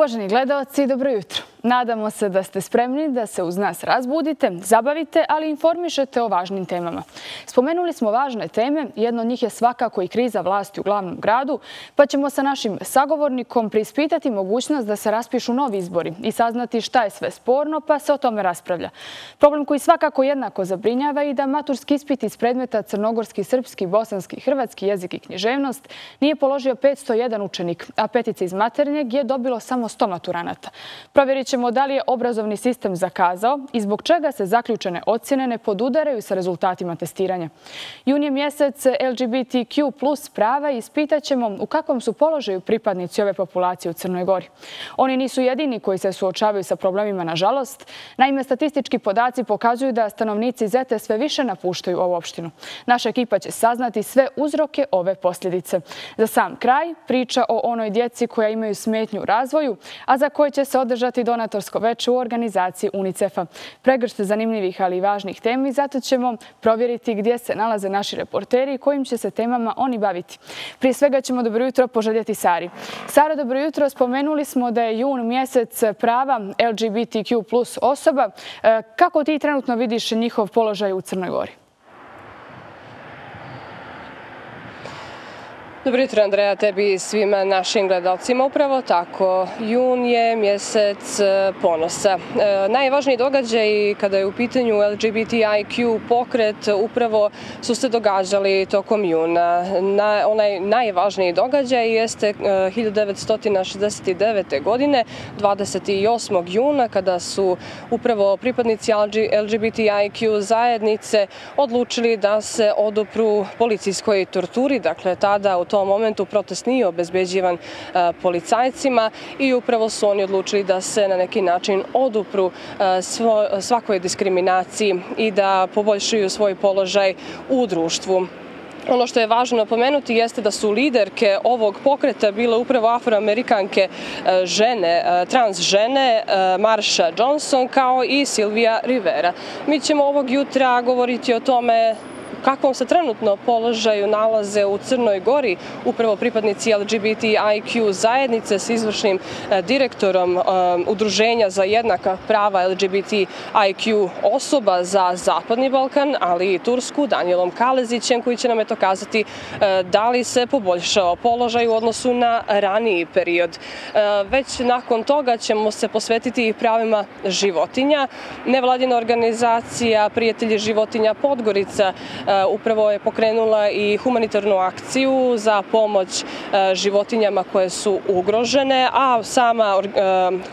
Uvaženi gledalci, dobro jutro. Nadamo se da ste spremni da se uz nas razbudite, zabavite, ali informišete o važnim temama. Spomenuli smo važne teme, jedno od njih je svakako i kriza vlasti u glavnom gradu, pa ćemo sa našim sagovornikom prispitati mogućnost da se raspišu novi izbori i saznati šta je sve sporno, pa se o tome raspravlja. Problem koji svakako jednako zabrinjava i da maturski ispit iz predmeta crnogorski, srpski, bosanski, hrvatski jezik i književnost nije položio 501 učenik, a petice iz maternjeg je dobilo samo 100 maturanata. Provjerit ćemo da li je obrazovni sistem zakazao i zbog čega se zaključene ocjene ne podudaraju sa rezultatima testiranja. Jun je mjesec LGBTQ plus prava i ispitat ćemo u kakvom su položaju pripadnici ove populacije u Crnoj Gori. Oni nisu jedini koji se suočavaju sa problemima, nažalost. Naime, statistički podaci pokazuju da stanovnici Zete sve više napuštaju ovu opštinu. Naša ekipa će saznati sve uzroke ove posljedice. Za sam kraj, priča o onoj djeci koja imaju smetnju u razvoju, a za koje će se održati do donatorsko veče u organizaciji UNICEF-a. Pregršte zanimljivih, ali i važnih tema zato ćemo provjeriti gdje se nalaze naši reporteri i kojim će se temama oni baviti. Prije svega ćemo dobro jutro poželjeti Sari. Sara, dobro jutro. Spomenuli smo da je jun mjesec prava LGBTQ plus osoba. E, kako ti trenutno vidiš njihov položaj u Crnoj Gori? Dobro jutro, Andreja, tebi i svima našim gledalcima. Upravo tako, jun je mjesec e, ponosa. E, najvažniji događaj kada je u pitanju LGBTIQ pokret upravo su se događali tokom juna. Onaj najvažniji događaj jeste e, 1969. Godine, 28. juna, kada su upravo pripadnici LGBTIQ zajednice odlučili da se odupru policijskoj torturi. Dakle, tada u tom momentu protest nije obezbeđivan e, policajcima i upravo su oni odlučili da se na neki način odupru e, svakoj diskriminaciji i da poboljšuju svoj položaj u društvu. Ono što je važno napomenuti jeste da su liderke ovog pokreta bile upravo afroamerikanke e, žene, trans žene, Marsha Johnson kao i Silvija Rivera. Mi ćemo ovog jutra govoriti o tome kakvom se trenutno položaju nalaze u Crnoj Gori upravo pripadnici LGBTIQ zajednice s izvršnim e, direktorom e, Udruženja za jednaka prava LGBTIQ osoba za Zapadni Balkan, ali i Tursku, Danielom Kalezićem, koji će nam eto kazati e, da li se poboljšao položaj u odnosu na raniji period. Već nakon toga ćemo se posvetiti i pravima životinja. Nevladina organizacija Prijatelji životinja Podgorica Eh, upravo je pokrenula i humanitarnu akciju za pomoć eh, životinjama koje su ugrožene, a sama eh,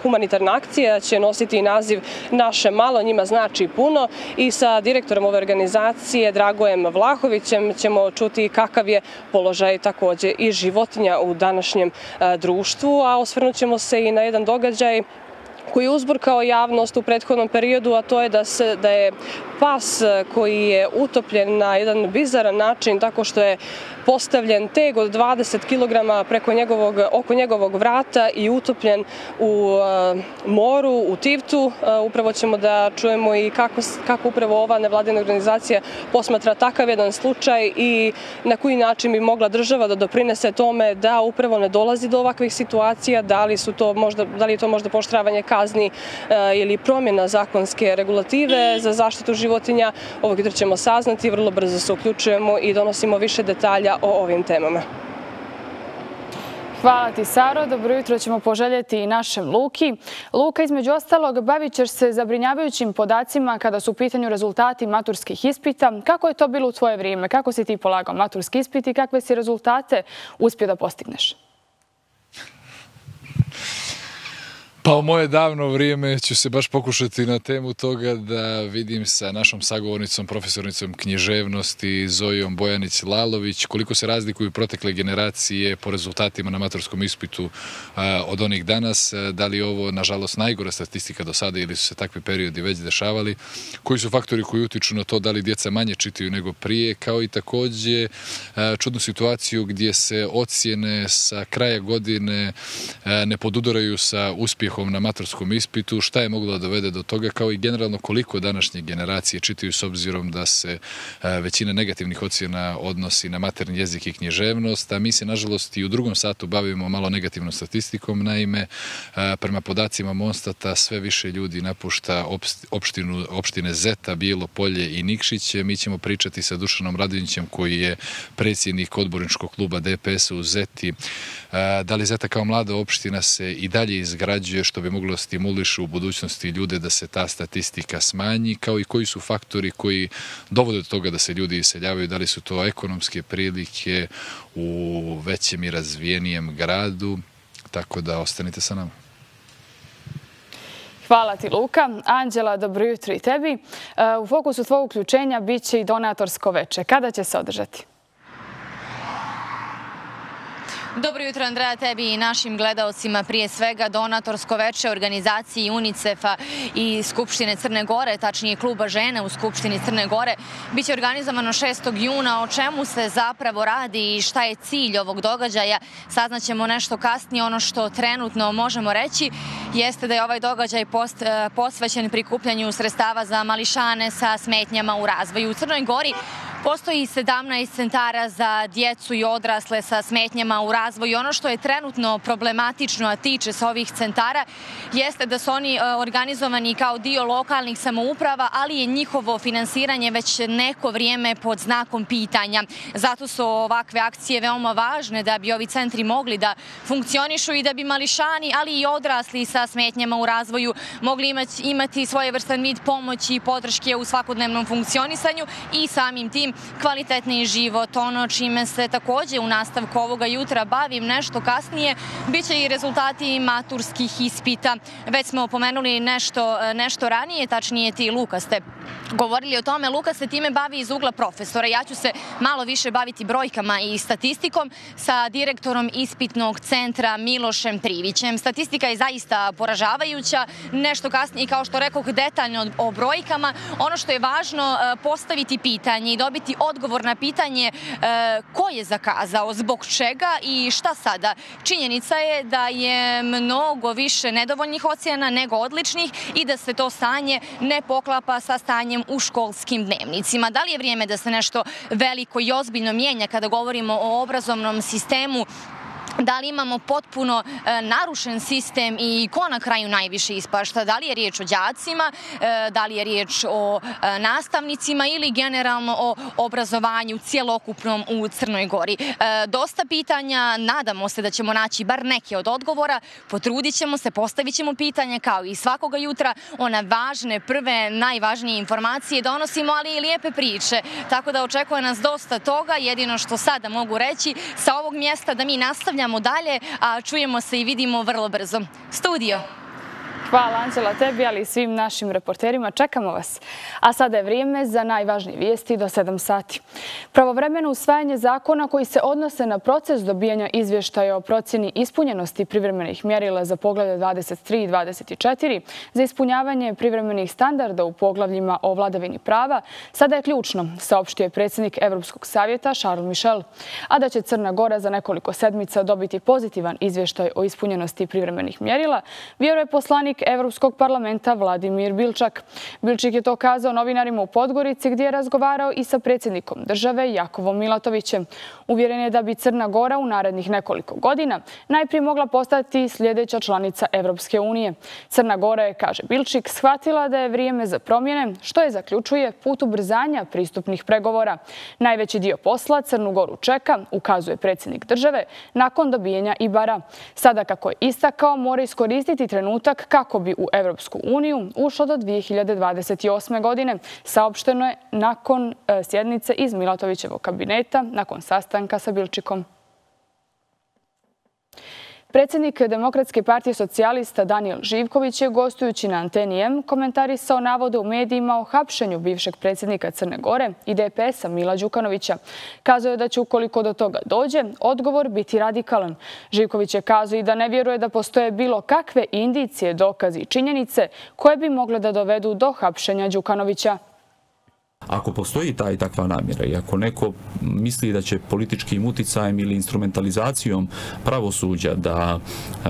humanitarna akcija će nositi naziv Naše malo, njima znači puno. I sa direktorom ove organizacije Dragojem Vlahovićem ćemo čuti kakav je položaj također i životinja u današnjem društvu, a osvrnut ćemo se i na jedan događaj koji je uzburkao javnost u prethodnom periodu, a to je da, se, da je pas koji je utopljen na jedan bizaran način tako što je postavljen teg od 20 kg preko njegovog, oko njegovog vrata i utopljen u uh, moru, u Tivtu. Uh, upravo ćemo da čujemo i kako, kako upravo ova nevladina organizacija posmatra takav jedan slučaj i na koji način bi mogla država da doprinese tome da upravo ne dolazi do ovakvih situacija, da li, su to možda, da li je to možda poštravanje kazni ili promjena zakonske regulative za zaštitu životinja. Ovog jutra ćemo saznati, vrlo brzo se uključujemo i donosimo više detalja o ovim temama. Hvala ti, Saro. Dobro jutro ćemo poželjeti i našem Luki. Luka, između ostalog, bavit ćeš se zabrinjavajućim podacima kada su u pitanju rezultati maturskih ispita. Kako je to bilo u tvoje vrijeme? Kako si ti polagao maturski ispit i kakve si rezultate uspio da postigneš? Pa u moje davno vrijeme ću se baš pokušati na temu toga da vidim sa našom sagovornicom, profesornicom književnosti Zojom Bojanić-Lalović koliko se razlikuju protekle generacije po rezultatima na maturskom ispitu od onih danas. Da li je ovo, nažalost, najgora statistika do sada ili su se takvi periodi već dešavali? Koji su faktori koji utiču na to da li djeca manje čitaju nego prije? Kao i takođe čudnu situaciju gdje se ocjene sa kraja godine ne podudaraju sa uspjehom njihovom na maturskom ispitu, šta je moglo da dovede do toga, kao i generalno koliko današnje generacije čitaju s obzirom da se e, većina negativnih ocjena odnosi na materni jezik i književnost, a mi se, nažalost, i u drugom satu bavimo malo negativnom statistikom. Naime, e, prema podacima Monstata, sve više ljudi napušta opštinu, opštine Zeta, Bijelo polje i Nikšiće. Mi ćemo pričati sa Dušanom Radinićem, koji je predsjednik odborničkog kluba DPS-a u Zeti. E, da li Zeta kao mlada opština se i dalje izgrađuje, što bi moglo stimulišu u budućnosti ljude da se ta statistika smanji, kao i koji su faktori koji dovode do toga da se ljudi iseljavaju, da li su to ekonomske prilike u većem i razvijenijem gradu, tako da ostanite sa nama. Hvala ti, Luka. Anđela, dobro jutro i tebi. E, u fokusu tvojeg uključenja bit će i donatorsko veče. Kada će se održati? Dobro jutro, Andreja, tebi i našim gledalcima. Prije svega donatorsko veče organizaciji UNICEF-a i Skupštine Crne Gore, tačnije kluba žene u Skupštini Crne Gore, biće organizovano 6. juna. O čemu se zapravo radi i šta je cilj ovog događaja, saznaćemo nešto kasnije. Ono što trenutno možemo reći jeste da je ovaj događaj posvećen prikupljanju sredstava za mališane sa smetnjama u razvoju. U Crnoj Gori Postoji 17 centara za djecu i odrasle sa smetnjama u razvoju. Ono što je trenutno problematično, a tiče se ovih centara, jeste da su oni e, organizovani kao dio lokalnih samouprava, ali je njihovo finansiranje već neko vrijeme pod znakom pitanja. Zato su ovakve akcije veoma važne da bi ovi centri mogli da funkcionišu i da bi mališani, ali i odrasli sa smetnjama u razvoju mogli imati svoje vrstan vid pomoći i podrške u svakodnevnom funkcionisanju i samim tim kvalitetni život. Ono čime se takođe u nastavku ovoga jutra bavim nešto kasnije, bit će i rezultati maturskih ispita. Već smo pomenuli nešto, nešto ranije, tačnije ti Luka ste govorili o tome. Luka se time bavi iz ugla profesora. Ja ću se malo više baviti brojkama i statistikom sa direktorom ispitnog centra Milošem Trivićem. Statistika je zaista poražavajuća. Nešto kasnije, kao što rekao, detaljno o brojkama. Ono što je važno e, postaviti pitanje i dobiti odgovor na pitanje e, ko je zakazao, zbog čega i šta sada. Činjenica je da je mnogo više nedovoljnih ocjena nego odličnih i da se to stanje ne poklapa sa stanjem u školskim dnevnicima. Da li je vrijeme da se nešto veliko i ozbiljno mijenja kada govorimo o obrazovnom sistemu da li imamo potpuno e, narušen sistem i ko na kraju najviše ispašta, da li je riječ o djacima, e, da li je riječ o e, nastavnicima ili generalno o obrazovanju cjelokupnom u Crnoj Gori. E, dosta pitanja, nadamo se da ćemo naći bar neke od odgovora, potrudit ćemo se, postavit ćemo pitanja kao i svakoga jutra, ona važne, prve, najvažnije informacije donosimo, ali i lijepe priče, tako da očekuje nas dosta toga, jedino što sada mogu reći sa ovog mjesta da mi nastavljamo nastavljamo dalje, a čujemo se i vidimo vrlo brzo. Studio! Hvala Anđela tebi, ali i svim našim reporterima. Čekamo vas. A sada je vrijeme za najvažnije vijesti do 7 sati. Pravovremeno usvajanje zakona koji se odnose na proces dobijanja izvještaja o procjeni ispunjenosti privremenih mjerila za poglede 23 i 24 za ispunjavanje privremenih standarda u poglavljima o vladavini prava sada je ključno, saopštio je predsjednik Evropskog savjeta Charles Michel. A da će Crna Gora za nekoliko sedmica dobiti pozitivan izvještaj o ispunjenosti privremenih mjerila, vjeruje poslanik predsjednik Evropskog parlamenta Vladimir Bilčak. Bilčik je to kazao novinarima u Podgorici gdje je razgovarao i sa predsjednikom države Jakovom Milatovićem. Uvjeren je da bi Crna Gora u narednih nekoliko godina najprije mogla postati sljedeća članica Evropske unije. Crna Gora je, kaže Bilčik, shvatila da je vrijeme za promjene, što je zaključuje put ubrzanja pristupnih pregovora. Najveći dio posla Crnu Goru čeka, ukazuje predsjednik države, nakon dobijenja Ibara. Sada, kako je istakao, mora iskoristiti trenutak kako kako bi u Evropsku uniju ušlo do 2028. godine. Saopšteno je nakon e, sjednice iz Milatovićevog kabineta, nakon sastanka sa Bilčikom. Predsjednik Demokratske partije socijalista Daniel Živković je gostujući na antenijem komentarisao navode u medijima o hapšenju bivšeg predsjednika Crne Gore i DPS-a Mila Đukanovića. Kazao je da će ukoliko do toga dođe, odgovor biti radikalan. Živković je kazao i da ne vjeruje da postoje bilo kakve indicije, dokazi i činjenice koje bi mogle da dovedu do hapšenja Đukanovića. Ako postoji ta i takva namjera i ako neko misli da će političkim uticajem ili instrumentalizacijom pravosuđa da e,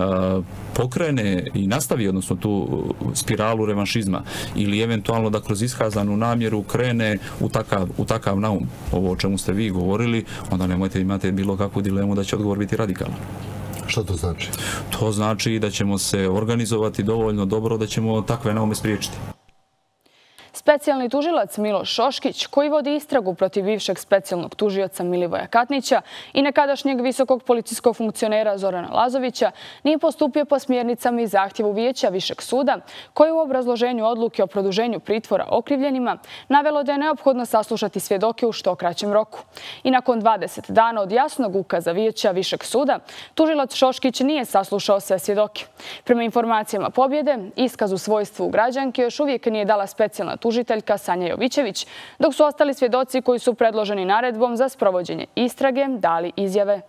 pokrene i nastavi odnosno tu spiralu revanšizma ili eventualno da kroz iskazanu namjeru krene u takav, u takav naum, ovo o čemu ste vi govorili, onda nemojte imate bilo kakvu dilemu da će odgovor biti radikalan. Što to znači? To znači da ćemo se organizovati dovoljno dobro da ćemo takve naume spriječiti. Specijalni tužilac Miloš Šoškić, koji vodi istragu protiv bivšeg specijalnog tužioca Milivoja Katnića i nekadašnjeg visokog policijskog funkcionera Zorana Lazovića, nije postupio po smjernicama i zahtjevu vijeća Višeg suda, koji u obrazloženju odluke o produženju pritvora okrivljenima navelo da je neophodno saslušati svjedoke u što kraćem roku. I nakon 20 dana od jasnog ukaza vijeća Višeg suda, tužilac Šoškić nije saslušao sve svjedoke. Prema informacijama pobjede, iskaz u svojstvu građanke još uvijek nije dala specijalna tužilac tužiteljka Sanja Jovićević, dok su ostali svjedoci koji su predloženi naredbom za sprovođenje istrage dali izjave.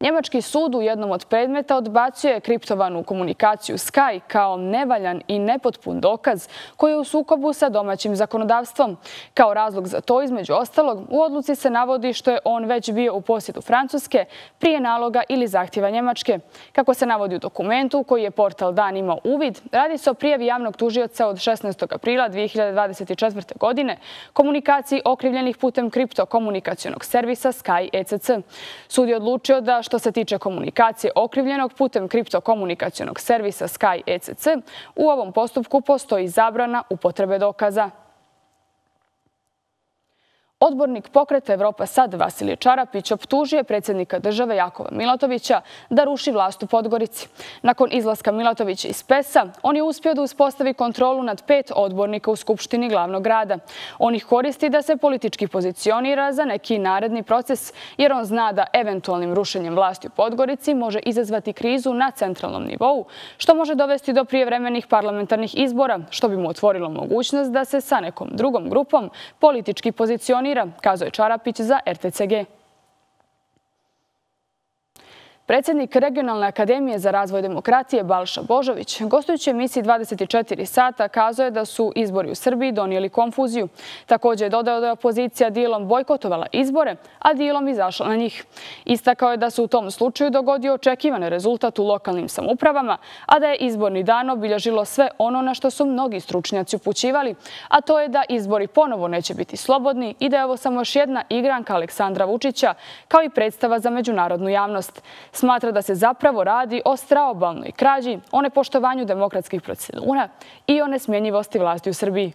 Njemački sud u jednom od predmeta odbacio je kriptovanu komunikaciju Sky kao nevaljan i nepotpun dokaz koji je u sukobu sa domaćim zakonodavstvom. Kao razlog za to, između ostalog, u odluci se navodi što je on već bio u posjedu Francuske prije naloga ili zahtjeva Njemačke. Kako se navodi u dokumentu koji je portal Dan imao uvid, radi se o prijavi javnog tužioca od 16. aprila 2024. godine komunikaciji okrivljenih putem kriptokomunikacijonog servisa Sky ECC. Sud je odlučio da što se tiče komunikacije okrivljenog putem kriptokomunikacijonog servisa Sky ECC, u ovom postupku postoji zabrana upotrebe dokaza. Odbornik pokreta Evropa Sad Vasilije Čarapić optužuje predsjednika države Jakova Milatovića da ruši vlast u Podgorici. Nakon izlaska Milatovića iz PES-a, on je uspio da uspostavi kontrolu nad pet odbornika u Skupštini glavnog grada. On ih koristi da se politički pozicionira za neki naredni proces, jer on zna da eventualnim rušenjem vlasti u Podgorici može izazvati krizu na centralnom nivou, što može dovesti do prijevremenih parlamentarnih izbora, što bi mu otvorilo mogućnost da se sa nekom drugom grupom politički pozicionira turnira, kazao je Čarapić za RTCG. Predsjednik Regionalne akademije za razvoj demokratije Balša Božović, gostujući emisiji 24 sata, kazao je da su izbori u Srbiji donijeli konfuziju. Također je dodao da je opozicija dijelom bojkotovala izbore, a dijelom izašla na njih. Istakao je da su u tom slučaju dogodio očekivan rezultat u lokalnim samupravama, a da je izborni dan obilježilo sve ono na što su mnogi stručnjaci upućivali, a to je da izbori ponovo neće biti slobodni i da je ovo samo još jedna igranka Aleksandra Vučića, kao i predstava za međunarodnu javnost smatra da se zapravo radi o straobalnoj krađi, o nepoštovanju demokratskih procedura i o nesmjenjivosti vlasti u Srbiji.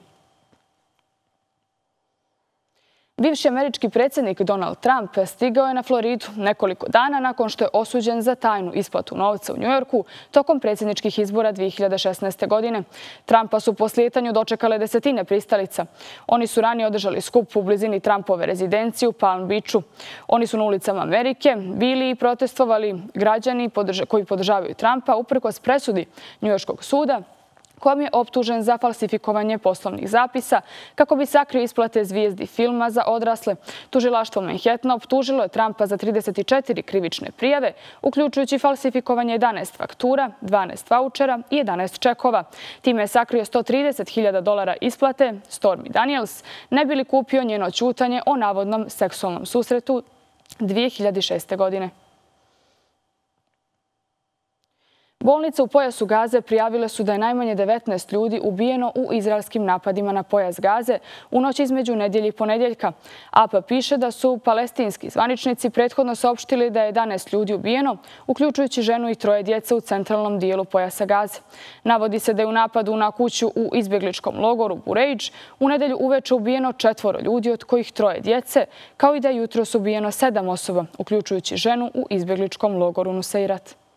Bivši američki predsjednik Donald Trump stigao je na Floridu nekoliko dana nakon što je osuđen za tajnu isplatu novca u Njujorku tokom predsjedničkih izbora 2016. godine. Trumpa su po slijetanju dočekale desetine pristalica. Oni su ranije održali skup u blizini Trumpove rezidencije u Palm Beachu. Oni su na ulicama Amerike bili i protestovali građani koji podržavaju Trumpa uprkos presudi Njujorskog suda kojom je optužen za falsifikovanje poslovnih zapisa kako bi sakrio isplate zvijezdi filma za odrasle. Tužilaštvo Manhattana optužilo je Trumpa za 34 krivične prijave, uključujući falsifikovanje 11 faktura, 12 vouchera i 11 čekova. Time je sakrio 130.000 dolara isplate Stormy Daniels, ne bili kupio njeno čutanje o navodnom seksualnom susretu 2006. godine. Bolnice u pojasu Gaze prijavile su da je najmanje 19 ljudi ubijeno u izraelskim napadima na pojas Gaze u noć između nedjelji i ponedjeljka. APA piše da su palestinski zvaničnici prethodno saopštili da je 11 ljudi ubijeno, uključujući ženu i troje djece u centralnom dijelu pojasa Gaze. Navodi se da je u napadu na kuću u izbjegličkom logoru Burejđ u nedjelju uveče ubijeno četvoro ljudi, od kojih troje djece, kao i da je jutro su ubijeno sedam osoba, uključujući ženu u izbjegličkom logoru Nuseirat.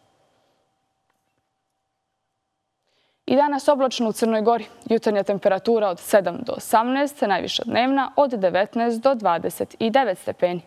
I danas oblačno u Crnoj Gori. Jutarnja temperatura od 7 do 18, najviša dnevna od 19 do 29 stepeni.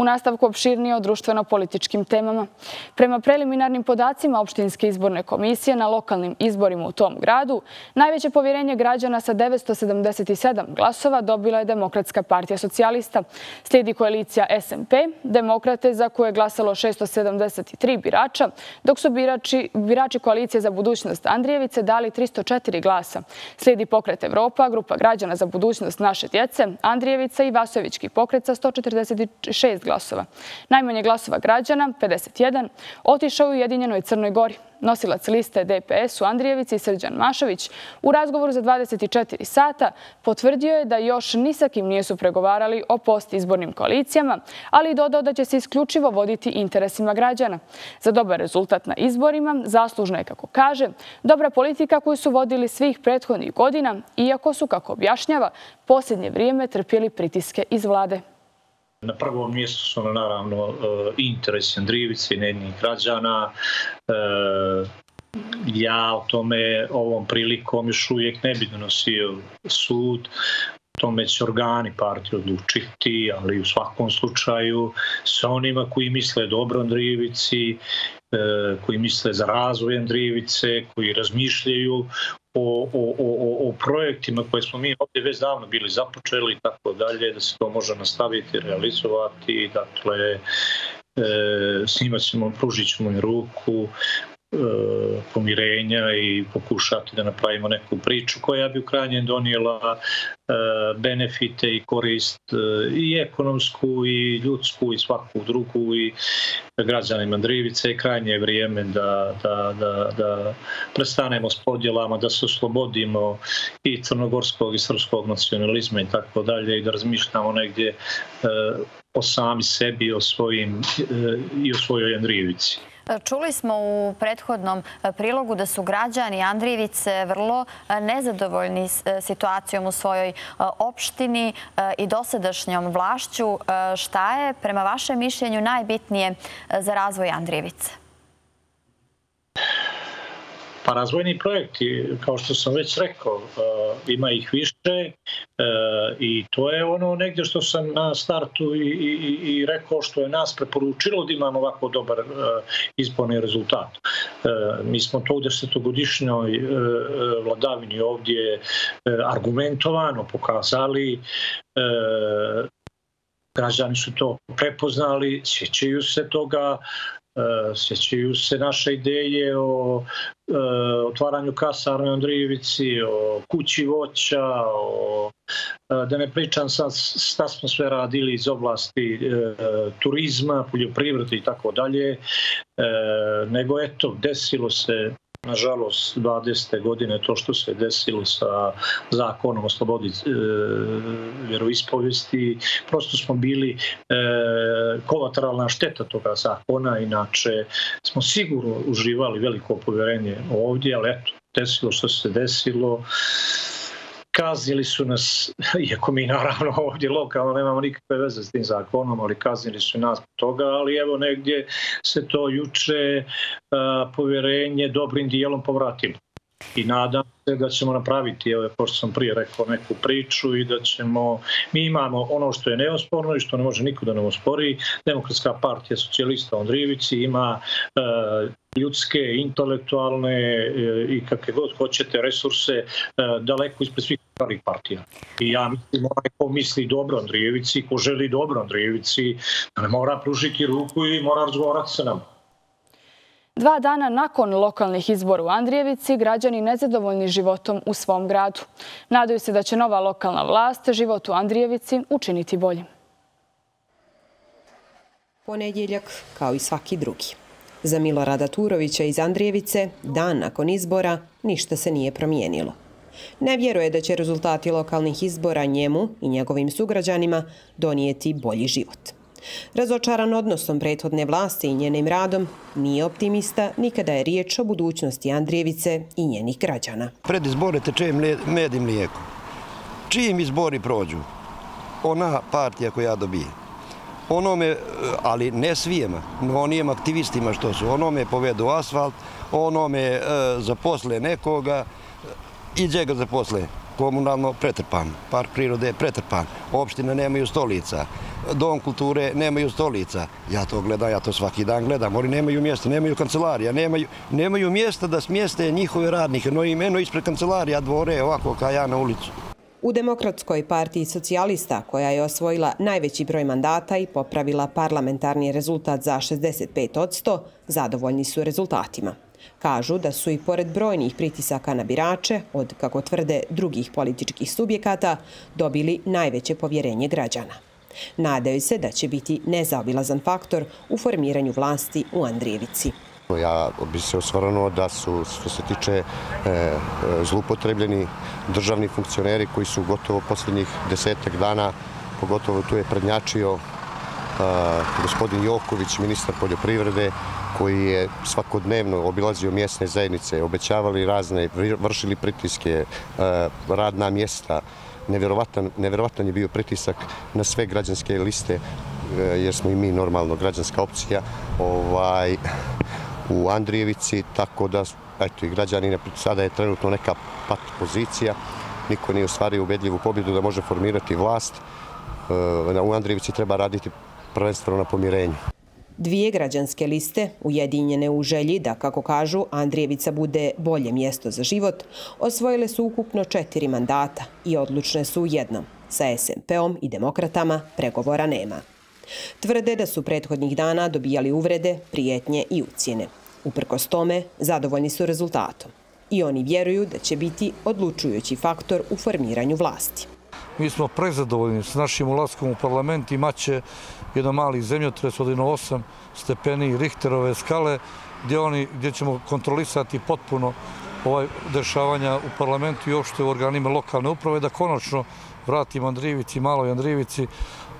U nastavku opširnije o društveno-političkim temama. Prema preliminarnim podacima Opštinske izborne komisije na lokalnim izborima u tom gradu, najveće povjerenje građana sa 977 glasova dobila je Demokratska partija socijalista. Slijedi koalicija SMP, Demokrate za koje je glasalo 673 birača, dok su birači koalicije za budućnost Andrijevice dali 304 glasa. Slijedi pokret Evropa, grupa građana za budućnost naše djece, Andrijevica i Vasovićki pokret sa 146 glasova. Najmanje glasova građana, 51, otišao u Jedinjenoj Crnoj Gori. Nosilac liste DPS u Andrijevici, Srđan Mašović, u razgovoru za 24 sata potvrdio je da još nisakim nijesu pregovarali o postizbornim koalicijama, ali dodao da će se isključivo voditi interesima građana. Za dobar rezultat na izborima zaslužna je, kako kaže, dobra politika koju su vodili svih prethodnih godina, iako su, kako objašnjava, posljednje vrijeme trpjeli pritiske iz vlade. Na prvom mjestu su naravno interes interesi Andrijevice i njenih građana. E, ja o tome ovom prilikom još uvijek ne bi donosio sud. Tome će organi partije odlučiti, ali u svakom slučaju sa onima koji misle dobro Andrijevici, e, koji misle za razvoj Andrijevice, koji razmišljaju o, o, o, o projektima koje smo mi ovdje već davno bili započeli i tako dalje, da se to može nastaviti, realizovati, dakle, e, snimat ćemo, pružit ćemo im ruku, E, pomirenja i pokušati da napravimo neku priču koja bi u krajnjem donijela e, benefite i korist e, i ekonomsku i ljudsku i svaku drugu i građanima Drivice i krajnje vrijeme da, da, da, da prestanemo s podjelama, da se oslobodimo i crnogorskog i srpskog nacionalizma i tako dalje i da razmišljamo negdje o sami sebi o svojim, i o svojoj Andrijevici. Čuli smo u prethodnom e, prilogu da su građani Andrijevice vrlo e, nezadovoljni e, situacijom u svojoj opštini i dosadašnjom vlašću. Šta je prema vašem mišljenju najbitnije za razvoj Andrijevice? Pa razvojni projekti, kao što sam već rekao, uh, ima ih više uh, i to je ono negdje što sam na startu i, i, i rekao što je nas preporučilo da imamo ovako dobar uh, izborni rezultat. Mi smo to u desetogodišnjoj vladavini ovdje argumentovano pokazali građani su to prepoznali, sjećaju se toga, E, sjećaju se naše ideje o e, otvaranju kasarne u Andrijevici, o kući voća, o, e, da ne pričam sad šta smo sve radili iz oblasti e, turizma, poljoprivrede i tako dalje, e, nego eto, desilo se Nažalost, 20. godine to što se desilo sa zakonom o slobodi e, vjeroispovesti, prosto smo bili e, kolateralna šteta toga zakona, inače smo sigurno uživali veliko povjerenje ovdje, ali eto, desilo što se desilo kaznili su nas, iako mi naravno ovdje lokalno nemamo nikakve veze s tim zakonom, ali kaznili su nas toga, ali evo negdje se to juče a, povjerenje dobrim dijelom povratilo. I nadam se da ćemo napraviti, evo, pošto sam prije rekao, neku priču i da ćemo, mi imamo ono što je neosporno i što ne može niko da nam ospori. Demokratska partija socijalista Ondrijevici ima e, ljudske, intelektualne e, i kakve god hoćete resurse e, daleko ispred svih ostalih partija. I ja mislim, onaj ko misli dobro Andrijevici, ko želi dobro Andrijevici, ne mora pružiti ruku i mora razgovarati sa nama. Dva dana nakon lokalnih izbora u Andrijevici, građani nezadovoljni životom u svom gradu. Nadaju se da će nova lokalna vlast život u Andrijevici učiniti boljim. Ponedjeljak kao i svaki drugi. Za Milorada Turovića iz Andrijevice, dan nakon izbora, ništa se nije promijenilo. Ne vjeruje da će rezultati lokalnih izbora njemu i njegovim sugrađanima donijeti bolji život. Razočaran odnosom prethodne vlasti i njenim radom, nije optimista nikada je riječ o budućnosti Andrijevice i njenih građana. Pred izbore teče med i mlijeko. Čijim izbori prođu? Ona partija koja dobije onome, ali ne svijema, no onijem aktivistima što su, onome povedu asfalt, onome e, zaposle nekoga, iđe ga zaposle komunalno pretrpan, park prirode je pretrpan, opštine nemaju stolica, dom kulture nemaju stolica. Ja to gledam, ja to svaki dan gledam. Oni nemaju mjesta, nemaju kancelarija, nemaju, nemaju mjesta da smjeste njihove radnike. No imeno ispred kancelarija dvore, ovako kao ja na ulicu. U Demokratskoj partiji socijalista, koja je osvojila najveći broj mandata i popravila parlamentarni rezultat za 65 od 100, zadovoljni su rezultatima. Kažu da su i pored brojnih pritisaka na birače, od, kako tvrde, drugih političkih subjekata, dobili najveće povjerenje građana. Nadaju se da će biti nezaobilazan faktor u formiranju vlasti u Andrijevici. Ja bi se osvrnuo da su, što se tiče e, e, zlupotrebljeni državni funkcioneri koji su gotovo posljednjih desetak dana, pogotovo tu je prednjačio e, gospodin Joković, ministar poljoprivrede, koji je svakodnevno obilazio mjesne zajednice, obećavali razne, vršili pritiske, e, radna mjesta. Nevjerovatan, nevjerovatan je bio pritisak na sve građanske liste, e, jer smo i mi normalno građanska opcija. Ovaj, u Andrijevici, tako da eto, i građani sada je trenutno neka pat pozicija. Niko nije ostvario ubedljivu pobjedu da može formirati vlast. E, u Andrijevici treba raditi prvenstveno na pomirenju. Dvije građanske liste, ujedinjene u želji da, kako kažu, Andrijevica bude bolje mjesto za život, osvojile su ukupno četiri mandata i odlučne su jednom. Sa SMP-om i demokratama pregovora nema. Tvrde da su prethodnih dana dobijali uvrede, prijetnje i ucijene. Uprkos tome, zadovoljni su rezultatom. I oni vjeruju da će biti odlučujući faktor u formiranju vlasti. Mi smo prezadovoljni s našim ulaskom u parlament. Imaće jedan mali zemljotres od 1,8 stepeni Richterove skale gdje, oni, gdje ćemo kontrolisati potpuno ovaj dešavanja u parlamentu i uopšte u organima lokalne uprave da konačno vratimo Andrijevici, maloj Andrijevici,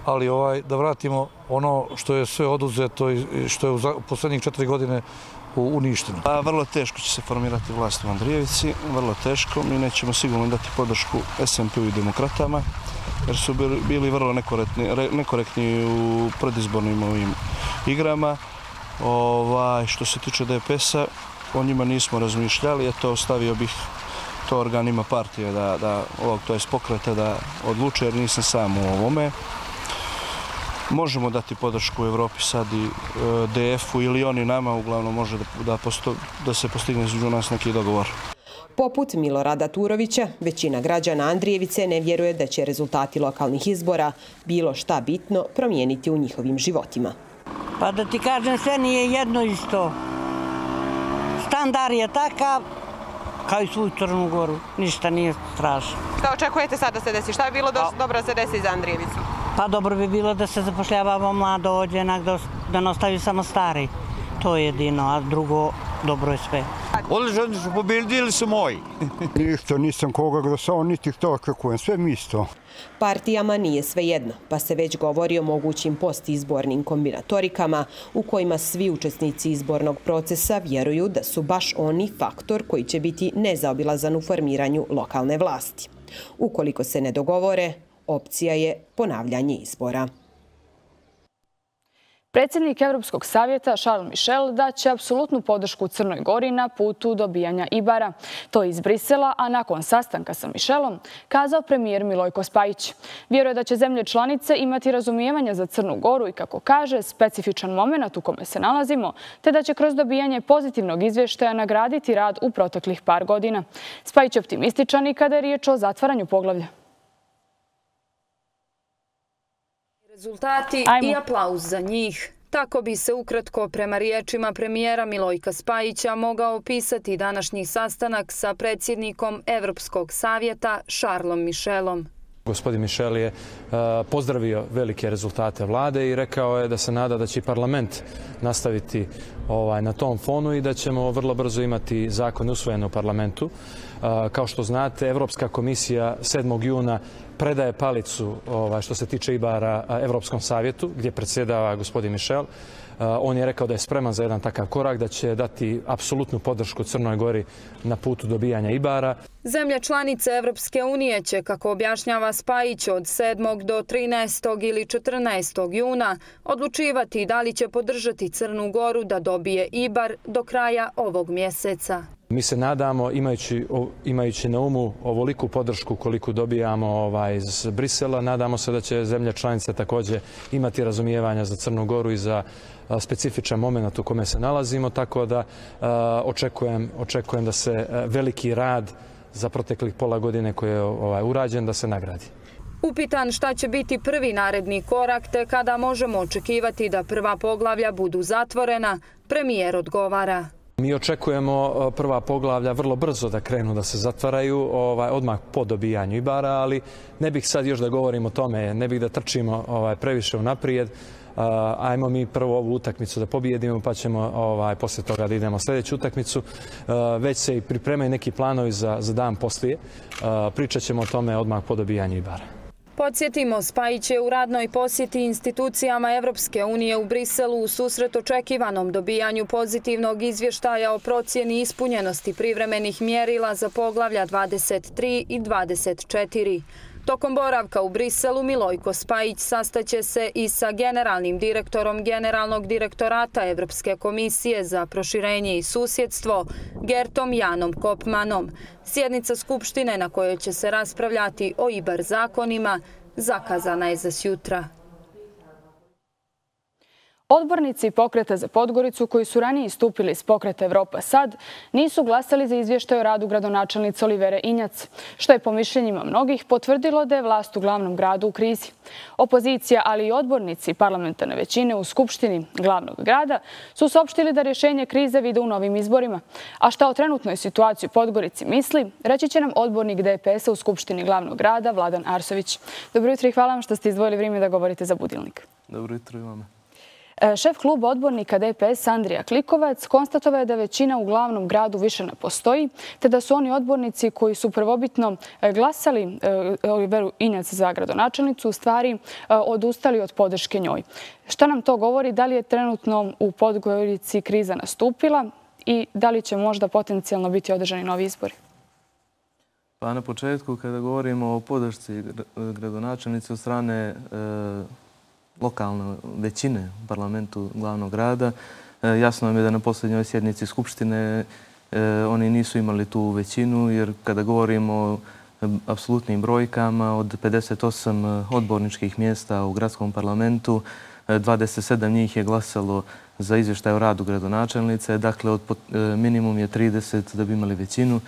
ali ovaj da vratimo ono što je sve oduzeto i što je u poslednjih četiri godine uništeno. A, pa vrlo teško će se formirati vlast u Andrijevici, vrlo teško. Mi nećemo sigurno dati podršku SMP-u i demokratama, jer su bili vrlo nekorektni, nekorektni u predizbornim ovim igrama. Ovaj, što se tiče DPS-a, o njima nismo razmišljali, a to ostavio bih to organima partije da, da ovog to je pokreta da odluče jer nisam sam u ovome možemo dati podršku u Evropi sad i e, DF-u ili oni nama, uglavnom može da, da, posto, da se postigne između nas neki dogovor. Poput Milorada Turovića, većina građana Andrijevice ne vjeruje da će rezultati lokalnih izbora bilo šta bitno promijeniti u njihovim životima. Pa da ti kažem, sve nije jedno isto. Standard je takav, kao i svu Crnu Goru. Ništa nije strašno. Šta očekujete sad da se desi? Šta je bilo pa- dobro da se desi za Andrijevicu? Pa dobro bi bilo da se zapošljavamo mlado ođenak, da, da ne ostaju samo stari. To je jedino, a drugo, dobro je sve. Odlično su pobjedili su moji. Ništa, nisam koga glasao, niti to očekujem, sve mi isto. Partijama nije sve jedno, pa se već govori o mogućim postizbornim kombinatorikama u kojima svi učesnici izbornog procesa vjeruju da su baš oni faktor koji će biti nezaobilazan u formiranju lokalne vlasti. Ukoliko se ne dogovore, opcija je ponavljanje izbora. Predsjednik Evropskog savjeta Charles Michel daće apsolutnu podršku Crnoj Gori na putu dobijanja Ibara. To je iz Brisela, a nakon sastanka sa Michelom kazao premijer Milojko Spajić. Vjeruje da će zemlje članice imati razumijevanja za Crnu Goru i, kako kaže, specifičan moment u kome se nalazimo, te da će kroz dobijanje pozitivnog izvještaja nagraditi rad u proteklih par godina. Spajić je optimističan i kada je riječ o zatvaranju poglavlja. Rezultati i aplauz za njih. Tako bi se ukratko prema riječima premijera Milojka Spajića mogao opisati današnji sastanak sa predsjednikom Evropskog savjeta Šarlom Mišelom. Gospodin Mišel je uh, pozdravio velike rezultate vlade i rekao je da se nada da će parlament nastaviti ovaj, na tom fonu i da ćemo vrlo brzo imati zakon usvojen u parlamentu. Uh, kao što znate, Evropska komisija 7. juna predaje palicu ovaj, što se tiče Ibara Evropskom savjetu, gdje predsjedava gospodin Mišel. On je rekao da je spreman za jedan takav korak, da će dati apsolutnu podršku Crnoj Gori na putu dobijanja Ibara. Zemlja članice Evropske unije će, kako objašnjava Spajić, od 7. do 13. ili 14. juna odlučivati da li će podržati Crnu Goru da dobije Ibar do kraja ovog mjeseca. Mi se nadamo, imajući, imajući na umu ovoliku podršku koliko dobijamo ovaj, iz Brisela, nadamo se da će zemlje članice također imati razumijevanja za Crnu Goru i za specifičan moment u kome se nalazimo, tako da očekujem, očekujem da se veliki rad za proteklih pola godine koji je ovaj, urađen da se nagradi. Upitan šta će biti prvi naredni korak te kada možemo očekivati da prva poglavlja budu zatvorena, premijer odgovara. Mi očekujemo e, prva poglavlja vrlo brzo da krenu da se zatvaraju, ovaj, odmah po dobijanju Ibara, ali ne bih sad još da govorim o tome, ne bih da trčimo ovaj, previše u naprijed. Uh, e, ajmo mi prvo ovu utakmicu da pobijedimo, pa ćemo ovaj, poslije toga da idemo sljedeću utakmicu. Uh, već se i pripremaju neki planovi za, za dan poslije. Uh, pričat ćemo o tome odmah po dobijanju Ibara. Podsjetimo, Spajić je u radnoj posjeti institucijama Evropske unije u Briselu u susret očekivanom dobijanju pozitivnog izvještaja o procjeni ispunjenosti privremenih mjerila za poglavlja 23 i 24. Tokom boravka u Briselu Milojko Spajić sastaće se i sa generalnim direktorom Generalnog direktorata Evropske komisije za proširenje i susjedstvo Gertom Janom Kopmanom. Sjednica Skupštine na kojoj će se raspravljati o IBAR zakonima zakazana je za sjutra. Odbornici pokreta za Podgoricu koji su ranije istupili iz pokreta Evropa sad nisu glasali za izvještaj o radu gradonačelnice Olivere Injac, što je po mišljenjima mnogih potvrdilo da je vlast u glavnom gradu u krizi. Opozicija, ali i odbornici parlamentarne većine u Skupštini glavnog grada su saopštili da rješenje krize vide u novim izborima. A šta o trenutnoj situaciji u Podgorici misli, reći će nam odbornik DPS-a u Skupštini glavnog grada Vladan Arsović. Dobro jutro i hvala vam što ste izdvojili vrijeme da govorite za budilnik. Dobro jutro i vama. E, šef kluba odbornika DPS Andrija Klikovac konstatovao je da većina u glavnom gradu više ne postoji, te da su oni odbornici koji su prvobitno e, glasali e, Oliveru Injac za gradonačelnicu u stvari odustali od podrške njoj. Šta nam to govori? Da li je trenutno u Podgorici kriza nastupila i da li će možda potencijalno biti održani novi izbori? Pa na početku, kada govorimo o podršci gradonačelnice od strane lokalne većine u parlamentu glavnog grada. E, jasno vam je da na posljednjoj sjednici Skupštine e, oni nisu imali tu većinu, jer kada govorimo o apsolutnim brojkama, od 58 e, odborničkih mjesta u gradskom parlamentu, 27 njih je glasalo za izvještaj o radu gradonačelnice, dakle od minimum je 30 da bi imali većinu.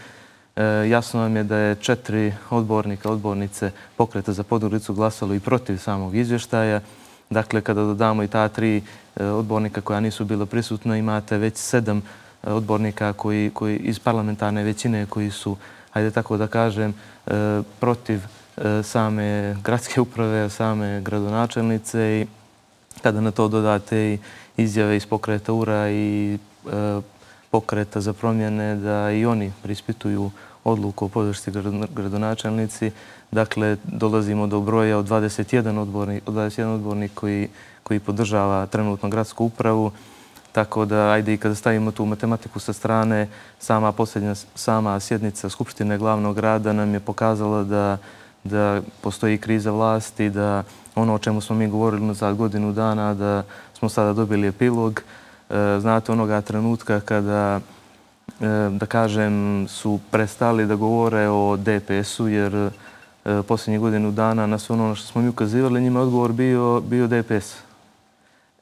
Jasno vam je da je četiri odbornika, odbornice pokreta za Podgoricu glasalo i protiv samog izvještaja. Dakle, kada dodamo i ta tri e, odbornika koja nisu bila prisutna, imate već sedam e, odbornika koji, koji iz parlamentarne većine koji su, hajde tako da kažem, e, protiv same gradske uprave, same gradonačelnice i kada na to dodate i izjave iz pokreta URA i pokreta za promjene da i oni prispituju odluku o podršci gradonačelnici, Dakle, dolazimo do broja od 21 odbornik, od 21 odbornik koji, koji podržava trenutno gradsku upravu. Tako da, ajde i kada stavimo tu matematiku sa strane, sama posljednja sama sjednica Skupštine glavnog grada nam je pokazala da, da postoji kriza vlasti, da ono o čemu smo mi govorili za godinu dana, da smo sada dobili epilog. E, znate, onoga trenutka kada E, da kažem, su prestali da govore o DPS-u, jer e, posljednjih godinu dana na sve ono što smo mi ukazivali, njima je odgovor bio, bio DPS.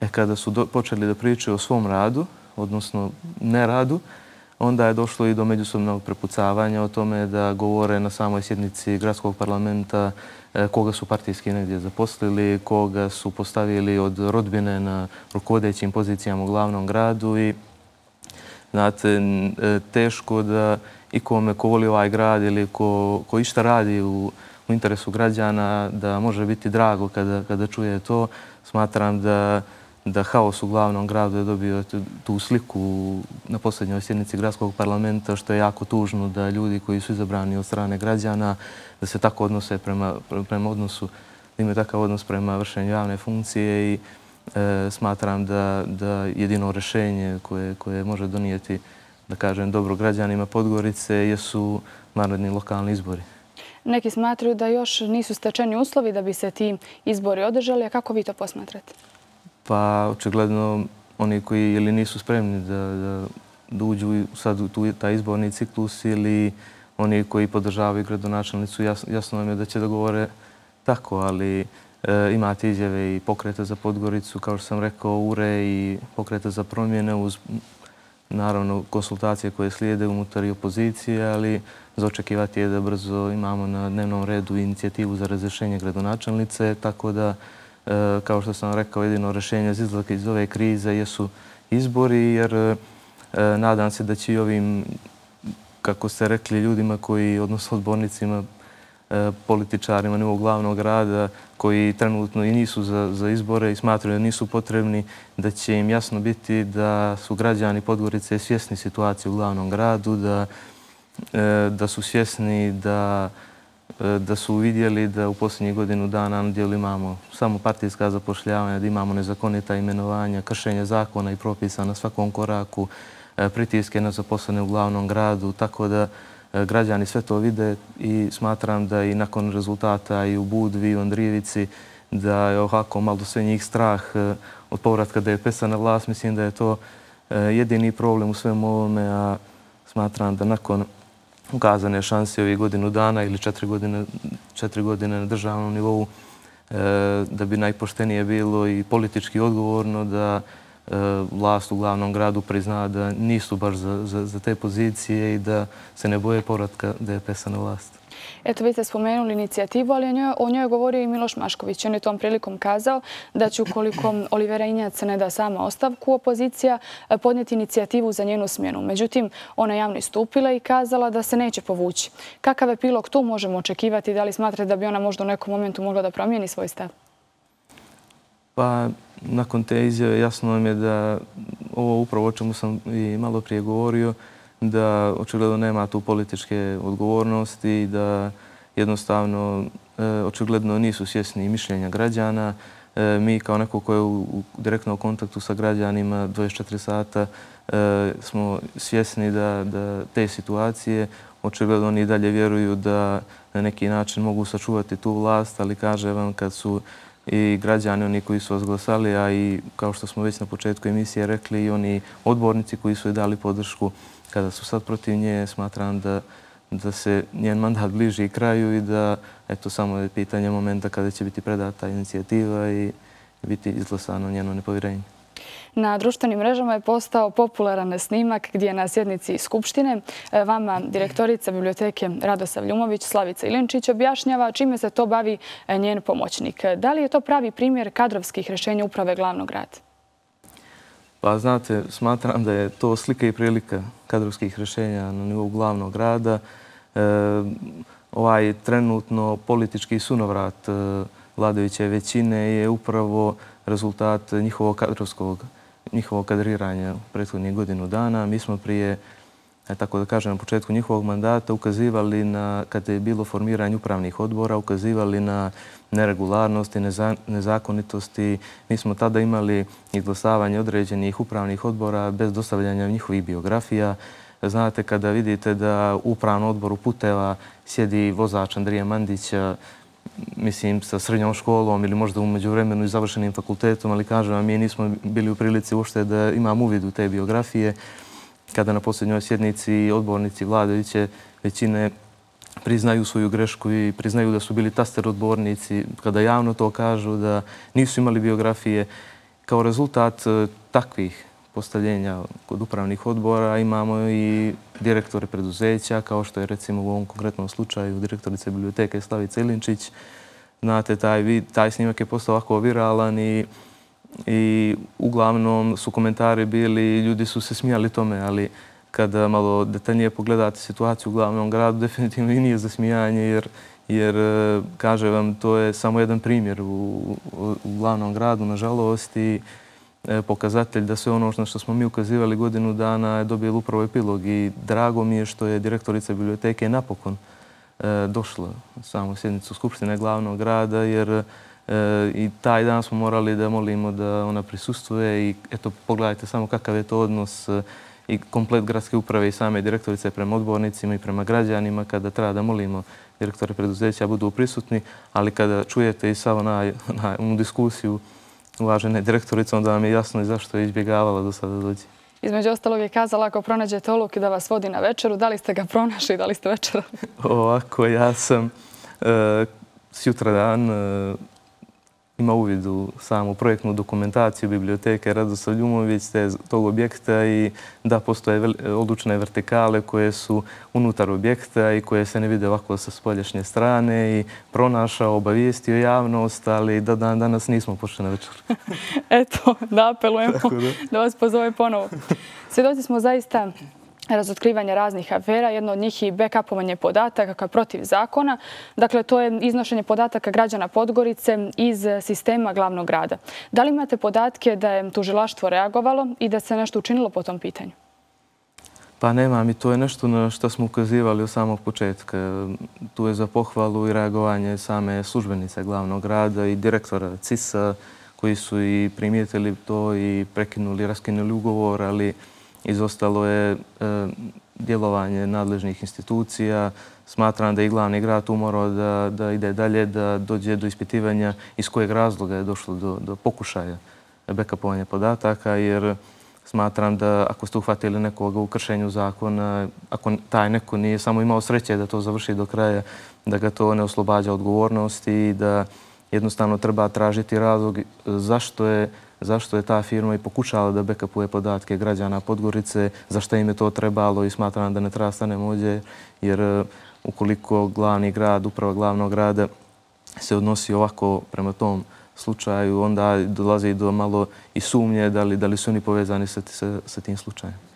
E kada su do, počeli da pričaju o svom radu, odnosno neradu, onda je došlo i do međusobnog prepucavanja o tome da govore na samoj sjednici gradskog parlamenta e, koga su partijski negdje zaposlili, koga su postavili od rodbine na rukovodećim pozicijama u glavnom gradu i znate, e, teško da ikome ko voli ovaj grad ili ko, ko išta radi u, u interesu građana, da može biti drago kada, kada čuje to. Smatram da, da haos u glavnom gradu je dobio tu sliku na posljednjoj sjednici gradskog parlamenta, što je jako tužno da ljudi koji su izabrani od strane građana, da se tako odnose prema, prema odnosu, da imaju takav odnos prema vršenju javne funkcije i e, smatram da, da jedino rešenje koje, koje može donijeti da kažem, dobro građanima Podgorice jesu narodni lokalni izbori. Neki smatruju da još nisu stečeni uslovi da bi se ti izbori održali. A kako vi to posmatrate? Pa, očigledno, oni koji ili nisu spremni da, da da uđu sad u taj izborni ciklus ili oni koji podržavaju gradonačelnicu, jasno nam je da će da govore tako, ali e, imate izjave i pokrete za Podgoricu, kao što sam rekao, URE i pokrete za promjene uz naravno konsultacije koje slijede unutar i opozicije, ali za očekivati je da brzo imamo na dnevnom redu inicijativu za razrešenje gradonačelnice, tako da, e, kao što sam rekao, jedino rešenje za izlaka iz ove krize jesu izbori, jer e, nadam se da će i ovim, kako ste rekli, ljudima koji, odnosno odbornicima, E, političarima nivou glavnog grada koji trenutno i nisu za, za izbore i smatraju da nisu potrebni, da će im jasno biti da su građani Podgorice svjesni situacije u glavnom gradu, da, e, da su svjesni da e, da su vidjeli da u posljednjih godinu dana na dijelu imamo samo partijska zapošljavanja, da imamo nezakonita imenovanja, kršenje zakona i propisa na svakom koraku, pritiske na zaposlene u glavnom gradu, tako da E, građani sve to vide i smatram da i nakon rezultata i u Budvi i u Andrijevici da je ovako malo sve njih strah e, od povratka DPS-a na vlast. Mislim da je to e, jedini problem u svemu ovome, a smatram da nakon ukazane šanse ovih godinu dana ili četiri godine, četiri godine na državnom nivou, da bi najpoštenije bilo i politički odgovorno da E, vlast u glavnom gradu prizna da nisu baš za, za, za te pozicije i da se ne boje povratka DPS-a na vlast. Eto, vi ste spomenuli inicijativu, ali o njoj je govorio i Miloš Mašković. On je tom prilikom kazao da će ukoliko Olivera Injac ne da sama ostavku, opozicija e, podnijeti inicijativu za njenu smjenu. Međutim, ona javno istupila i kazala da se neće povući. Kakav epilog tu možemo očekivati? Da li smatrate da bi ona možda u nekom momentu mogla da promijeni svoj stav? Pa, nakon te izjave jasno nam je da ovo upravo o čemu sam i malo prije govorio, da očigledno nema tu političke odgovornosti i da jednostavno e, očigledno nisu svjesni mišljenja građana. E, mi kao neko ko je u direktnom kontaktu sa građanima 24 sata e, smo svjesni da te situacije očigledno oni dalje vjeruju da na neki način mogu sačuvati tu vlast, ali kaže vam kad su i građani, oni koji su vas glasali, a i kao što smo već na početku emisije rekli, i oni odbornici koji su je dali podršku kada su sad protiv nje, smatram da, da se njen mandat bliži kraju i da eto, samo je pitanje momenta kada će biti predata inicijativa i biti izglasano njeno nepovjerenje. Na društvenim mrežama je postao popularan snimak gdje je na sjednici Skupštine e, vama direktorica biblioteke Radosav Ljumović, Slavica Ilinčić, objašnjava čime se to bavi e, njen pomoćnik. Da li je to pravi primjer kadrovskih rešenja uprave glavnog grada? Pa znate, smatram da je to slika i prilika kadrovskih rešenja na nivou glavnog grada. E, ovaj trenutno politički sunovrat e, vladajuće većine je upravo rezultat njihovog kadrovskog njihovog kadriranja u prethodnih godinu dana. Mi smo prije e, tako da kažem, na početku njihovog mandata ukazivali na, kada je bilo formiranje upravnih odbora, ukazivali na neregularnosti, nezakonitosti. Mi smo tada imali izglasavanje određenih upravnih odbora bez dostavljanja njihovih biografija. Znate, kada vidite da u upravnom odboru puteva sjedi vozač Andrija Mandića, mislim, sa srednjom školom ili možda umeđu vremenu i završenim fakultetom, ali kažem vam, mi nismo bili u prilici ušte da imam uvid u te biografije kada na posljednjoj sjednici odbornici vladajuće većine priznaju svoju grešku i priznaju da su bili taster odbornici, kada javno to kažu da nisu imali biografije. Kao rezultat eh, takvih postavljenja kod upravnih odbora imamo i direktore preduzeća, kao što je recimo u ovom konkretnom slučaju direktorice biblioteke Slavica Ilinčić. Znate, taj, taj snimak je postao ovako viralan i i uglavnom su komentari bili, ljudi su se smijali tome, ali kada malo detaljnije pogledate situaciju u glavnom gradu, definitivno i nije za smijanje, jer, jer e, kaže vam, to je samo jedan primjer u, u glavnom gradu, nažalost, i E, pokazatelj da sve ono što smo mi ukazivali godinu dana je dobio upravo epilog i drago mi je što je direktorica biblioteke napokon e, došla u samu sjednicu Skupštine glavnog grada, jer e, i taj dan smo morali da molimo da ona prisustuje i eto pogledajte samo kakav je to odnos i komplet gradske uprave i same direktorice prema odbornicima i prema građanima kada treba da molimo direktore preduzeća budu prisutni, ali kada čujete i samo na, na diskusiju uvažene direktorice, onda vam je jasno i zašto je izbjegavala do sada dođe. Između ostalog je kazala ako pronađete oluk i da vas vodi na večeru, da li ste ga pronašli, da li ste večerali? Ovako, ja sam e, sjutra dan e, ima uvid u samu projektnu dokumentaciju biblioteke Radoslav Ljumović te tog objekta i da postoje odlučne vertikale koje su unutar objekta i koje se ne vide ovako sa spolješnje strane i pronašao, obavijestio javnost, ali da dan danas nismo pošli na večer. Eto, da apelujemo da vas pozove ponovo. Svjedoci smo zaista razotkrivanje raznih afera. Jedno od njih je backupovanje podataka kao protiv zakona. Dakle, to je iznošenje podataka građana Podgorice iz sistema glavnog grada. Da li imate podatke da je tužilaštvo reagovalo i da se nešto učinilo po tom pitanju? Pa nemam i to je nešto na što smo ukazivali od samog početka. Tu je za pohvalu i reagovanje same službenice glavnog grada i direktora CIS-a koji su i primijetili to i prekinuli, raskinuli ugovor, ali izostalo je e, djelovanje nadležnih institucija. Smatram da je glavni grad umorao da, da ide dalje, da dođe do ispitivanja iz kojeg razloga je došlo do, do pokušaja bekapovanja podataka, jer smatram da ako ste uhvatili nekoga u kršenju zakona, ako taj neko nije samo imao sreće da to završi do kraja, da ga to ne oslobađa odgovornosti i da jednostavno treba tražiti razlog zašto je zašto je ta firma i pokušala da backupuje podatke građana Podgorice, zašto im je to trebalo i smatram da ne treba stane mođe, jer eh, ukoliko glavni grad, uprava glavnog grada se odnosi ovako prema tom slučaju, onda dolazi do malo i sumnje da li, da li su oni povezani sa, sa, sa tim slučajem.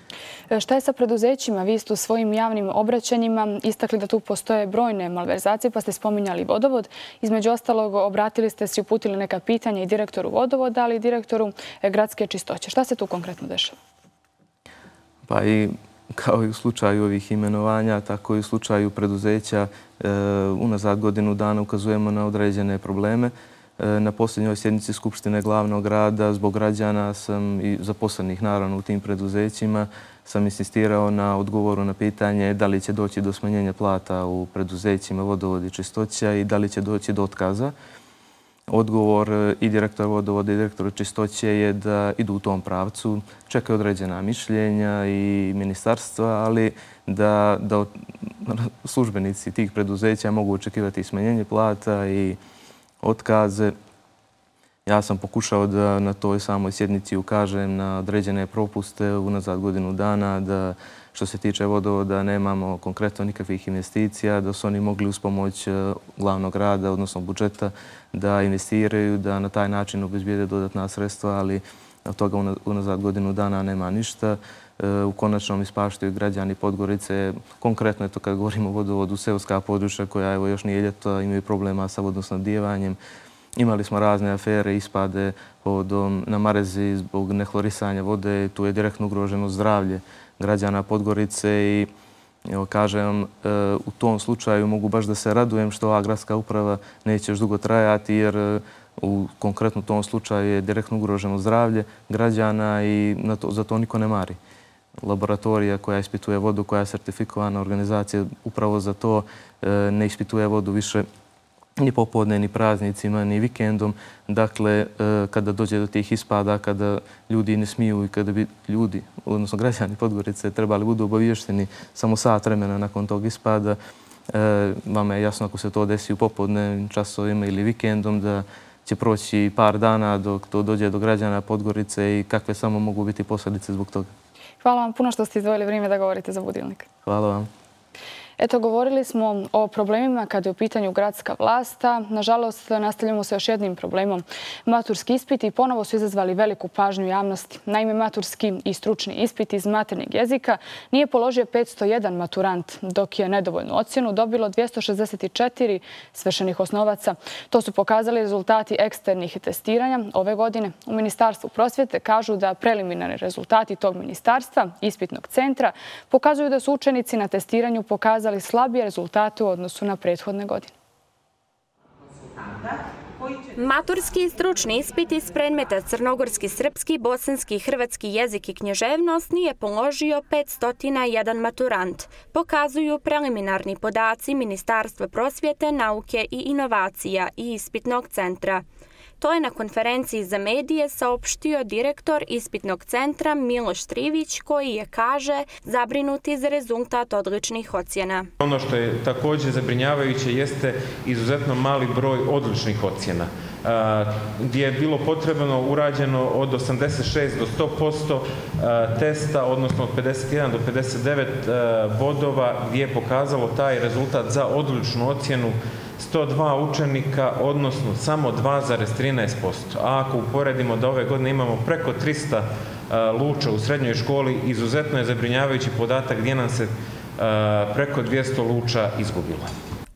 E, šta je sa preduzećima? Vi ste u svojim javnim obraćanjima istakli da tu postoje brojne malverzacije, pa ste spominjali vodovod. Između ostalog, obratili ste se i uputili neka pitanja i direktoru vodovoda, ali i direktoru e, gradske čistoće. Šta se tu konkretno dešava? Pa i kao i u slučaju ovih imenovanja, tako i u slučaju preduzeća, e, unazad godinu dana ukazujemo na određene probleme. E, na posljednjoj sjednici Skupštine glavnog grada zbog građana sam i zaposlenih naravno u tim preduzećima sam insistirao na odgovoru na pitanje da li će doći do smanjenja plata u preduzećima vodovodi čistoća i da li će doći do otkaza. Odgovor i direktor vodovoda i direktor čistoće je da idu u tom pravcu, čekaju određena mišljenja i ministarstva, ali da, da službenici tih preduzeća mogu očekivati smanjenje plata i otkaze. Ja sam pokušao da na toj samoj sjednici ukažem na određene propuste unazad godinu dana, da što se tiče vodovoda nemamo konkretno nikakvih investicija, da su oni mogli uz pomoć e, glavnog rada, odnosno budžeta, da investiraju, da na taj način obezbijede dodatna sredstva, ali od toga unazad godinu dana nema ništa. E, u konačnom ispaštaju građani Podgorice, konkretno je to kad govorimo o vodovodu, seoska područja koja evo, još nije ljeto, imaju problema sa vodosnadjevanjem, Imali smo razne afere, ispade na Marezi zbog nehlorisanja vode. Tu je direktno ugroženo zdravlje građana Podgorice i kažem, e, u tom slučaju mogu baš da se radujem što ova gradska uprava neće još dugo trajati jer e, u konkretno tom slučaju je direktno ugroženo zdravlje građana i za to niko ne mari. Laboratorija koja ispituje vodu, koja je sertifikovana organizacija, upravo za to e, ne ispituje vodu više ni popodne, ni praznicima, ni vikendom. Dakle, e, kada dođe do tih ispada, kada ljudi ne smiju i kada bi ljudi, odnosno građani Podgorice, trebali budu obavješteni samo sat vremena nakon tog ispada, e, vama je jasno ako se to desi u popodne časovima ili vikendom, da će proći par dana dok to dođe do građana Podgorice i kakve samo mogu biti posljedice zbog toga. Hvala vam puno što ste izdvojili vrijeme da govorite za budilnik. Hvala vam. Eto, govorili smo o problemima kada je u pitanju gradska vlasta. Nažalost, nastavljamo se još jednim problemom. Maturski ispiti ponovo su izazvali veliku pažnju javnosti. Naime, maturski i stručni ispit iz maternog jezika nije položio 501 maturant, dok je nedovoljnu ocjenu dobilo 264 svršenih osnovaca. To su pokazali rezultati eksternih testiranja ove godine. U Ministarstvu prosvjete kažu da preliminarni rezultati tog ministarstva, ispitnog centra, pokazuju da su učenici na testiranju pokazali pokazali slabije rezultate u odnosu na prethodne godine. Maturski i stručni ispit iz predmeta crnogorski, srpski, bosanski, hrvatski jezik i knježevnost nije položio 501 maturant, pokazuju preliminarni podaci Ministarstva prosvjete, nauke i inovacija i ispitnog centra. To je na konferenciji za medije saopštio direktor ispitnog centra Miloš Trivić koji je, kaže, zabrinuti za rezultat odličnih ocjena. Ono što je također zabrinjavajuće jeste izuzetno mali broj odličnih ocjena gdje je bilo potrebno urađeno od 86 do 100% testa, odnosno od 51 do 59 bodova gdje je pokazalo taj rezultat za odličnu ocjenu 102 učenika, odnosno samo 2,13%. A ako uporedimo da ove godine imamo preko 300 e, luča u srednjoj školi, izuzetno je zabrinjavajući podatak gdje nam se e, preko 200 luča izgubilo.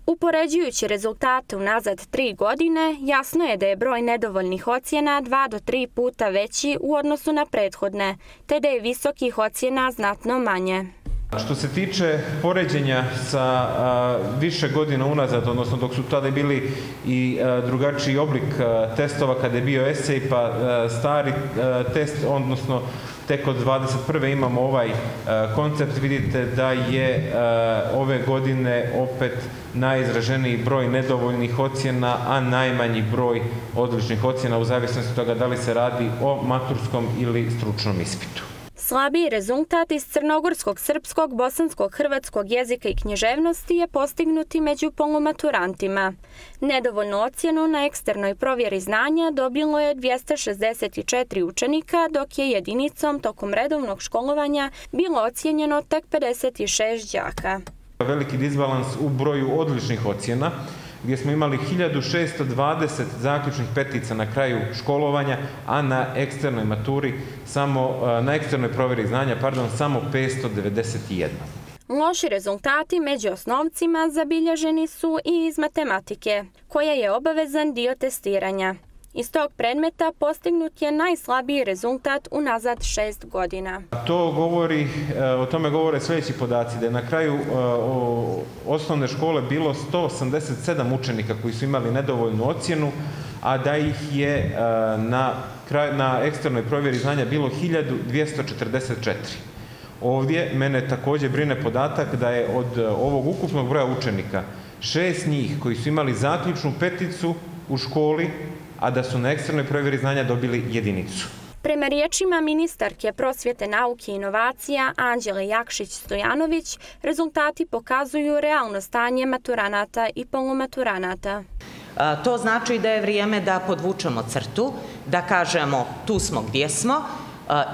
Upoređujući rezultate unazad tri godine, jasno je da je broj nedovoljnih ocjena dva do tri puta veći u odnosu na prethodne, te da je visokih ocjena znatno manje. Što se tiče poređenja sa više godina unazad, odnosno dok su tada bili i drugačiji oblik testova kada je bio esej, pa stari test, odnosno tek od 21. imamo ovaj koncept, vidite da je ove godine opet najizraženiji broj nedovoljnih ocjena, a najmanji broj odličnih ocjena u zavisnosti toga da li se radi o maturskom ili stručnom ispitu. Slabiji rezultat iz crnogorskog, srpskog, bosanskog, hrvatskog jezika i književnosti je postignuti među polumaturantima. Nedovoljnu ocjenu na eksternoj provjeri znanja dobilo je 264 učenika, dok je jedinicom tokom redovnog školovanja bilo ocjenjeno tek 56 džaka. Veliki disbalans u broju odličnih ocjena, gdje smo imali 1620 zaključnih petica na kraju školovanja, a na eksternoj maturi, samo, e, na eksternoj provjeri znanja, pardon, samo 591. Loši rezultati među osnovcima zabilježeni su i iz matematike, koja je obavezan dio testiranja. Iz tog predmeta postignut je najslabiji rezultat unazad šest godina. To govori, e, o tome govore sljedeći podaci, da je na kraju e, osnovne škole bilo 187 učenika koji su imali nedovoljnu ocjenu, a da ih je e, na, kraj, na eksternoj provjeri znanja bilo 1244. Ovdje mene također brine podatak da je od ovog ukupnog broja učenika šest njih koji su imali zaključnu peticu u školi a da su na eksternoj provjeri znanja dobili jedinicu. Prema riječima ministarke prosvjete nauke i inovacija Anđele Jakšić-Stojanović, rezultati pokazuju realno stanje maturanata i polumaturanata. To znači da je vrijeme da podvučemo crtu, da kažemo tu smo gdje smo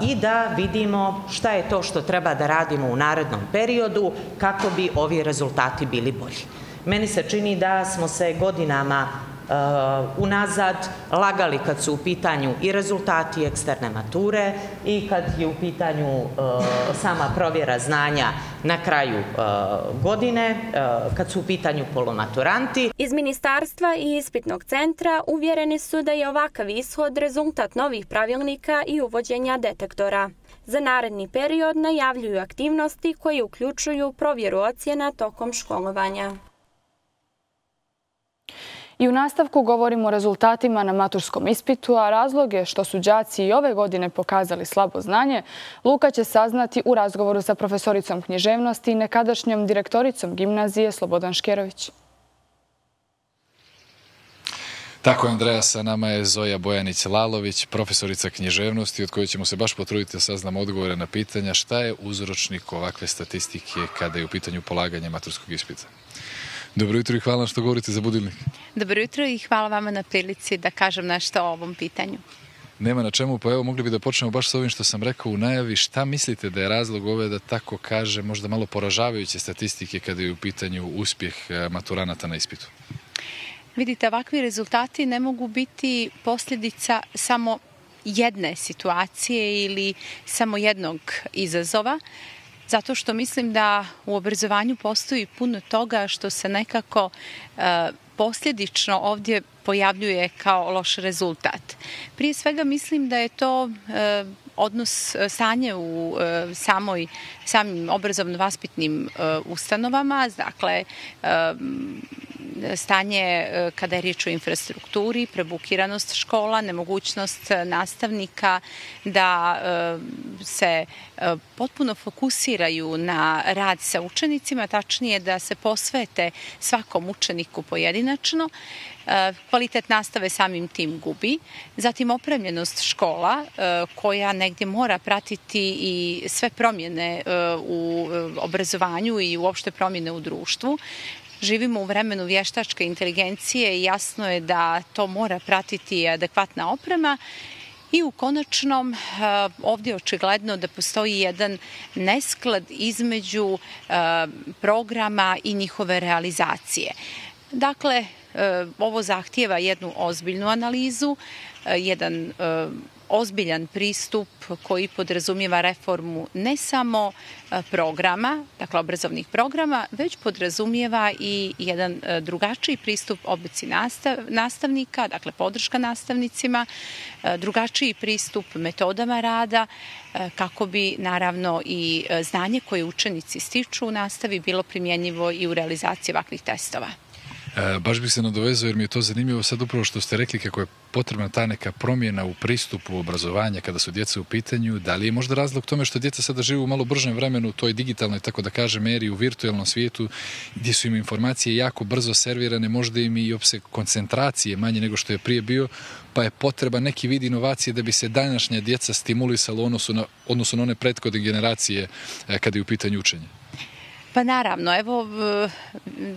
i da vidimo šta je to što treba da radimo u narednom periodu kako bi ovi rezultati bili bolji. Meni se čini da smo se godinama Uh, unazad lagali kad su u pitanju i rezultati eksterne mature i kad je u pitanju uh, sama provjera znanja na kraju uh, godine, kad su u pitanju polomaturanti. Iz ministarstva i ispitnog centra uvjereni su da je ovakav ishod rezultat novih pravilnika i uvođenja detektora. Za naredni period najavljuju aktivnosti koje uključuju provjeru ocjena tokom školovanja. I u nastavku govorimo o rezultatima na maturskom ispitu, a razloge što su džaci i ove godine pokazali slabo znanje. Luka će saznati u razgovoru sa profesoricom književnosti i nekadašnjom direktoricom gimnazije Slobodan Škerović. Tako je, Andreja, sa nama je Zoja Bojanić-Lalović, profesorica književnosti, od koje ćemo se baš potruditi da saznamo odgovore na pitanja šta je uzročnik ovakve statistike kada je u pitanju polaganja maturskog ispita. Dobro jutro i hvala što govorite za budilnik. Dobro jutro i hvala vama na prilici da kažem nešto o ovom pitanju. Nema na čemu, pa evo mogli bi da počnemo baš s ovim što sam rekao u najavi. Šta mislite da je razlog ove da tako kaže možda malo poražavajuće statistike kada je u pitanju uspjeh e, maturanata na ispitu? Vidite, ovakvi rezultati ne mogu biti posljedica samo jedne situacije ili samo jednog izazova zato što mislim da u obrazovanju postoji puno toga što se nekako e, posljedično ovdje pojavljuje kao loš rezultat. Prije svega mislim da je to e, odnos sanje stanje u e, samoj samim obrazovno-vaspitnim e, ustanovama, dakle e, stanje e, kada je riječ o infrastrukturi, prebukiranost škola, nemogućnost e, nastavnika da e, se potpuno fokusiraju na rad sa učenicima, tačnije da se posvete svakom učeniku pojedinačno, kvalitet nastave samim tim gubi. Zatim opremljenost škola koja negdje mora pratiti i sve promjene u obrazovanju i uopšte promjene u društvu. Živimo u vremenu vještačke inteligencije i jasno je da to mora pratiti adekvatna oprema I u konačnom eh, ovdje je očigledno da postoji jedan nesklad između eh, programa i njihove realizacije. Dakle, eh, ovo zahtijeva jednu ozbiljnu analizu, jedan ozbiljan pristup koji podrazumijeva reformu ne samo e, programa, dakle obrazovnih programa, već podrazumijeva i jedan e, drugačiji pristup oblici nastavnika, dakle podrška nastavnicima, e, drugačiji pristup metodama rada, kako bi naravno i znanje koje učenici stiču u nastavi bilo primjenjivo i u realizaciji ovakvih testova. E, baš bih se nadovezao jer mi je to zanimljivo sad upravo što ste rekli kako je potrebna ta neka promjena u pristupu obrazovanja kada su djeca u pitanju. Da li je možda razlog tome što djeca sada žive u malo bržem vremenu, toj digitalnoj, tako da kažem, meri u virtualnom svijetu gdje su im informacije jako brzo servirane, možda im i opse koncentracije manje nego što je prije bio, pa je potreba neki vid inovacije da bi se današnja djeca stimulisala odnosu na, odnosu na one prethodne generacije e, kada je u pitanju učenja. Pa naravno, evo,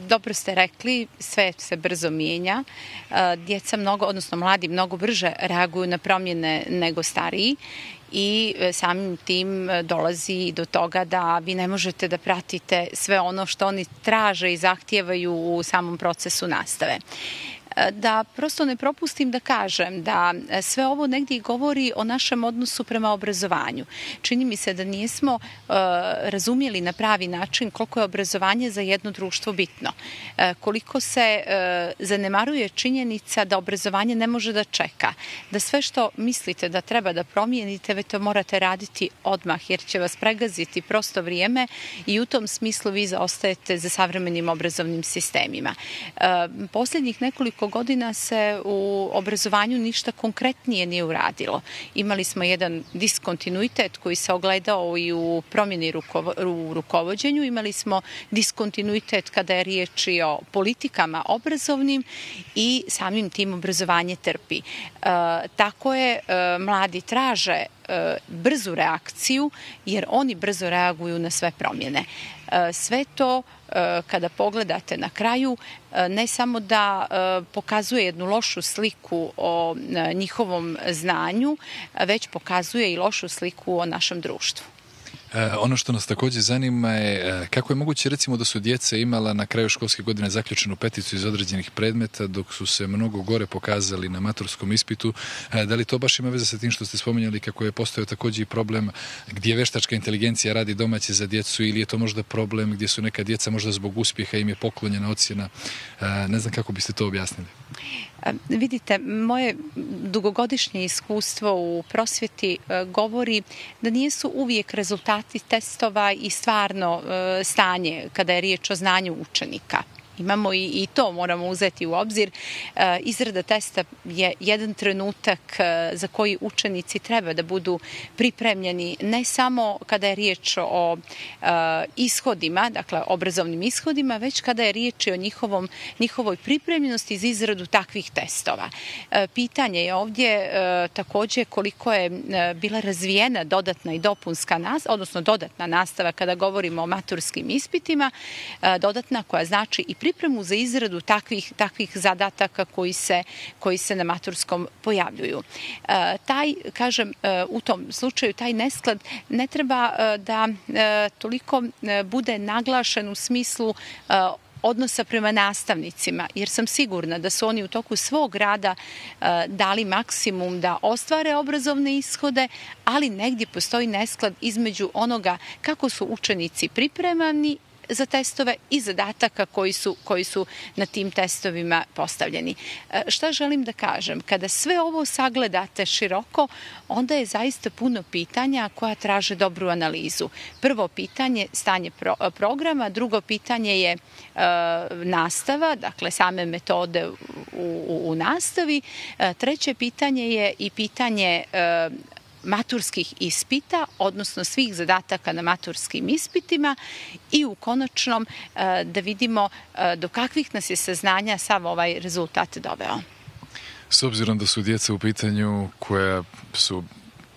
dobro ste rekli, sve se brzo mijenja. E, djeca mnogo, odnosno mladi, mnogo brže reaguju na promjene nego stariji i e, samim tim e, dolazi do toga da vi ne možete da pratite sve ono što oni traže i zahtijevaju u samom procesu nastave da prosto ne propustim da kažem da e, sve ovo negdje govori o našem odnosu prema obrazovanju. Čini mi se da nismo e, razumjeli razumijeli na pravi način koliko je obrazovanje za jedno društvo bitno. E, koliko se zanemaruje činjenica da obrazovanje ne može da čeka. Da sve što mislite da treba da promijenite, već to morate raditi odmah jer će vas pregaziti prosto vrijeme i u tom smislu vi zaostajete za savremenim obrazovnim sistemima. Posljednjih nekoliko godina se u obrazovanju ništa konkretnije nije uradilo. Imali smo jedan diskontinuitet koji se ogledao i u promjeni u rukovodđenju. Imali smo diskontinuitet kada je riječ o politikama obrazovnim i samim tim obrazovanje trpi. E, tako je, e, mladi traže e, brzu reakciju jer oni brzo reaguju na sve promjene. Sve to e, kada pogledate na kraju, e, ne samo da e, pokazuje jednu lošu sliku o njihovom znanju, već pokazuje i lošu sliku o našem društvu. E, ono što nas također zanima je e, kako je moguće recimo da su djece imala na kraju školske godine zaključenu peticu iz određenih predmeta dok su se mnogo gore pokazali na maturskom ispitu. E, da li to baš ima veze sa tim što ste spominjali kako je postao također i problem gdje veštačka inteligencija radi domaće za djecu ili je to možda problem gdje su neka djeca možda zbog uspjeha im je poklonjena ocjena. E, ne znam kako biste to objasnili. Vidite, moje dugogodišnje iskustvo u prosvjeti e, govori da nijesu uvijek rezultati testova i stvarno e, stanje kada je riječ o znanju učenika imamo i, i to moramo uzeti u obzir. E, izrada testa je jedan trenutak e, za koji učenici treba da budu pripremljeni ne samo kada je riječ o e, ishodima, dakle obrazovnim ishodima, već kada je riječ o njihovom, njihovoj pripremljenosti za izradu takvih testova. E, pitanje je ovdje e, također koliko je e, bila razvijena dodatna i dopunska nastava, odnosno dodatna nastava kada govorimo o maturskim ispitima, dodatna koja znači i pripremljenost pripremu za izradu takvih, takvih zadataka koji se, koji se na maturskom pojavljuju. E, taj, kažem, e, u tom slučaju, taj nesklad ne treba e, da e, toliko e, bude naglašen u smislu e, odnosa prema nastavnicima, jer sam sigurna da su oni u toku svog rada dali maksimum da ostvare obrazovne ishode, ali negdje postoji nesklad između onoga kako su učenici pripremani za testove i zadataka koji su, koji su na tim testovima postavljeni. E, šta želim da kažem? Kada sve ovo sagledate široko, onda je zaista puno pitanja koja traže dobru analizu. Prvo pitanje stanje pro, programa, drugo pitanje je e, nastava, dakle same metode u, u, u nastavi. E, treće pitanje je i pitanje e, maturskih ispita, odnosno svih zadataka na maturskim ispitima i u konačnom e, da vidimo e, do kakvih nas je saznanja sav ovaj rezultat doveo. S obzirom da su djeca u pitanju koja su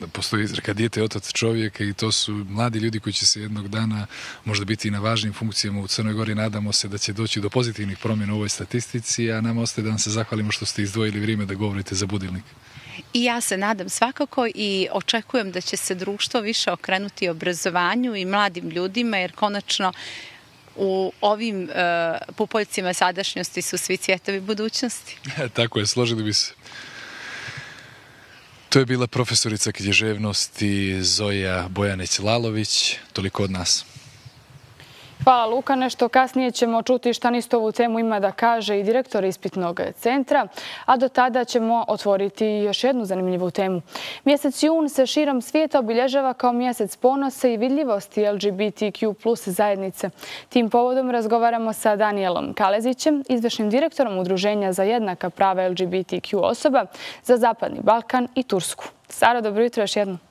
postoji izreka dijete je otac čovjeka i to su mladi ljudi koji će se jednog dana možda biti i na važnim funkcijama u Crnoj Gori. Nadamo se da će doći do pozitivnih promjena u ovoj statistici, a nam ostaje da vam se zahvalimo što ste izdvojili vrijeme da govorite za budilnik. I ja se nadam svakako i očekujem da će se društvo više okrenuti obrazovanju i mladim ljudima, jer konačno u ovim e, pupoljcima sadašnjosti su svi cvjetovi budućnosti. E, tako je, složili bi se. To je bila profesorica književnosti Zoja Bojanić-Lalović. Toliko od nas. Hvala Luka. Nešto kasnije ćemo čuti šta nisto ovu temu ima da kaže i direktor ispitnog centra, a do tada ćemo otvoriti još jednu zanimljivu temu. Mjesec jun se širom svijeta obilježava kao mjesec ponosa i vidljivosti LGBTQ plus zajednice. Tim povodom razgovaramo sa Danielom Kalezićem, izvršnim direktorom Udruženja za jednaka prava LGBTQ osoba za Zapadni Balkan i Tursku. Sara, dobro jutro još jednom.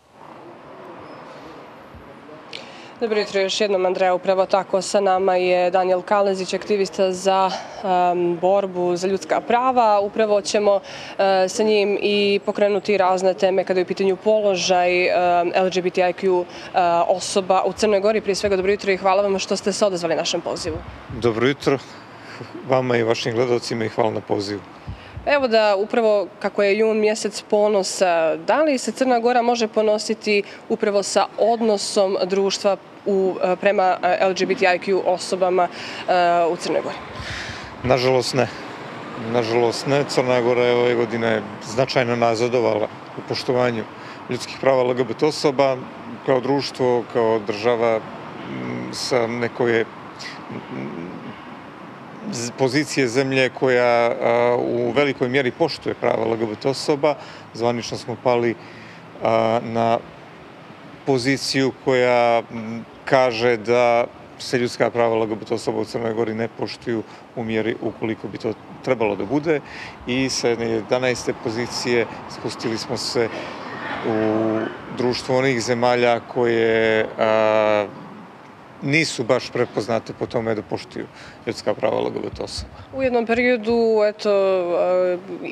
Dobro jutro još jednom, Andreja. Upravo tako sa nama je Daniel Kalezić, aktivista za um, borbu za ljudska prava. Upravo ćemo uh, sa njim i pokrenuti razne teme kada je u pitanju položaj um, LGBTIQ uh, osoba u Crnoj Gori. Prije svega, dobro jutro i hvala vam što ste se odazvali našem pozivu. Dobro jutro vama i vašim gledalcima i hvala na pozivu. Evo da upravo kako je jun mjesec ponosa, da li se Crna Gora može ponositi upravo sa odnosom društva u, e, prema e, LGBTIQ osobama e, u Crnoj Gori? Nažalost ne. Nažalost ne. Crna Gora je ove godine značajno nazadovala u poštovanju ljudskih prava LGBT osoba kao društvo, kao država sa nekoje pozicije zemlje koja u velikoj mjeri poštuje prava LGBT osoba. Zvanično smo pali na poziciju koja kaže da se ljudska prava LGBT osoba u Crnoj Gori ne poštuju u mjeri ukoliko bi to trebalo da bude. I sa jedne 11. pozicije spustili smo se u društvo onih zemalja koje nisu baš prepoznate po tome da poštuju ljudska prava LGBT osoba. U jednom periodu, eto,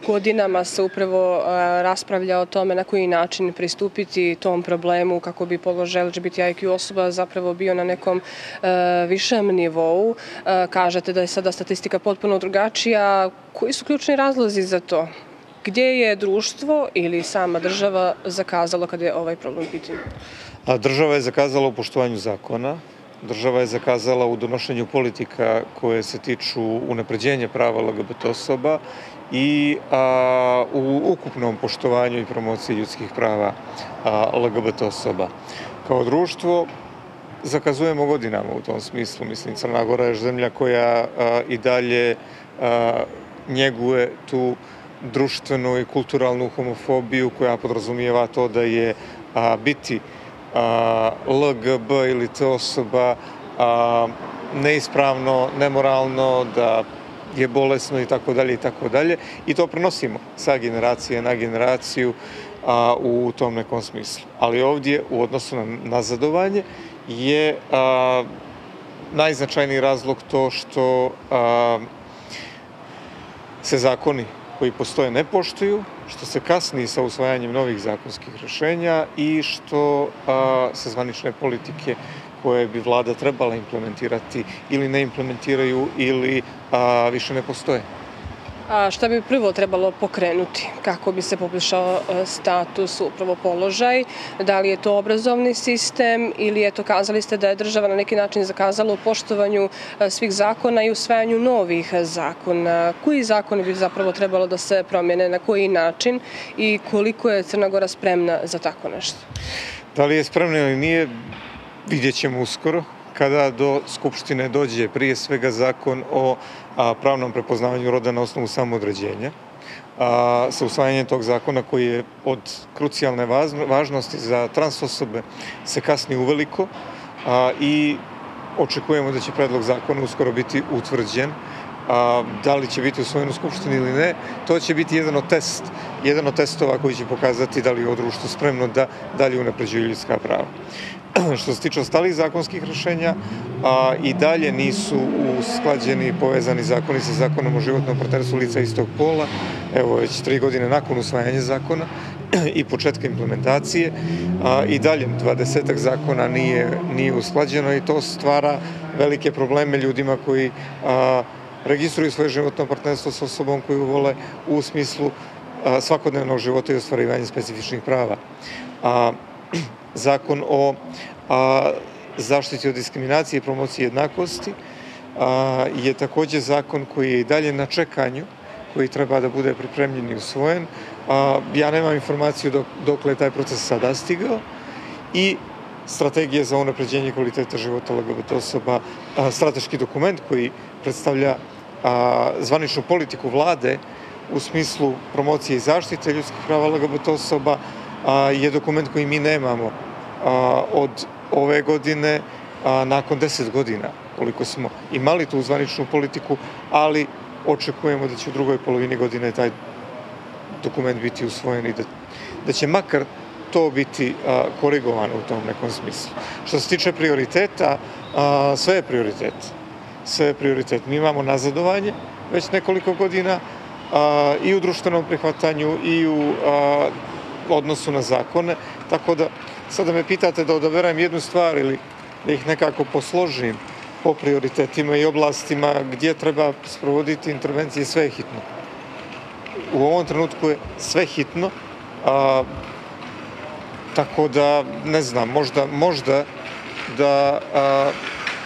godinama se upravo raspravlja o tome na koji način pristupiti tom problemu kako bi položaj LGBTIQ osoba zapravo bio na nekom višem nivou. Kažete da je sada statistika potpuno drugačija. Koji su ključni razlozi za to? Gdje je društvo ili sama država zakazalo kada je ovaj problem pitanje? Država je zakazala u poštovanju zakona, država je zakazala u donošenju politika koje se tiču unapređenja prava LGBT osoba i a, u ukupnom poštovanju i promociji ljudskih prava a, LGBT osoba. Kao društvo zakazujemo godinama u tom smislu. Mislim, Crna Gora je zemlja koja a, i dalje a, njeguje tu društvenu i kulturalnu homofobiju koja podrazumijeva to da je a, biti LGB ili te osoba neispravno, nemoralno, da je bolesno i tako dalje i tako dalje. I to prenosimo sa generacije na generaciju a, u tom nekom smislu. Ali ovdje u odnosu na nazadovanje je a, najznačajniji razlog to što a, se zakoni koji postoje ne poštuju, što se kasni sa usvajanjem novih zakonskih rješenja i što a, se zvanične politike koje bi vlada trebala implementirati ili ne implementiraju ili a, više ne postoje. A šta bi prvo trebalo pokrenuti kako bi se poboljšao e, status, upravo položaj? Da li je to obrazovni sistem ili je to kazali ste da je država na neki način zakazala u poštovanju e, svih zakona i usvajanju novih zakona? Koji zakoni bi zapravo trebalo da se promjene, na koji način i koliko je Crna Gora spremna za tako nešto? Da li je spremna ili nije, vidjet ćemo uskoro kada do Skupštine dođe prije svega zakon o pravnom prepoznavanju roda na osnovu samodređenja, sa usvajanjem tog zakona koji je od krucijalne važnosti za trans osobe se kasni uveliko i očekujemo da će predlog zakona uskoro biti utvrđen. Da li će biti usvojen u Skupštini ili ne, to će biti jedan od test, jedan od testova koji će pokazati da li je ovo društvo spremno da dalje unapređuje ljudska prava. što se tiče ostalih zakonskih rešenja, a, i dalje nisu usklađeni povezani zakoni sa zakonom o životnom partnerstvu lica istog pola, evo već tri godine nakon usvajanja zakona i početka implementacije, a, i dalje 20 zakona nije, nije usklađeno i to stvara velike probleme ljudima koji a, registruju svoje životno partnerstvo sa osobom koju vole u smislu a, svakodnevnog života i ostvarivanja specifičnih prava. A, zakon o a, zaštiti od diskriminacije i promocije jednakosti a, je također zakon koji je i dalje na čekanju, koji treba da bude pripremljen i usvojen. A, ja nemam informaciju dok, dokle je taj proces sada stigao i strategije za unapređenje kvaliteta života LGBT osoba, a, strateški dokument koji predstavlja a, zvaničnu politiku vlade u smislu promocije i zaštite ljudskih prava LGBT osoba, a, je dokument koji mi nemamo a, od ove godine, a, nakon deset godina, koliko smo imali tu zvaničnu politiku, ali očekujemo da će u drugoj polovini godine taj dokument biti usvojen i da, da će makar to biti a, korigovano u tom nekom smislu. Što se tiče prioriteta, a, sve je prioritet. Sve je prioritet. Mi imamo nazadovanje već nekoliko godina a, i u društvenom prihvatanju i u a, odnosu na zakone, tako da sada me pitate da odaberem jednu stvar ili da ih nekako posložim po prioritetima i oblastima gdje treba sprovoditi intervencije, sve je hitno. U ovom trenutku je sve hitno, a, tako da, ne znam, možda, možda da a,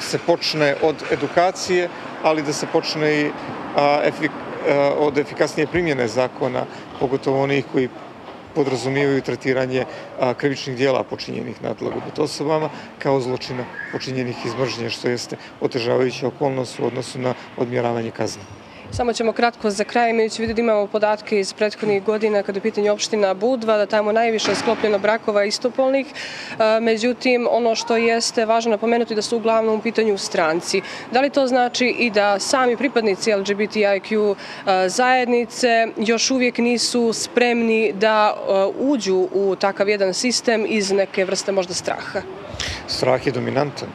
se počne od edukacije, ali da se počne i a, efik, a, od efikasnije primjene zakona, pogotovo onih koji podrazumijevaju tretiranje krivičnih dijela počinjenih nad LGBT osobama kao zločina počinjenih izmržnje, što jeste otežavajuća okolnost u odnosu na odmjeravanje kazne. Samo ćemo kratko za kraj, imajući vidio da imamo podatke iz prethodnih godina kada je pitanje opština Budva, da tamo najviše je sklopljeno brakova istopolnih. E, međutim, ono što jeste važno napomenuti da su uglavnom u pitanju stranci. Da li to znači i da sami pripadnici LGBTIQ e, zajednice još uvijek nisu spremni da e, uđu u takav jedan sistem iz neke vrste možda straha? Strah je dominantan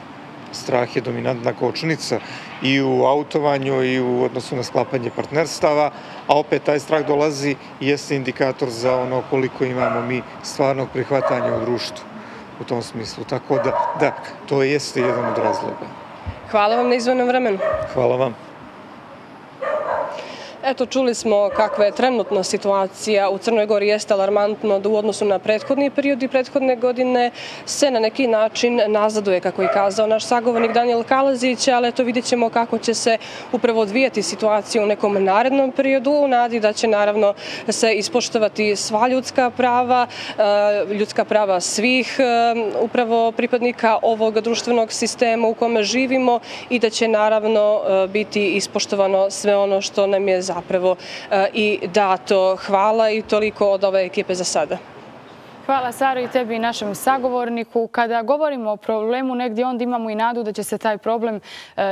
strah je dominantna kočnica i u autovanju i u odnosu na sklapanje partnerstava, a opet taj strah dolazi i jeste indikator za ono koliko imamo mi stvarnog prihvatanja u društvu u tom smislu. Tako da, da, to jeste jedan od razloga. Hvala vam na izvanom vremenu. Hvala vam. Eto, čuli smo kakva je trenutna situacija. U Crnoj Gori jeste alarmantno da u odnosu na prethodni period i prethodne godine se na neki način nazaduje, kako je kazao naš sagovornik Daniel Kalazić, ali eto vidjet ćemo kako će se upravo odvijati situacija u nekom narednom periodu, u nadi da će naravno se ispoštovati sva ljudska prava, e, ljudska prava svih e, upravo pripadnika ovog društvenog sistema u kome živimo i da će naravno e, biti ispoštovano sve ono što nam je zapravo zapravo e, i dato. Hvala i toliko od ove ekipe za sada. Hvala Saro i tebi i našem sagovorniku. Kada govorimo o problemu, negdje onda imamo i nadu da će se taj problem e,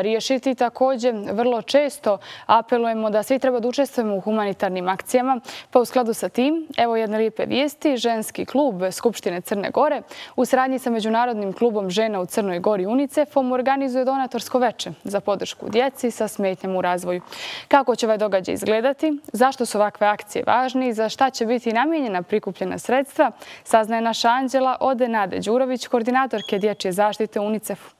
riješiti. Također, vrlo često apelujemo da svi treba da učestvujemo u humanitarnim akcijama. Pa u skladu sa tim, evo jedne lijepe vijesti. Ženski klub Skupštine Crne Gore u sradnji sa Međunarodnim klubom žena u Crnoj Gori UNICEF-om organizuje donatorsko veče za podršku djeci sa smetnjama u razvoju. Kako će ovaj događaj izgledati? Zašto su ovakve akcije važne i za šta će biti namijenjena prikupljena sredstva? Saznaje naša Anđela od Nade Đurović, koordinatorke Dječje zaštite UNICEF-u.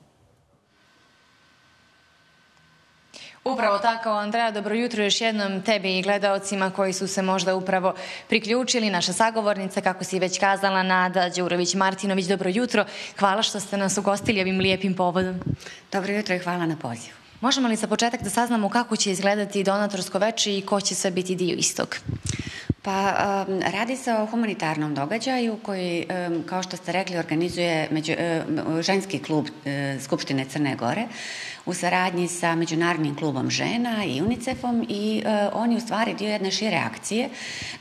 Upravo tako, Andreja, dobro jutro još jednom tebi i gledalcima koji su se možda upravo priključili. Naša sagovornica, kako si već kazala, Nada Đurović-Martinović, dobro jutro. Hvala što ste nas ugostili ovim lijepim povodom. Dobro jutro i hvala na pozivu. Možemo li za početak da saznamo kako će izgledati donatorsko veče i ko će sve biti dio istog? Pa radi se o humanitarnom događaju koji, kao što ste rekli, organizuje među ženski klub e, Skupštine Crne Gore u saradnji sa Međunarodnim klubom žena i UNICEF-om i e, oni u stvari dio jedne šire akcije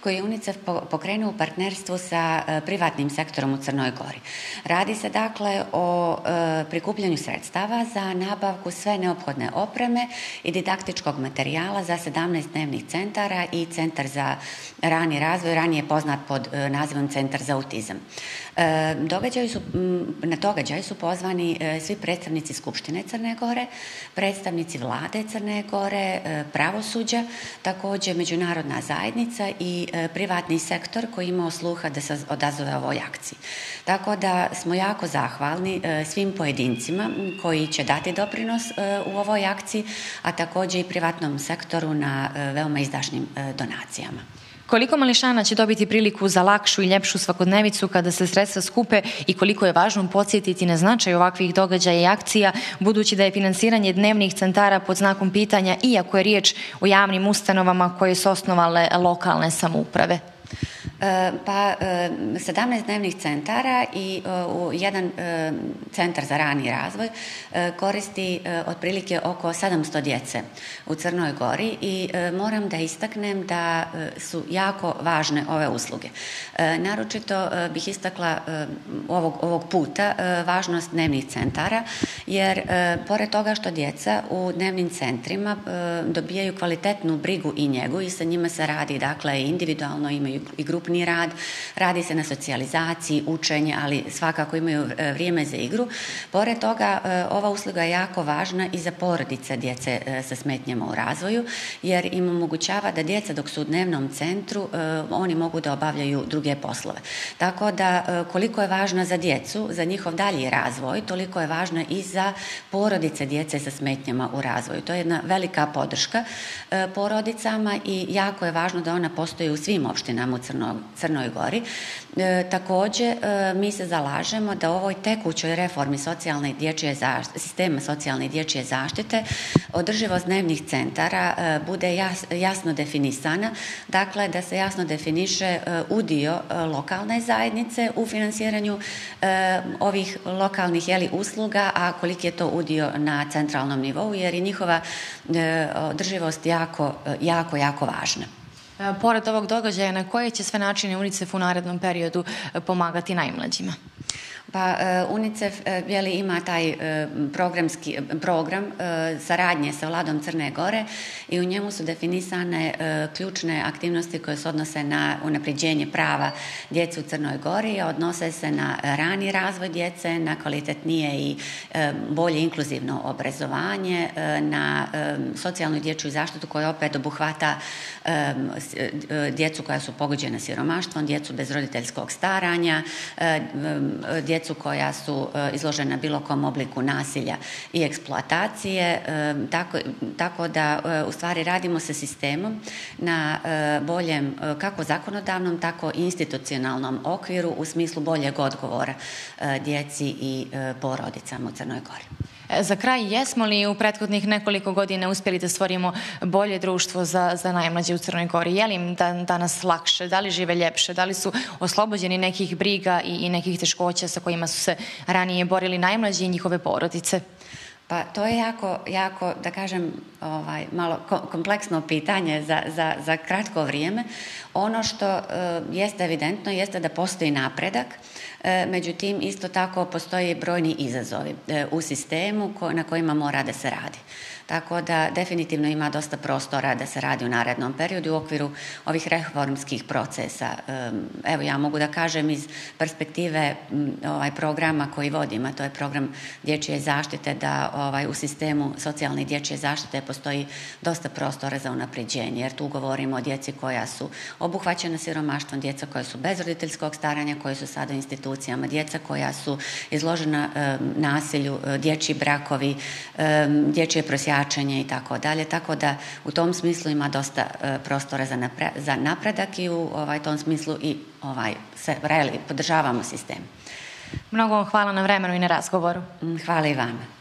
koju je UNICEF pokrenuo u partnerstvu sa e, privatnim sektorom u Crnoj Gori. Radi se dakle o e, prikupljanju sredstava za nabavku sve neophodne opreme i didaktičkog materijala za 17 dnevnih centara i centar za rani razvoj, ranije poznat pod e, nazivom Centar za autizam. E, događaju su, na događaju su pozvani e, svi predstavnici Skupštine Crne Gore, predstavnici vlade Crne Gore, e, pravosuđa, također međunarodna zajednica i e, privatni sektor koji imao sluha da se odazove ovoj akciji. Tako da smo jako zahvalni e, svim pojedincima koji će dati doprinos e, u ovoj akciji, a također i privatnom sektoru na veoma izdašnim donacijama. Koliko mališana će dobiti priliku za lakšu i ljepšu svakodnevicu kada se sredstva skupe i koliko je važno podsjetiti na značaj ovakvih događaja i akcija, budući da je finansiranje dnevnih centara pod znakom pitanja, iako je riječ o javnim ustanovama koje su osnovale lokalne samouprave? E, pa e, 17 dnevnih centara i e, jedan centar za rani razvoj koristi otprilike oko 700 djece u Crnoj Gori i moram da istaknem da su jako važne ove usluge. Naročito bih istakla ovog, ovog puta važnost dnevnih centara jer pored toga što djeca u dnevnim centrima dobijaju kvalitetnu brigu i njegu i sa njima se radi dakle individualno imaju i grupni rad, radi se na socijalizaciji, učenje, ali svakako imaju e, vrijeme za igru. Pored toga, e, ova usluga je jako važna i za porodice djece e, sa smetnjama u razvoju, jer im omogućava da djeca dok su u dnevnom centru, oni mogu da obavljaju druge poslove. Tako da, koliko je važna za djecu, za njihov dalji razvoj, toliko je važna i za porodice djece sa smetnjama u razvoju. To je jedna velika podrška porodicama i jako je važno da ona postoji u svim opštinama u Crnoj Crnoj Gori. E, također, e, mi se zalažemo da u ovoj tekućoj reformi socijalne dječje zaštite, sistema socijalne dječje zaštite održivost dnevnih centara e, bude jasno definisana, dakle da se jasno definiše e, udio e, lokalne zajednice u financiranju e, ovih lokalnih jeli, usluga, a koliki je to udio na centralnom nivou, jer je njihova održivost jako, jako, jako važna. E, pored ovog događaja, na koje će sve načine UNICEF u narednom periodu e, pomagati najmlađima? Pa e, UNICEF e, jeli, ima taj e, programski program saradnje sa vladom Crne Gore i u njemu su definisane ključne aktivnosti koje se odnose na unapređenje prava djece u Crnoj Gori, odnose se na rani razvoj djece, na kvalitetnije i bolje inkluzivno obrazovanje, na socijalnu dječju zaštitu koja opet obuhvata djecu koja su pogođena siromaštvom, djecu bez roditeljskog staranja, djecu koja su e, izložena bilo kom obliku nasilja i eksploatacije, e, tako, tako da e, u stvari radimo sa sistemom na boljem kako zakonodavnom, tako i institucionalnom okviru u smislu boljeg odgovora djeci i porodicama u Crnoj Gori. E, za kraj, jesmo li u prethodnih nekoliko godina uspjeli da stvorimo bolje društvo za, za najmlađe u Crnoj Gori? Je li im da, danas lakše? Da li žive ljepše? Da li su oslobođeni nekih briga i, i nekih teškoća sa kojima su se ranije borili najmlađi i njihove porodice? Pa to je jako, jako da kažem, ovaj, malo kompleksno pitanje za, za, za kratko vrijeme. Ono što e, uh, jeste evidentno jeste da postoji napredak, E, međutim isto tako postoje brojni izazovi e, u sistemu na kojima mora da se radi. Tako da definitivno ima dosta prostora da se radi u narednom periodu u okviru ovih reformskih procesa. Evo ja mogu da kažem iz perspektive ovaj programa koji vodim, a to je program dječje zaštite, da ovaj, u sistemu socijalne dječje zaštite postoji dosta prostora za unapređenje, jer tu govorimo o djeci koja su obuhvaćena siromaštvom, djeca koja su bez roditeljskog staranja, koje su sada u institucijama, djeca koja su izložena nasilju, dječji brakovi, dječje prosjavljanje, jačanje i tako dalje. Tako da u tom smislu ima dosta e, prostora za, za napredak i u ovaj tom smislu i ovaj se reli, podržavamo sistem. Mnogo hvala na vremenu i na razgovoru. Mm, hvala i vama.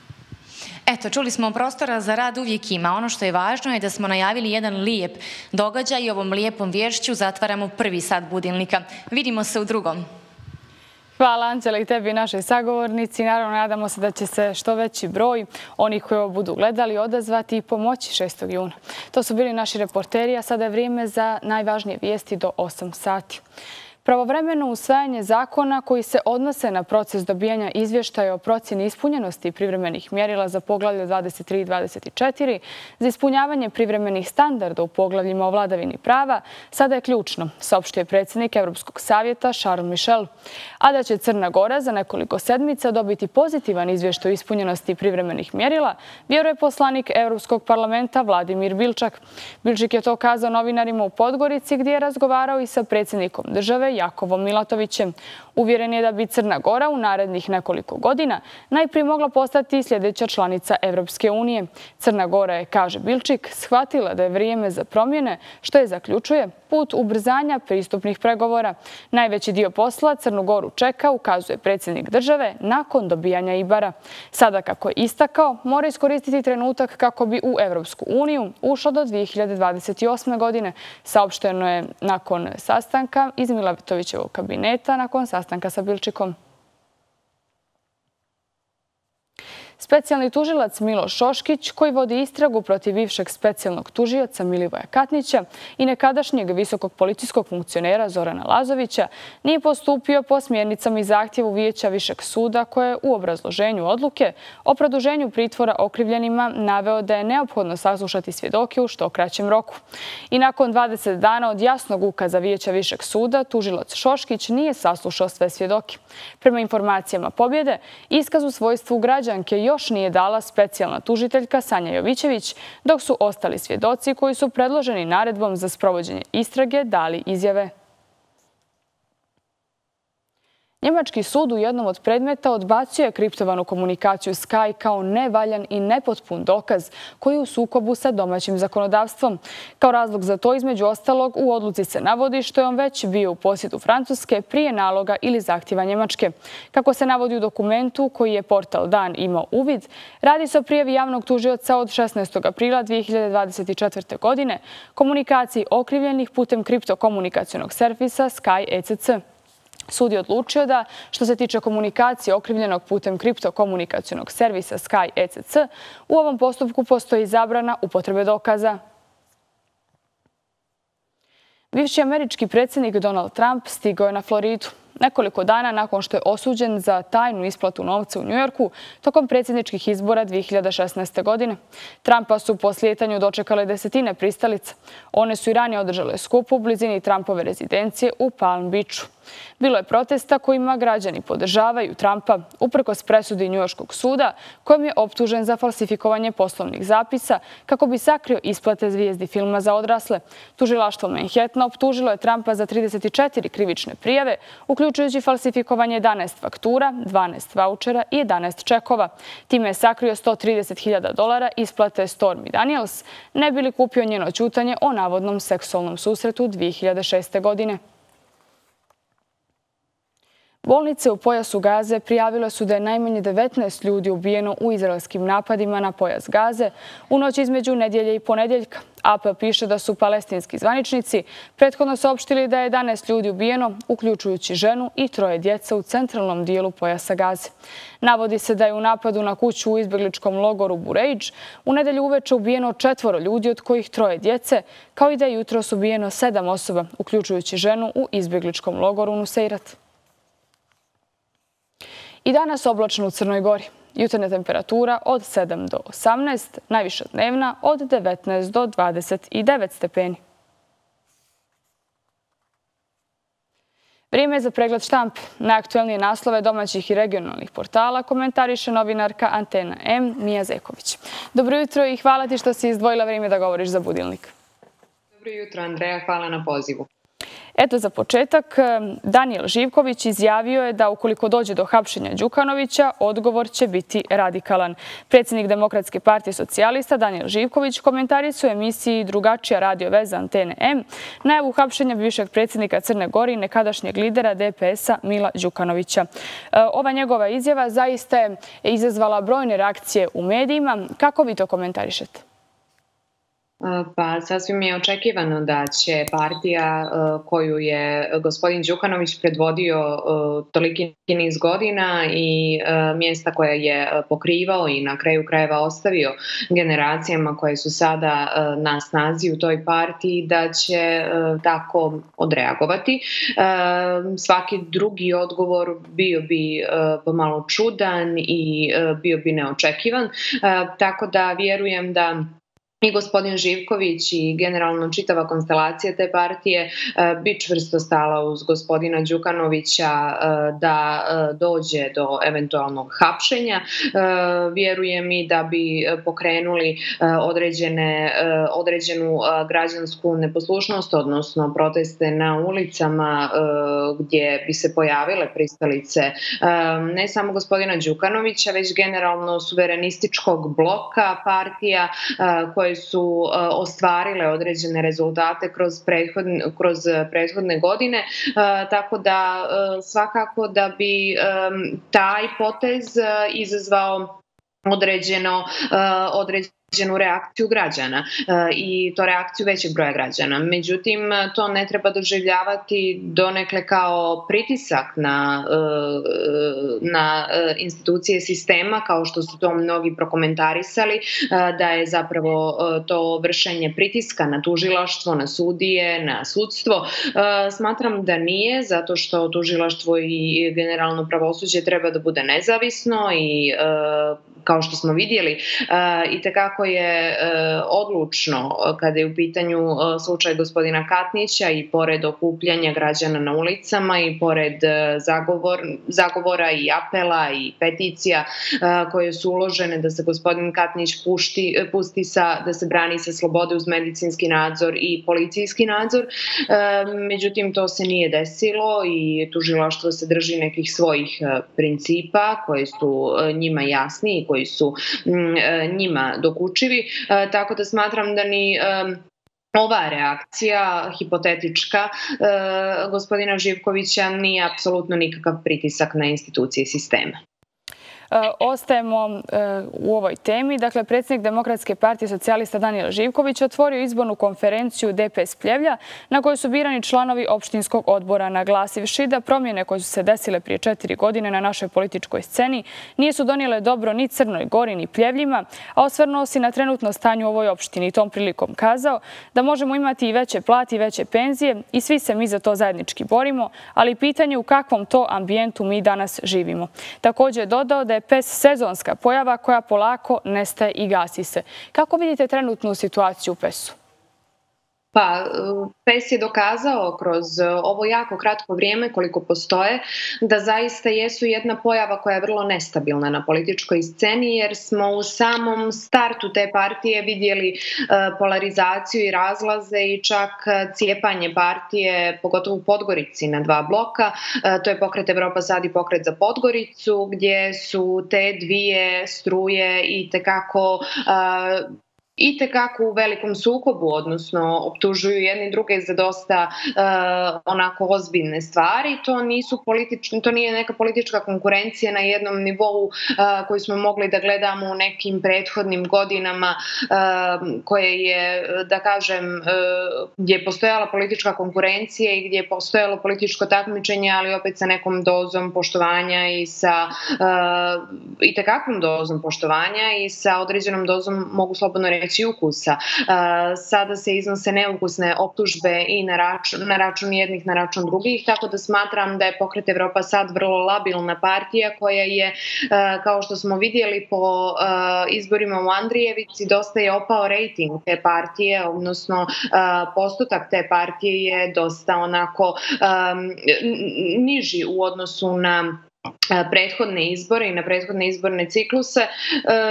Eto, čuli smo prostora za rad uvijek ima. Ono što je važno je da smo najavili jedan lijep događaj i ovom lijepom vješću zatvaramo prvi sad budilnika. Vidimo se u drugom. Hvala Anđela i tebi i našoj sagovornici. Naravno, nadamo se da će se što veći broj onih koji ovo budu gledali odazvati i pomoći 6. juna. To su bili naši reporteri, a sada je vrijeme za najvažnije vijesti do 8 sati. Pravovremeno usvajanje zakona koji se odnose na proces dobijanja izvještaja o procjeni ispunjenosti privremenih mjerila za poglavlje 23 i 24 za ispunjavanje privremenih standarda u poglavljima o vladavini prava sada je ključno, saopštuje predsjednik Evropskog savjeta Charles Michel. A da će Crna Gora za nekoliko sedmica dobiti pozitivan izvještaj o ispunjenosti privremenih mjerila, vjeruje poslanik Evropskog parlamenta Vladimir Bilčak. Bilčik je to kazao novinarima u Podgorici gdje je razgovarao i sa predsjednikom države Jakovom Milatovićem. Uvjeren je da bi Crna Gora u narednih nekoliko godina najprije mogla postati sljedeća članica Evropske unije. Crna Gora je, kaže Bilčik, shvatila da je vrijeme za promjene, što je zaključuje put ubrzanja pristupnih pregovora. Najveći dio posla Crnu Goru čeka, ukazuje predsjednik države, nakon dobijanja Ibara. Sada, kako je istakao, mora iskoristiti trenutak kako bi u Evropsku uniju ušlo do 2028. godine. Saopšteno je nakon sastanka iz Milavitovićevog kabineta, nakon sastanka sa Bilčikom. Specijalni tužilac Milo Šoškić, koji vodi istragu protiv bivšeg specijalnog tužioca Milivoja Katnića i nekadašnjeg visokog policijskog funkcionera Zorana Lazovića, nije postupio po smjernicama i zahtjevu Vijeća Višeg suda koje u obrazloženju odluke o produženju pritvora okrivljenima naveo da je neophodno saslušati svjedoke u što kraćem roku. I nakon 20 dana od jasnog ukaza Vijeća Višeg suda, tužilac Šoškić nije saslušao sve svjedoke. Prema informacijama pobjede, iskaz u svojstvu građanke još nije dala specijalna tužiteljka Sanja Jovićević, dok su ostali svjedoci koji su predloženi naredbom za sprovođenje istrage dali izjave. Njemački sud u jednom od predmeta odbacio je kriptovanu komunikaciju Sky kao nevaljan i nepotpun dokaz koji je u sukobu sa domaćim zakonodavstvom. Kao razlog za to, između ostalog, u odluci se navodi što je on već bio u posjedu Francuske prije naloga ili zahtjeva Njemačke. Kako se navodi u dokumentu koji je portal Dan imao uvid, radi se o prijevi javnog tužioca od 16. aprila 2024. godine komunikaciji okrivljenih putem kriptokomunikacijonog servisa Sky ECC. Sud je odlučio da, što se tiče komunikacije okrivljenog putem kriptokomunikacijonog servisa Sky ECC, u ovom postupku postoji zabrana upotrebe dokaza. Bivši američki predsjednik Donald Trump stigao je na Floridu nekoliko dana nakon što je osuđen za tajnu isplatu novca u Njujorku tokom predsjedničkih izbora 2016. godine. Trumpa su po slijetanju dočekale desetine pristalica. One su i ranije održale skup u blizini Trumpove rezidencije u Palm Beachu. Bilo je protesta kojima građani podržavaju Trumpa uprkos presudi Njujorskog suda kojim je optužen za falsifikovanje poslovnih zapisa kako bi sakrio isplate zvijezdi filma za odrasle. Tužilaštvo Manhattana optužilo je Trumpa za 34 krivične prijave, uključujući falsifikovanje 11 faktura, 12 vouchera i 11 čekova. Time je sakrio 130.000 dolara isplate Stormy Daniels, ne bili kupio njeno čutanje o navodnom seksualnom susretu 2006. godine. Bolnice u pojasu Gaze prijavile su da je najmanje 19 ljudi ubijeno u izraelskim napadima na pojas Gaze u noć između nedjelje i ponedjeljka. AP piše da su palestinski zvaničnici prethodno saopštili da je 11 ljudi ubijeno, uključujući ženu i troje djeca u centralnom dijelu pojasa Gaze. Navodi se da je u napadu na kuću u izbjegličkom logoru Burejdž u nedelju uveče ubijeno četvoro ljudi, od kojih troje djece, kao i da je jutro ubijeno sedam osoba, uključujući ženu u izbjegličkom logoru Nuseirat. I danas oblačno u Crnoj Gori. Jutarnja temperatura od 7 do 18, najviša dnevna od 19 do 29 stepeni. Vrijeme je za pregled štamp. Najaktuelnije naslove domaćih i regionalnih portala komentariše novinarka Antena M. Mija Zeković. Dobro jutro i hvala ti što si izdvojila vrijeme da govoriš za budilnik. Dobro jutro, Andreja. Hvala na pozivu. Eto za početak, Daniel Živković izjavio je da ukoliko dođe do hapšenja Đukanovića, odgovor će biti radikalan. Predsjednik Demokratske partije socijalista Daniel Živković komentarisuje emisiji Drugačija radio veza Antene M najavu hapšenja bivšeg predsjednika Crne Gori i nekadašnjeg lidera DPS-a Mila Đukanovića. E, ova njegova izjava zaista je izazvala brojne reakcije u medijima. Kako vi to komentarišete? Pa sasvim je očekivano da će partija koju je gospodin Đukanović predvodio toliki niz godina i mjesta koje je pokrivao i na kraju krajeva ostavio generacijama koje su sada na snazi u toj partiji da će tako odreagovati. Svaki drugi odgovor bio bi pomalo čudan i bio bi neočekivan. Tako da vjerujem da i gospodin Živković i generalno čitava konstelacija te partije e, bi čvrsto stala uz gospodina Đukanovića e, da e, dođe do eventualnog hapšenja. Vjerujem i da bi pokrenuli određene, određenu građansku neposlušnost, odnosno proteste na ulicama gdje bi se pojavile pristalice ne samo gospodina Đukanovića, već generalno suverenističkog bloka partija koje su e, ostvarile određene rezultate kroz prethodne, kroz e, prethodne godine, e, tako da svakako da bi taj potez izazvao određeno, određeno određenu reakciju građana eh, i to reakciju većeg broja građana. Međutim, to ne treba doživljavati donekle kao pritisak na, eh, na eh, institucije sistema, kao što su to mnogi prokomentarisali, da je zapravo to vršenje pritiska na tužilaštvo, na sudije, na sudstvo. Smatram da nije, zato što tužilaštvo i generalno pravosuđe treba da bude nezavisno i kao što smo vidjeli i tekako je e, odlučno e, kada je u pitanju e, slučaj gospodina Katnića i pored okupljanja građana na ulicama i pored e, zagovor, zagovora i apela i peticija e, koje su uložene da se gospodin Katnić pušti, e, pusti sa, da se brani sa slobode uz medicinski nadzor i policijski nadzor. Međutim, to se nije desilo i tužilaštvo se drži nekih svojih principa koji su njima jasni i koji su njima dokučeni učivi, e, tako da smatram da ni e, ova reakcija hipotetička e, gospodina Živkovića nije apsolutno nikakav pritisak na institucije sistema. E, ostajemo e, u ovoj temi. Dakle, predsjednik Demokratske partije socijalista Daniel Živković otvorio izbornu konferenciju DPS Pljevlja na kojoj su birani članovi opštinskog odbora naglasivši da promjene koje su se desile prije četiri godine na našoj političkoj sceni nisu donijele dobro ni Crnoj Gori ni Pljevljima, a osvrnuo si na trenutno stanje u ovoj opštini i tom prilikom kazao da možemo imati i veće plati i veće penzije i svi se mi za to zajednički borimo, ali pitanje u kakvom to ambijentu mi danas živimo. Također je dodao da je PES sezonska pojava koja polako nestaje i gasi se. Kako vidite trenutnu situaciju u pesu? Pa, PES je dokazao kroz e, ovo jako kratko vrijeme koliko postoje da zaista jesu jedna pojava koja je vrlo nestabilna na političkoj sceni jer smo u samom startu te partije vidjeli e, polarizaciju i razlaze i čak e, cijepanje partije, pogotovo u Podgorici na dva bloka. To je pokret Evropa sad i pokret za Podgoricu gdje su te dvije struje i tekako i tekako u velikom sukobu, odnosno optužuju jedni druge za dosta e, onako ozbiljne stvari. To nisu politični, to nije neka politička konkurencija na jednom nivou eh, e, koju smo mogli da gledamo u nekim prethodnim godinama e, koje je, da kažem, e, gdje je postojala politička konkurencija i gdje je postojalo političko takmičenje, ali opet sa nekom dozom poštovanja i sa e, i tekakvom dozom poštovanja i sa određenom dozom, mogu slobodno reći, reći ukusa. Sada se iznose neukusne optužbe i na račun, na račun jednih, na račun drugih, tako da smatram da je pokret Evropa sad vrlo labilna partija koja je, kao što smo vidjeli po izborima u Andrijevici, dosta je opao rejting te partije, odnosno postotak te partije je dosta onako niži u odnosu na prethodne izbore i na prethodne izborne cikluse, e,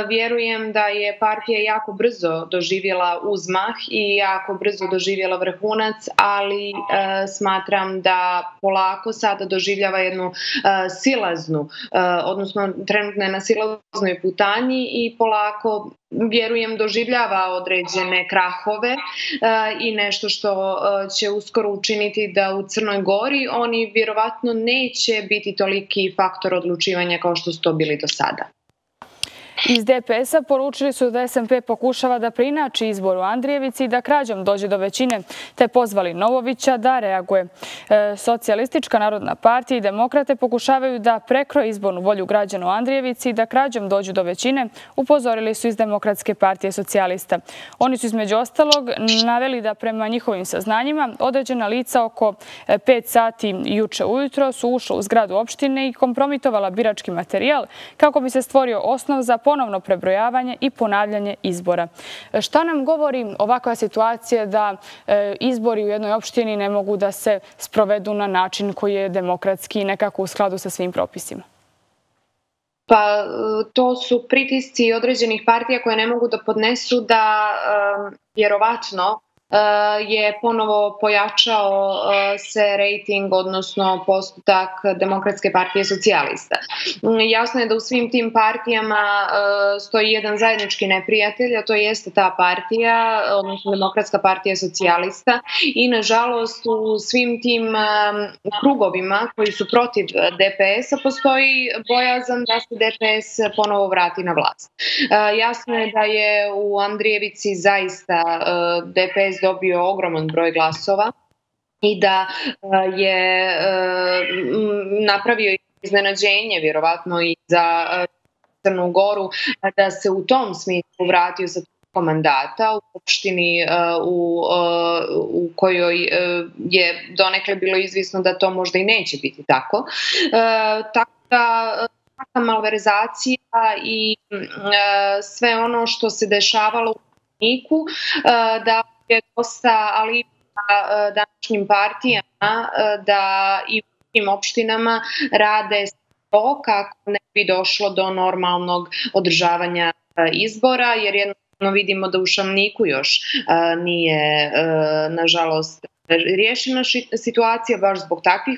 vjerujem da je partija jako brzo doživjela uzmah i jako brzo doživjela vrhunac, ali e, smatram da polako sada doživljava jednu e, silaznu, odnosno trenutno je na silaznoj putanji i polako vjerujem, doživljava određene krahove e, i nešto što e, će uskoro učiniti da u Crnoj Gori oni vjerovatno neće biti toliki faktor odlučivanja kao što su to bili do sada. Iz DPS-a poručili su da SMP pokušava da prinači izboru Andrijevici i da krađom dođe do većine, te pozvali Novovića da reaguje. E, Socijalistička narodna partija i demokrate pokušavaju da prekroje izbornu volju građanu Andrijevici i da krađom dođu do većine, upozorili su iz Demokratske partije socijalista. Oni su između ostalog naveli da prema njihovim saznanjima određena lica oko e, 5 sati juče ujutro su ušla u zgradu opštine i kompromitovala birački materijal kako bi se stvorio osnov za ponovno ponovno prebrojavanje i ponavljanje izbora. Šta nam govori ovakva situacija da e, izbori u jednoj opštini ne mogu da se sprovedu na način koji je demokratski i nekako u skladu sa svim propisima? Pa to su pritisci određenih partija koje ne mogu da podnesu da e, vjerovatno Eh, je ponovo pojačao eh, se rating, odnosno postotak Demokratske partije socijalista. Mm, jasno je da u svim tim partijama eh, stoji jedan zajednički neprijatelj, a to jeste ta partija, odnosno Demokratska partija socijalista i nažalost u svim tim krugovima koji su protiv DPS-a postoji bojazan da se DPS ponovo vrati na vlast. Jasno je da je u Andrijevici zaista DPS dobio ogroman broj glasova i da eh, je eh, napravio iznenađenje vjerovatno i za eh, Crnu Goru da se u tom smislu vratio sa mandata u opštini u, u kojoj je donekle bilo izvisno da to možda i neće biti tako. Tako da malverizacija i sve ono što se dešavalo u Niku, da je dosta ali e, današnjim partijama e, da i u tim opštinama rade to kako ne bi došlo do normalnog održavanja e, izbora, jer jednostavno vidimo da u Šamniku još nije, nažalost, riješena situacija baš zbog takvih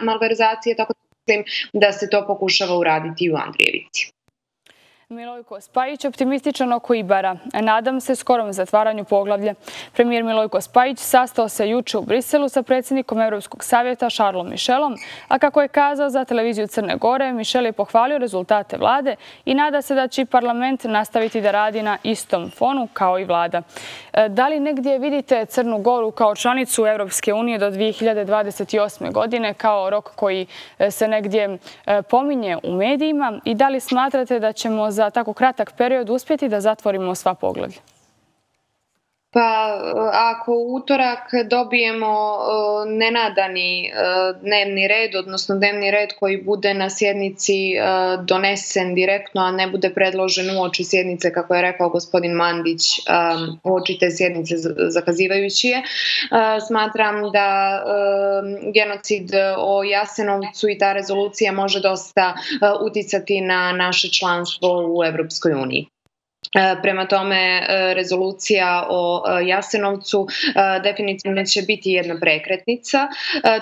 malverzacija, tako da mislim da se to pokušava uraditi i u Andrijevici. Milojko Spajić optimističan oko Ibara. Nadam se skorom zatvaranju poglavlja. Premijer Milojko Spajić sastao se juče u Briselu sa predsjednikom Evropskog savjeta Šarlom Mišelom, a kako je kazao za televiziju Crne Gore, Mišel je pohvalio rezultate vlade i nada se da će parlament nastaviti da radi na istom fonu kao i vlada. E, da li negdje vidite Crnu Goru kao članicu Evropske unije do 2028. godine kao rok koji e, se negdje e, pominje u medijima i da li smatrate da ćemo za tako kratak period uspjeti da zatvorimo sva poglavlja? Pa ako u utorak dobijemo uh, nenadani uh, dnevni red, odnosno dnevni red koji bude na sjednici uh, donesen direktno, a ne bude predložen u oči sjednice, kako je rekao gospodin Mandić, um, u oči te sjednice zakazivajući je, smatram da genocid o Jasenovcu i ta rezolucija može dosta uticati na naše članstvo u Evropskoj uniji. E, prema tome, e, rezolucija o e, Jasenovcu definitivno će biti jedna prekretnica.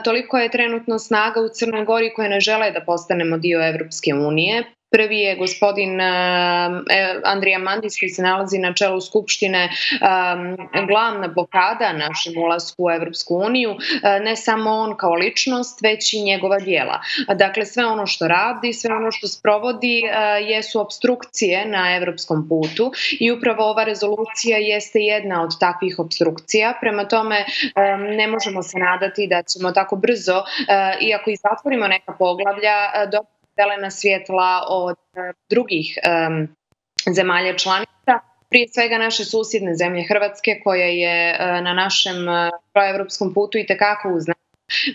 Toliko je trenutno snaga u Crnoj Gori koje ne žele da postanemo dio Evropske unije. Prvi je gospodin um, e, Andrija Mandis koji se nalazi na čelu Skupštine um, glavna blokada našem ulasku u Evropsku uniju, uh, ne samo on kao ličnost, već i njegova dijela. Dakle, sve ono što radi, sve ono što sprovodi uh, jesu obstrukcije na evropskom putu i upravo ova rezolucija jeste jedna od takvih obstrukcija. Prema tome, um, ne možemo se nadati da ćemo tako brzo, uh, iako i zatvorimo neka poglavlja, dobiti zelena svjetla od eh, drugih um, zemalja članica, prije svega naše susjedne zemlje Hrvatske koja je uh, na našem uh, proevropskom putu i tekako uzna.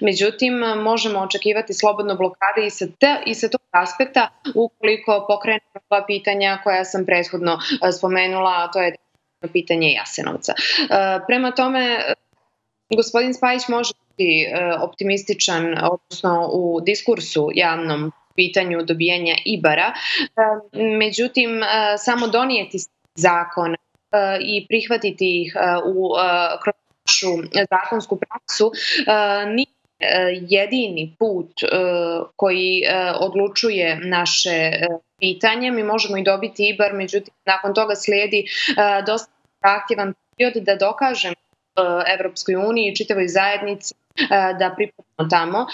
Međutim, možemo očekivati slobodno blokade i sa, te, i sa tog aspekta ukoliko pokrenemo dva pitanja koja sam prethodno spomenula, a to je pitanje Jasenovca. Prema tome, gospodin Spajić može biti optimističan, odnosno u diskursu javnom pitanju dobijenja Ibara. Međutim, samo donijeti zakon i prihvatiti ih u kroz našu zakonsku praksu nije jedini put koji odlučuje naše pitanje. Mi možemo i dobiti IBAR, međutim, nakon toga slijedi dosta zahtjevan period da dokažemo Evropskoj uniji i čitavoj zajednici da pripadamo tamo.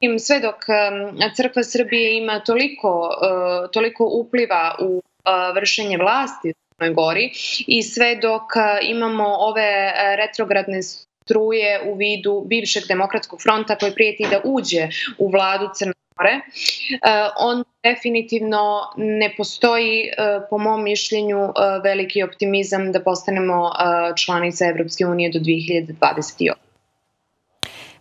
Međutim, sve dok Crkva Srbije ima toliko, e, toliko upliva u e, vršenje vlasti u Crnoj Gori i sve dok e, imamo ove retrogradne struje u vidu bivšeg demokratskog fronta koji prijeti da uđe u vladu Crne Gore, on definitivno ne postoji, po mom mišljenju, veliki optimizam da postanemo članica Evropske unije do 2028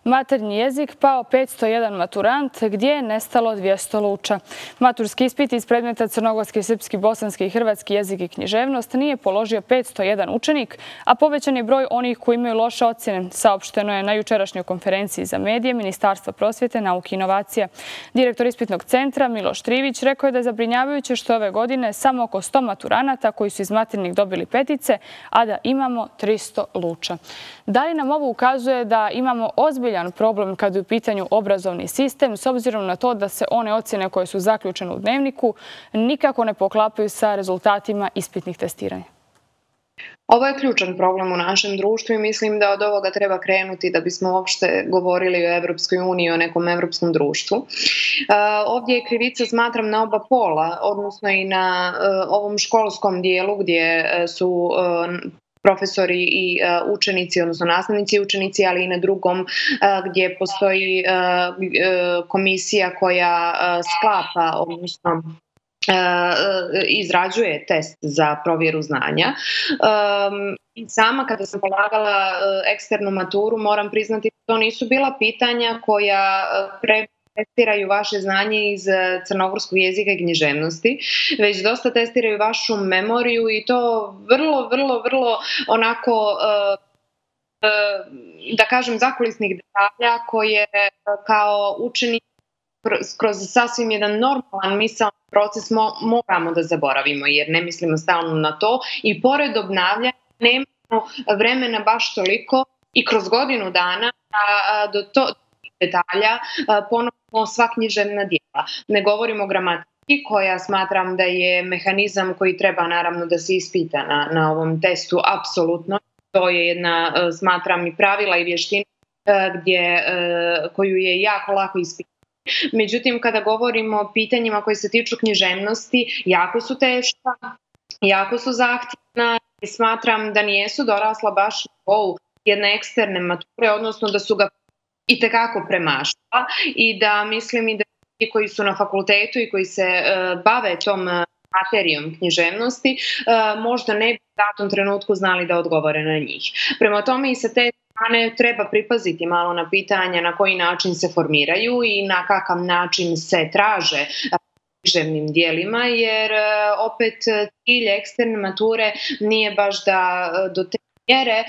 maternji jezik pao 501 maturant, gdje je nestalo 200 luča. Maturski ispit iz predmeta crnogorski, srpski, bosanski i hrvatski jezik i književnost nije položio 501 učenik, a povećan je broj onih koji imaju loše ocjene. Saopšteno je na jučerašnjoj konferenciji za medije Ministarstva prosvjete, nauke i inovacija. Direktor ispitnog centra Miloš Trivić rekao je da je zabrinjavajuće što ove godine samo oko 100 maturanata koji su iz maternih dobili petice, a da imamo 300 luča. Da li nam ovo ukazuje da imamo ozbilj ozbiljan problem kada je u pitanju obrazovni sistem, s obzirom na to da se one ocjene koje su zaključene u dnevniku nikako ne poklapaju sa rezultatima ispitnih testiranja. Ovo je ključan problem u našem društvu i mislim da od ovoga treba krenuti da bismo uopšte govorili o Evropskoj uniji, o nekom evropskom društvu. Uh, ovdje je krivica, smatram, na oba pola, odnosno i na e, ovom školskom dijelu gdje e, su profesori i uh, učenici, odnosno nastavnici i učenici, ali i na drugom uh, gdje postoji uh, komisija koja sklapa, odnosno izrađuje test za provjeru znanja. Um, sama kada sam polagala eksternu maturu moram priznati da to nisu bila pitanja koja pre testiraju vaše znanje iz e, crnogorskog jezika i književnosti, već dosta testiraju vašu memoriju i to vrlo, vrlo, vrlo onako e, e, da kažem zakulisnih detalja koje kao učenik kroz sasvim jedan normalan misal proces moramo da zaboravimo jer ne mislimo stalno na to i pored obnavljanja nemamo vremena baš toliko i kroz godinu dana do to detalja ponovno sva književna dijela. Ne govorimo o gramatici koja smatram da je mehanizam koji treba naravno da se ispita na, na ovom testu, apsolutno. To je jedna, smatram, i pravila i vještina gdje, koju je jako lako ispitati. Međutim, kada govorimo o pitanjima koje se tiču književnosti, jako su teška, jako su zahtjevna i smatram da nijesu dorasla baš u jedne eksterne mature, odnosno da su ga i tekako premašta i da mislim i da ti koji su na fakultetu i koji se e, bave tom e, materijom književnosti e, možda ne bi u datom trenutku znali da odgovore na njih. Prema tome i sa te strane treba pripaziti malo na pitanja na koji način se formiraju i na kakav način se traže književnim dijelima, jer opet cilj eksterne mature nije baš da do te mjere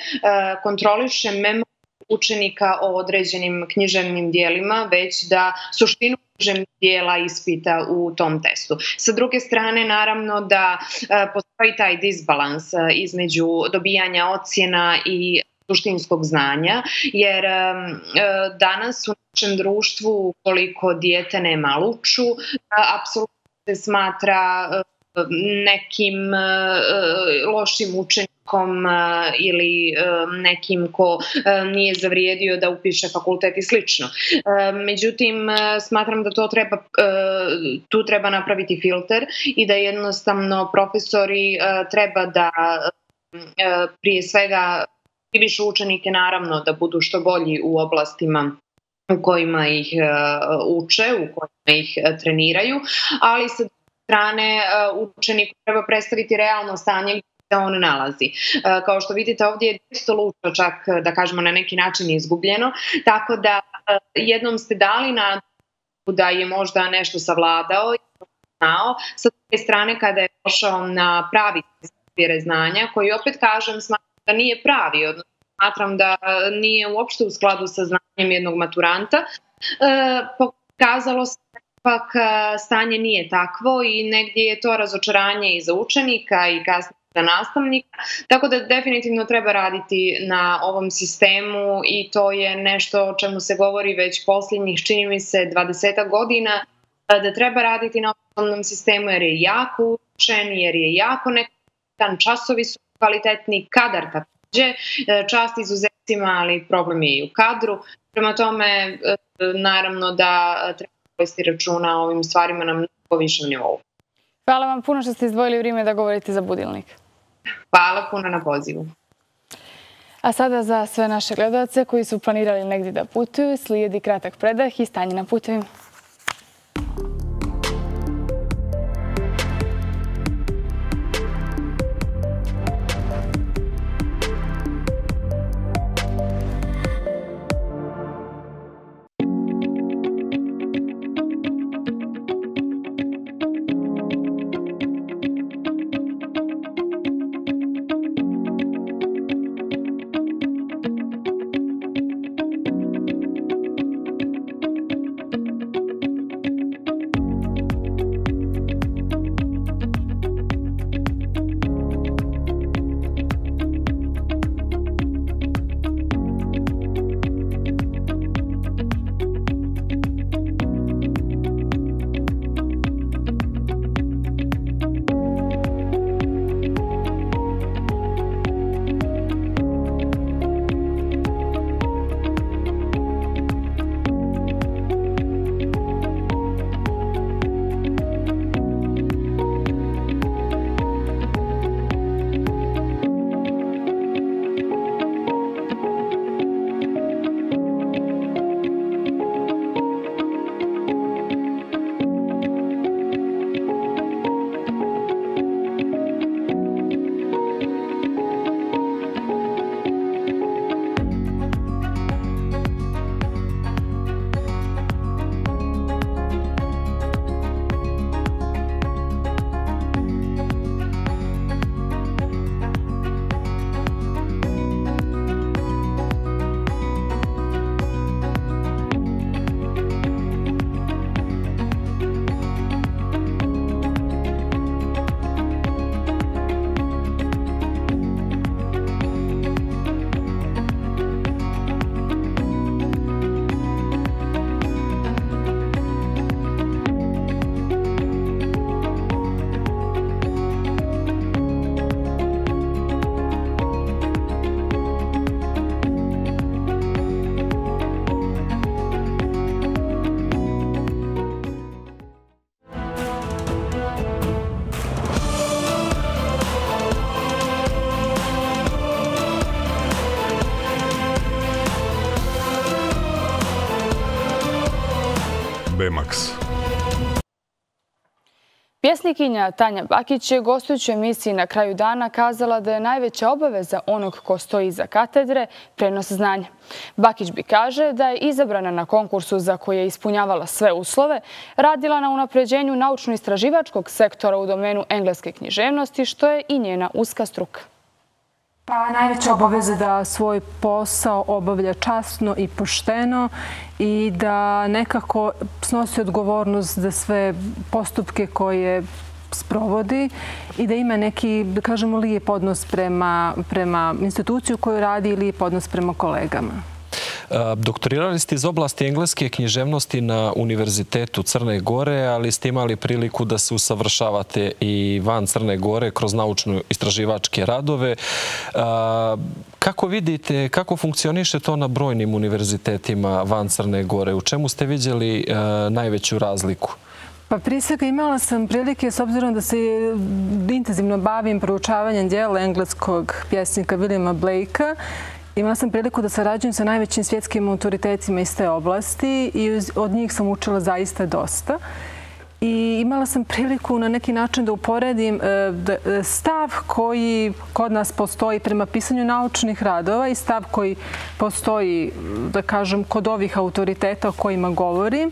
kontroliše memoriju učenika o određenim književnim dijelima, već da suštinu književnih dijela ispita u tom testu. Sa druge strane, naravno da e, postoji taj disbalans e, između dobijanja ocjena i suštinskog znanja, jer e, danas u našem društvu koliko dijete nema luču, apsolutno se smatra nekim lošim učenjem nekom eh, ili eh, nekim ko eh, nije zavrijedio da upiše fakultet i slično. Međutim, smatram da to treba, tu treba napraviti filter i da jednostavno profesori treba da prije svega i više učenike naravno da budu što bolji u oblastima u kojima ih uče, u kojima ih treniraju, ali sa strane učeniku treba predstaviti realno stanje on nalazi. E, kao što vidite ovdje je 200 luča čak e, da kažemo na neki način izgubljeno, tako da e, jednom ste dali na da je možda nešto savladao i znao, sa te strane kada je došao na pravi svire znanja, koji opet kažem smatram da nije pravi, odnosno smatram da nije uopšte u skladu sa znanjem jednog maturanta, pokazalo se ipak stanje nije takvo i negdje je to razočaranje i za učenika i kasnije za nastavnika. Tako da definitivno treba raditi na ovom sistemu i to je nešto o čemu se govori već posljednjih, čini mi se, 20 godina, da treba raditi na ovom sistemu jer je jako učen, jer je jako nekakvan, časovi su kvalitetni, kadar takođe, čast izuzetima, ali problem je i u kadru. Prema tome, naravno da treba povesti računa o ovim stvarima na mnogo višem nivou. Hvala vam puno što ste izdvojili vrijeme da govorite za budilnik. Hvala puno na pozivu. A sada za sve naše gledalce koji su planirali negdje da putuju, slijedi kratak predah i stanje na putevima. Pjesnikinja Tanja Bakić je gostujući emisiji na kraju dana kazala da je najveća obaveza onog ko stoji za katedre prenos znanja. Bakić bi kaže da je izabrana na konkursu za koje je ispunjavala sve uslove, radila na unapređenju naučno-istraživačkog sektora u domenu engleske književnosti, što je i njena uska struka. Pa najveća obaveza da svoj posao obavlja časno i pošteno i da nekako snosi odgovornost za sve postupke koje sprovodi i da ima neki, da kažemo, lijep odnos prema, prema instituciju koju radi ili lijep odnos prema kolegama. Doktorirali ste iz oblasti engleske književnosti na Univerzitetu Crne Gore, ali ste imali priliku da se usavršavate i van Crne Gore kroz naučno-istraživačke radove. Kako vidite, kako funkcioniše to na brojnim univerzitetima van Crne Gore? U čemu ste vidjeli najveću razliku? Pa prije svega imala sam prilike, s obzirom da se intenzivno bavim proučavanjem dijela engleskog pjesnika Williama Blakea, Imala sam priliku da sarađujem sa najvećim svjetskim autoritetima iz te oblasti i od njih sam učila zaista dosta. I imala sam priliku na neki način da uporedim e, e, stav koji kod nas postoji prema pisanju naučnih radova i stav koji postoji, da kažem, kod ovih autoriteta o kojima govorim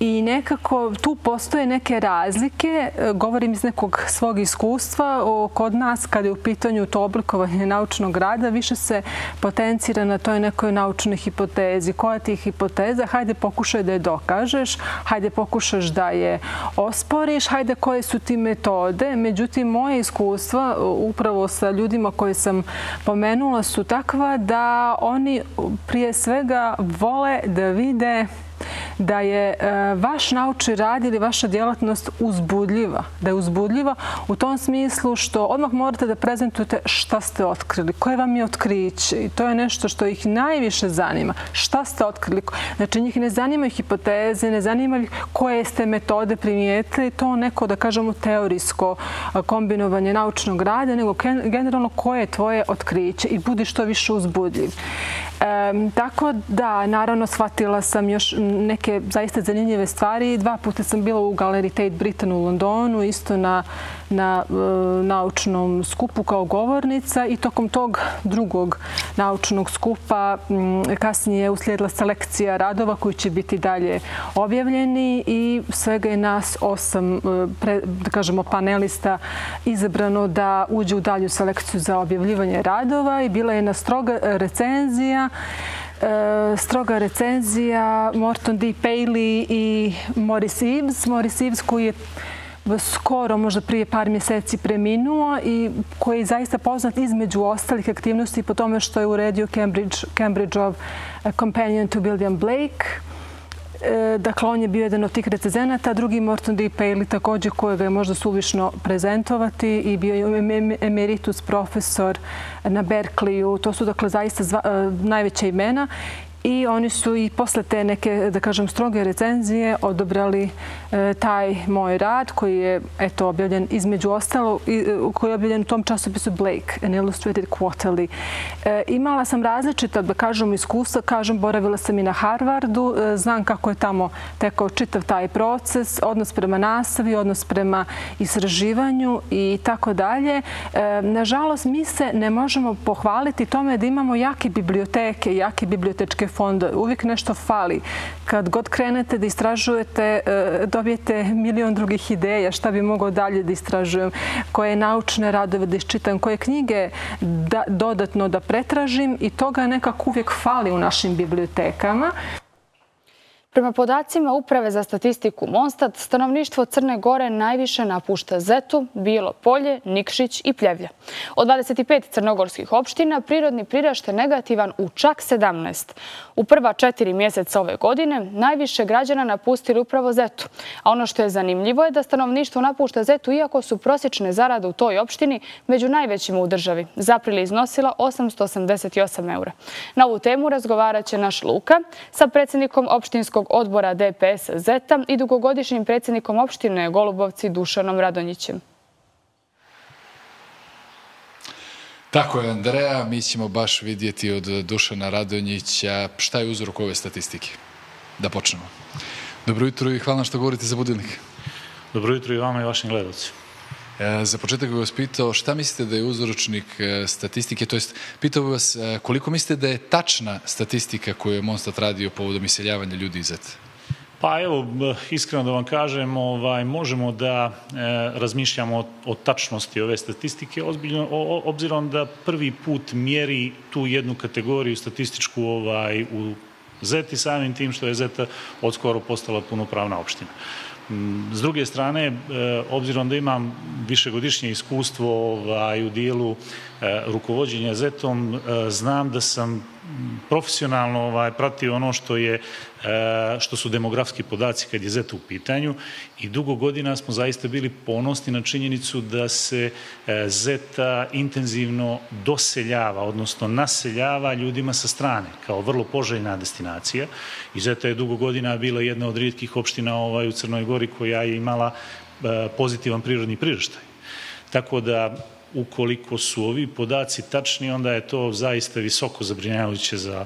I nekako tu postoje neke razlike, e, govorim iz nekog svog iskustva, kod nas kada je u pitanju to oblikovanje naučnog rada, više se potencira na toj nekoj naučnoj hipotezi. Koja ti je hipoteza? Hajde pokušaj da je dokažeš, hajde pokušaš da je osporiš, hajde koje su ti metode. Međutim, moje iskustva e, upravo sa ljudima koje sam pomenula su takva da oni prije svega vole da vide da je e, vaš naučni rad ili vaša djelatnost uzbudljiva. Da je uzbudljiva u tom smislu što odmah morate da prezentujete šta ste otkrili, koje vam je otkriće. I to je nešto što ih najviše zanima. Šta ste otkrili? Znači, njih ne zanimaju hipoteze, ne zanimaju koje ste metode primijetili. To neko, da kažemo, teorijsko e, kombinovanje naučnog rada, nego generalno koje je tvoje otkriće i budi što više uzbudljiv. Tako da, naravno, shvatila sam još neke zaista zanimljive stvari. Dva puta sam bila u galeriji Tate Britain u Londonu, isto na na e, naučnom skupu kao govornica i tokom tog drugog naučnog skupa kasnije je uslijedila selekcija radova koji će biti dalje objavljeni i svega je nas osam, e, da kažemo, panelista izabrano da uđe u dalju selekciju za objavljivanje radova i bila je jedna stroga recenzija e, stroga recenzija Morton D. Paley i Morris Eves. Morris Eves koji je skoro, možda prije par mjeseci preminuo i koji je zaista poznat između ostalih aktivnosti po tome što je uredio Cambridge, Cambridgeov eh, Companion to William Blake. Eh, dakle, on je bio jedan od tih recezenata. Drugi Morton D. Paley također kojega je možda suvišno prezentovati i bio je emeritus profesor na Berkeleyu. To su dakle zaista e, najveća imena i oni su i posle te neke, da kažem, stroge recenzije odobrali E, taj moj rad koji je, eto, objavljen između ostalo, e, koji je objavljen u tom časopisu Blake, an Illustrated Quarterly. E, imala sam različita, da kažem, iskustva. Kažem, boravila sam i na Harvardu. E, znam kako je tamo tekao čitav taj proces, odnos prema nastavi, odnos prema istraživanju i tako dalje. Nažalost, mi se ne možemo pohvaliti tome da imamo jake biblioteke, jake bibliotečke fonde. Uvijek nešto fali. Kad god krenete da istražujete, e, dobijete milion drugih ideja šta bi mogao dalje da istražujem, koje naučne radove da iščitam, koje knjige dodatno da pretražim i toga nekako uvijek fali u našim bibliotekama. Prema podacima Uprave za statistiku Monstat, stanovništvo Crne Gore najviše napušta Zetu, Bilo Polje, Nikšić i Pljevlja. Od 25 crnogorskih opština prirodni prirašte negativan u čak 17. U prva četiri mjeseca ove godine najviše građana napustili upravo Zetu. A ono što je zanimljivo je da stanovništvo napušta Zetu iako su prosječne zarade u toj opštini među najvećima u državi. Zaprili iznosila 888 eura. Na ovu temu razgovarat će naš Luka sa predsjednikom opštinskog odbora DPS Zeta i dugogodišnjim predsjednikom opštine Golubovci Dušanom Radonjićem. Tako je, Andreja. Mi ćemo baš vidjeti od Dušana Radonjića šta je uzrok ove statistike. Da počnemo. Dobro jutro i hvala što govorite za budilnik. Dobro jutro i vama i vašim gledalcima. E, za početak bih vas pitao šta mislite da je uzročnik e, statistike, to jest pitao bih vas e, koliko mislite da je tačna statistika koju je Monstat radio povodom iseljavanja ljudi iz ETA? Pa evo, iskreno da vam kažem, ovaj, možemo da razmišljamo o, tačnosti ove statistike, ozbiljno, obzirom da prvi put mjeri tu jednu kategoriju statističku ovaj, u Zeti samim tim što je Zeta odskoro postala punopravna opština. Mm, s druge strane, e, obzirom da imam višegodišnje iskustvo ovaj, u dijelu e, rukovođenja rukovodđenja zetom, e, znam da sam profesionalno ovaj, pratio ono što je e, što su demografski podaci kad je Zeta u pitanju i dugo godina smo zaista bili ponosni na činjenicu da se e, Zeta intenzivno doseljava, odnosno naseljava ljudima sa strane, kao vrlo poželjna destinacija. I Zeta je dugo godina bila jedna od rijetkih opština ovaj, u Crnoj Gori koja je imala e, pozitivan prirodni priraštaj. Tako da ukoliko su ovi podaci tačni, onda je to zaista visoko zabrinjavajuće za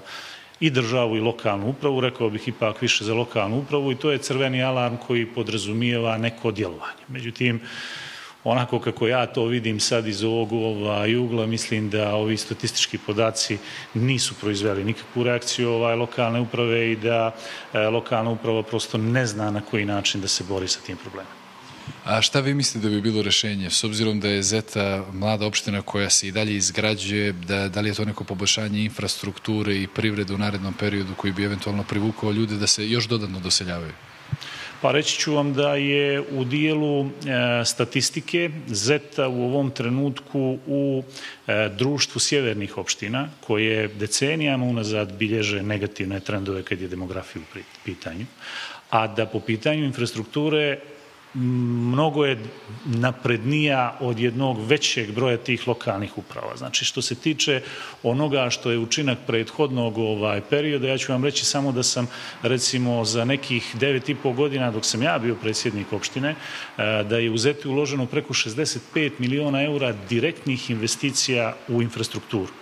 i državu i lokalnu upravu, rekao bih ipak više za lokalnu upravu i to je crveni alarm koji podrazumijeva neko djelovanje. Međutim, onako kako ja to vidim sad iz ovog ovaj, ugla, mislim da ovi statistički podaci nisu proizveli nikakvu reakciju ovaj, lokalne uprave i da e, lokalna uprava prosto ne zna na koji način da se bori sa tim problemom. A šta vi mislite da bi bilo rešenje? S obzirom da je Zeta mlada opština koja se i dalje izgrađuje, da, da li je to neko poboljšanje infrastrukture i privrede u narednom periodu koji bi eventualno privukao ljude da se još dodatno doseljavaju? Pa reći ću vam da je u dijelu e, statistike Zeta u ovom trenutku u e, društvu sjevernih opština koje decenijama unazad bilježe negativne trendove kad je demografija u pitanju, a da po pitanju infrastrukture mnogo je naprednija od jednog većeg broja tih lokalnih uprava. Znači, što se tiče onoga što je učinak prethodnog ovaj perioda, ja ću vam reći samo da sam, recimo, za nekih devet i pol godina, dok sam ja bio predsjednik opštine, eh, da je u Zeti uloženo preko 65 miliona eura direktnih investicija u infrastrukturu.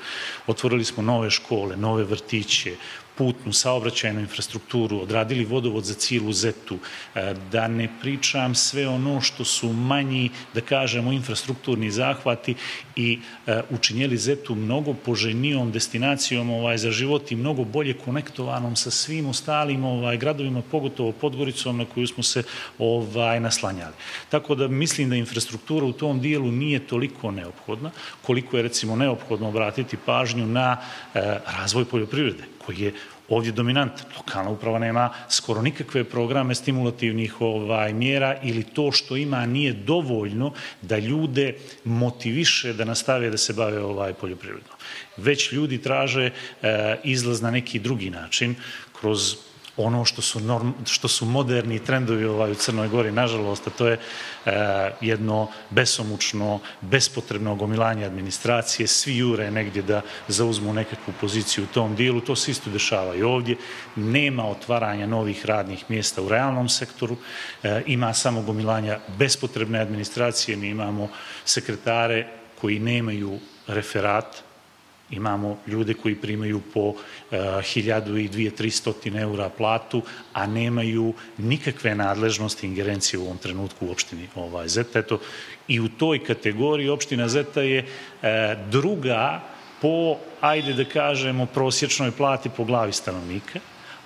Otvorili smo nove škole, nove vrtiće, putnu, saobraćajnu infrastrukturu, odradili vodovod za cijelu zetu, e, da ne pričam sve ono što su manji, da kažemo, infrastrukturni zahvati i e, učinjeli zetu mnogo poženijom destinacijom ovaj, za život i mnogo bolje konektovanom sa svim ostalim ovaj, gradovima, pogotovo Podgoricom na koju smo se ovaj, naslanjali. Tako da mislim da infrastruktura u tom dijelu nije toliko neophodna, koliko je recimo neophodno obratiti pažnju na e, razvoj poljoprivrede koji je ovdje dominant. Lokalna uprava nema skoro nikakve programe stimulativnih ovaj, mjera ili to što ima nije dovoljno da ljude motiviše da nastave da se bave ovaj poljoprivredno. Već ljudi traže e, izlaz na neki drugi način kroz ono što su, norm, što su moderni trendovi ovaj, u Crnoj Gori, nažalost, a to je e, jedno besomučno, bespotrebno gomilanje administracije, svi jure negdje da zauzmu nekakvu poziciju u tom dijelu, to se isto dešava i ovdje. Nema otvaranja novih radnih mjesta u realnom sektoru, e, ima samo gomilanja bespotrebne administracije, mi imamo sekretare koji nemaju referat, Imamo ljude koji primaju po eh, hiljadu i dvije, tri stotine eura platu, a nemaju nikakve nadležnosti ingerencije u ovom trenutku u opštini ovaj, Zeta. Eto, I u toj kategoriji opština Zeta je e, druga po, ajde da kažemo, prosječnoj plati po glavi stanovnika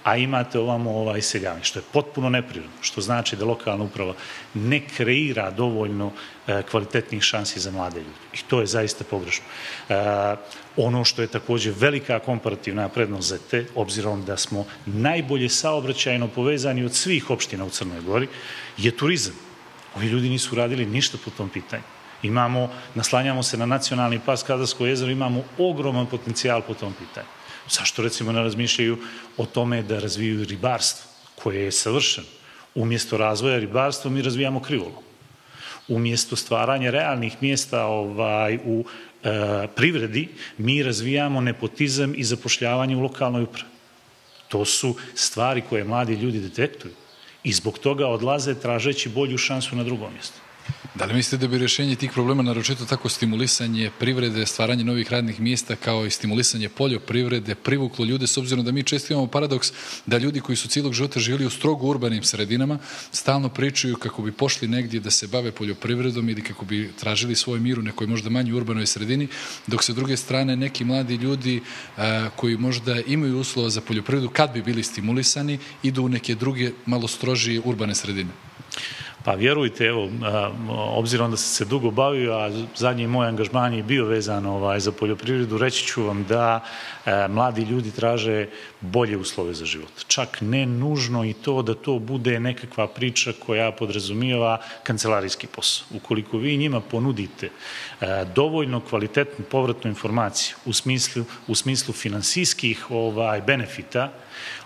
a imate ovamo ovaj seljavanje, što je potpuno neprirodno, što znači da lokalna uprava ne kreira dovoljno e, kvalitetnih šansi za mlade ljudi. I to je zaista pogrešno. E, ono što je također velika komparativna prednost za te, obzirom da smo najbolje saobraćajno povezani od svih opština u Crnoj Gori, je turizam. Ovi ljudi nisu radili ništa po tom pitanju. Imamo, naslanjamo se na nacionalni pas Kadarsko jezero, imamo ogroman potencijal po tom pitanju. Zašto recimo ne razmišljaju o tome da razviju ribarstvo koje je savršeno? Umjesto razvoja ribarstva mi razvijamo krivolo. Umjesto stvaranja realnih mjesta ovaj, u e, privredi mi razvijamo nepotizam i zapošljavanje u lokalnoj upravi. To su stvari koje mladi ljudi detektuju i zbog toga odlaze tražeći bolju šansu na drugom mjestu. Da li mislite da bi rješenje tih problema naročito tako stimulisanje privrede, stvaranje novih radnih mjesta kao i stimulisanje poljoprivrede privuklo ljude s obzirom da mi često imamo paradoks da ljudi koji su cijelog života živjeli u strogo urbanim sredinama stalno pričaju kako bi pošli negdje da se bave poljoprivredom ili kako bi tražili svoj mir u nekoj možda manjoj urbanoj sredini, dok se druge strane neki mladi ljudi a, koji možda imaju uslova za poljoprivredu kad bi bili stimulisani idu u neke druge malo strožije urbane sredine. Pa vjerujte, evo, obzirom da sam se dugo bavio, a zadnji moj angažman je bio vezan ovaj, za poljoprivredu, reći ću vam da e, mladi ljudi traže bolje uslove za život. Čak ne nužno i to da to bude nekakva priča koja podrazumijeva kancelarijski posao. Ukoliko vi njima ponudite e, dovoljno kvalitetnu povratnu informaciju u smislu, u smislu finansijskih ovaj, benefita,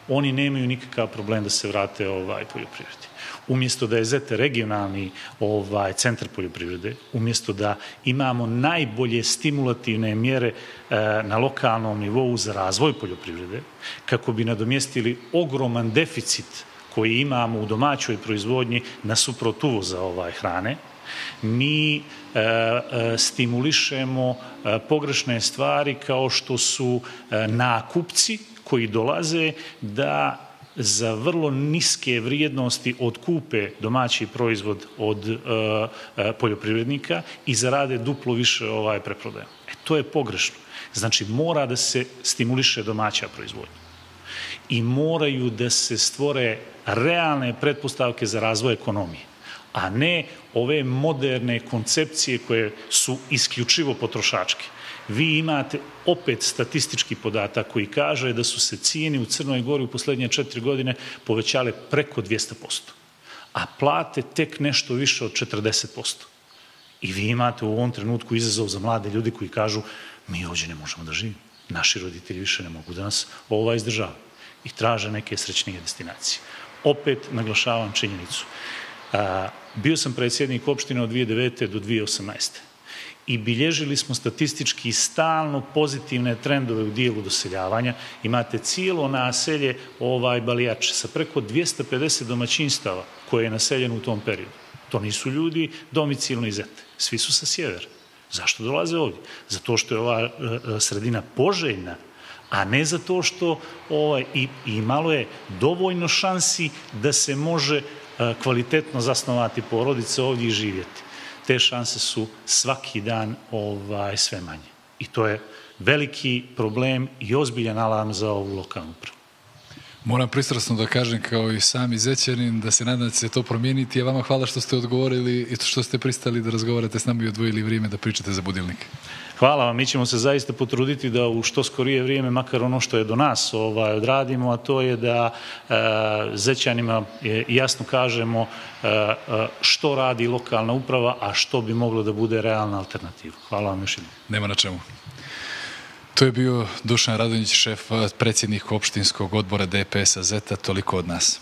oni nemaju nikakav problem da se vrate ovaj poljoprivredi umjesto da je ZET regionalni ovaj centar poljoprivrede, umjesto da imamo najbolje stimulativne mjere e, na lokalnom nivou za razvoj poljoprivrede, kako bi nadomjestili ogroman deficit koji imamo u domaćoj proizvodnji na suprot uvoza ovaj hrane, mi e, e, stimulišemo e, pogrešne stvari kao što su e, nakupci koji dolaze da za vrlo niske vrijednosti odkupe domaći proizvod od e, e, poljoprivrednika i zarade duplo više ovaj preprodaje. E, to je pogrešno. Znači, mora da se stimuliše domaća proizvodnja i moraju da se stvore realne pretpostavke za razvoj ekonomije, a ne ove moderne koncepcije koje su isključivo potrošačke vi imate opet statistički podatak koji kaže da su se cijene u Crnoj Gori u poslednje četiri godine povećale preko 200%, a plate tek nešto više od 40%. I vi imate u ovom trenutku izazov za mlade ljudi koji kažu mi ovdje ne možemo da živimo. Naši roditelji više ne mogu da nas ova izdržava i traže neke srećnije destinacije. Opet naglašavam činjenicu. Bio sam predsjednik opštine od 2009. do 2018 i bilježili smo statistički stalno pozitivne trendove u dijelu doseljavanja. Imate cijelo naselje ovaj Balijače sa preko 250 domaćinstava koje je naseljeno u tom periodu. To nisu ljudi domicilno izete. Svi su sa sjevera. Zašto dolaze ovdje? Zato što je ova e, e, sredina poželjna, a ne zato što ovaj, i, i malo je dovoljno šansi da se može e, kvalitetno zasnovati porodice ovdje i živjeti te šanse su svaki dan ovaj, sve manje. I to je veliki problem i ozbiljan alarm za ovu lokalnu upravu. Moram pristrasno da kažem kao i sami Zećanin da se nadam da će se to promijeniti. Ja vama hvala što ste odgovorili i što ste pristali da razgovarate s nama i odvojili vrijeme da pričate za budilnik. Hvala vam, mi ćemo se zaista potruditi da u što skorije vrijeme, makar ono što je do nas ovaj, odradimo, a to je da e, Zećanima je, jasno kažemo e, što radi lokalna uprava, a što bi moglo da bude realna alternativa. Hvala vam još jednom. Nema na čemu. To je bio Dušan Radonjić, šef, predsjednik opštinskog odbora DPS-a Zeta, toliko od nas.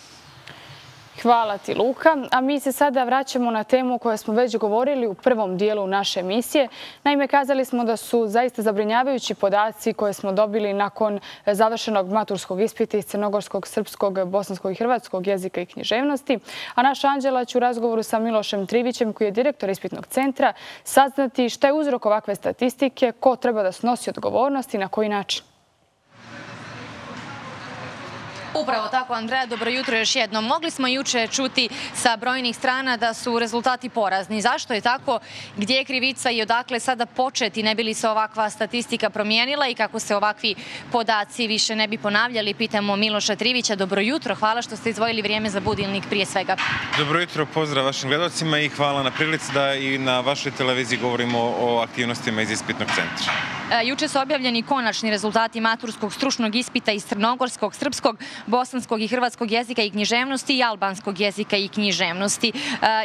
Hvala ti, Luka. A mi se sada vraćamo na temu koju smo već govorili u prvom dijelu naše emisije. Naime, kazali smo da su zaista zabrinjavajući podaci koje smo dobili nakon završenog maturskog ispita iz crnogorskog, srpskog, bosanskog i hrvatskog jezika i književnosti. A naš Anđela će u razgovoru sa Milošem Trivićem, koji je direktor ispitnog centra, saznati šta je uzrok ovakve statistike, ko treba da snosi odgovornost i na koji način. Upravo tako, Andreja, dobro jutro još jedno. Mogli smo juče čuti sa brojnih strana da su rezultati porazni. Zašto je tako? Gdje je krivica i odakle sada početi? Ne bi li se ovakva statistika promijenila i kako se ovakvi podaci više ne bi ponavljali? Pitamo Miloša Trivića. Dobro jutro, hvala što ste izvojili vrijeme za budilnik prije svega. Dobro jutro, pozdrav vašim gledalcima i hvala na prilici da i na vašoj televiziji govorimo o aktivnostima iz ispitnog centra. E, juče su objavljeni konačni rezultati maturskog stručnog ispita iz crnogorskog, srpskog, bosanskog i hrvatskog jezika i književnosti i albanskog jezika i književnosti. E,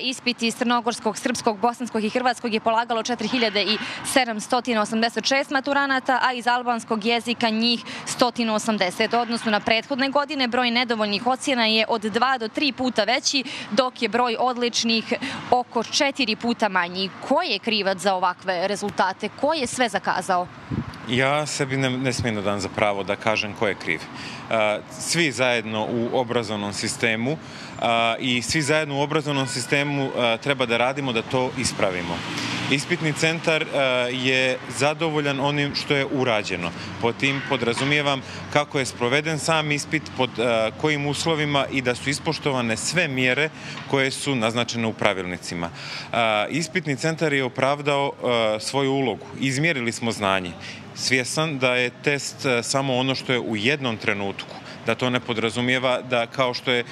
ispit iz crnogorskog, srpskog, bosanskog i hrvatskog je polagalo 4786 maturanata, a iz albanskog jezika njih 180. Odnosno na prethodne godine broj nedovoljnih ocjena je od 2 do 3 puta veći, dok je broj odličnih oko 4 puta manji. Ko je krivac za ovakve rezultate? Ko je sve zakazao? Ja sebi ne, ne smijem da dam za pravo da kažem ko je kriv. Uh, svi zajedno u obrazovnom sistemu uh, i svi zajedno u obrazovnom sistemu uh, treba da radimo da to ispravimo. Ispitni centar je zadovoljan onim što je urađeno. Po tim podrazumijevam kako je sproveden sam ispit, pod kojim uslovima i da su ispoštovane sve mjere koje su naznačene u pravilnicima. Ispitni centar je opravdao svoju ulogu. Izmjerili smo znanje svjesan da je test e, samo ono što je u jednom trenutku, da to ne podrazumijeva da kao što je e,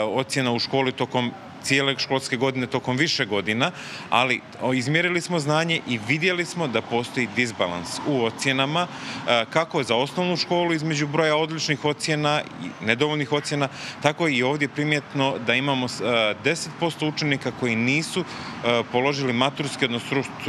ocjena u školi tokom cijele školske godine tokom više godina, ali izmjerili smo znanje i vidjeli smo da postoji disbalans u ocjenama, e, kako za osnovnu školu između broja odličnih ocjena i nedovoljnih ocjena, tako i ovdje primjetno da imamo 10% e, učenika koji nisu e, položili maturski,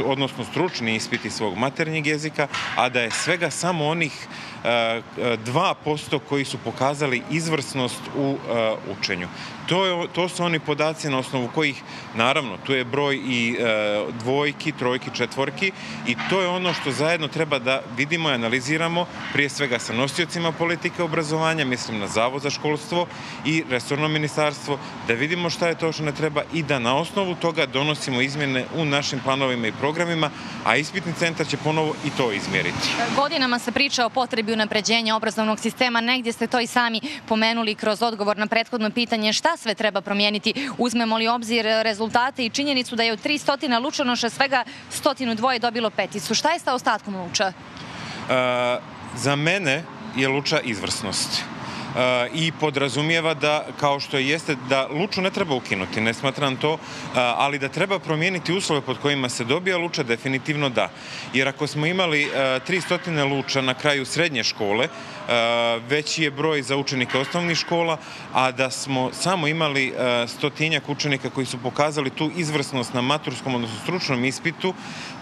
odnosno stručni ispiti svog maternjeg jezika, a da je svega samo onih 2% koji su pokazali izvrsnost u eh, učenju. To, je, to su oni podaci na osnovu kojih, naravno, tu je broj i eh, dvojki, trojki, četvorki i to je ono što zajedno treba da vidimo i analiziramo, prije svega sa nosiocima politike obrazovanja, mislim na Zavod za školstvo i Resorno ministarstvo, da vidimo šta je to što ne treba i da na osnovu toga donosimo izmjene u našim planovima i programima, a ispitni centar će ponovo i to izmjeriti. Godinama se priča o potrebi unapređenja obrazovnog sistema, negdje ste to i sami pomenuli kroz odgovor na prethodno pitanje šta sve treba promijeniti. Uzmemo li obzir rezultate i činjenicu da je od 300 Lučanoša svega 102 dobilo peticu. Šta je sa ostatkom Luča? E, za mene je Luča izvrsnost Eh, i podrazumijeva da, kao što jeste, da luču ne treba ukinuti, ne smatram to, eh, ali da treba promijeniti uslove pod kojima se dobija luča, definitivno da. Jer ako smo imali eh, 300 luča na kraju srednje škole, veći je broj za učenike osnovnih škola, a da smo samo imali stotinjak učenika koji su pokazali tu izvrsnost na maturskom, odnosno stručnom ispitu,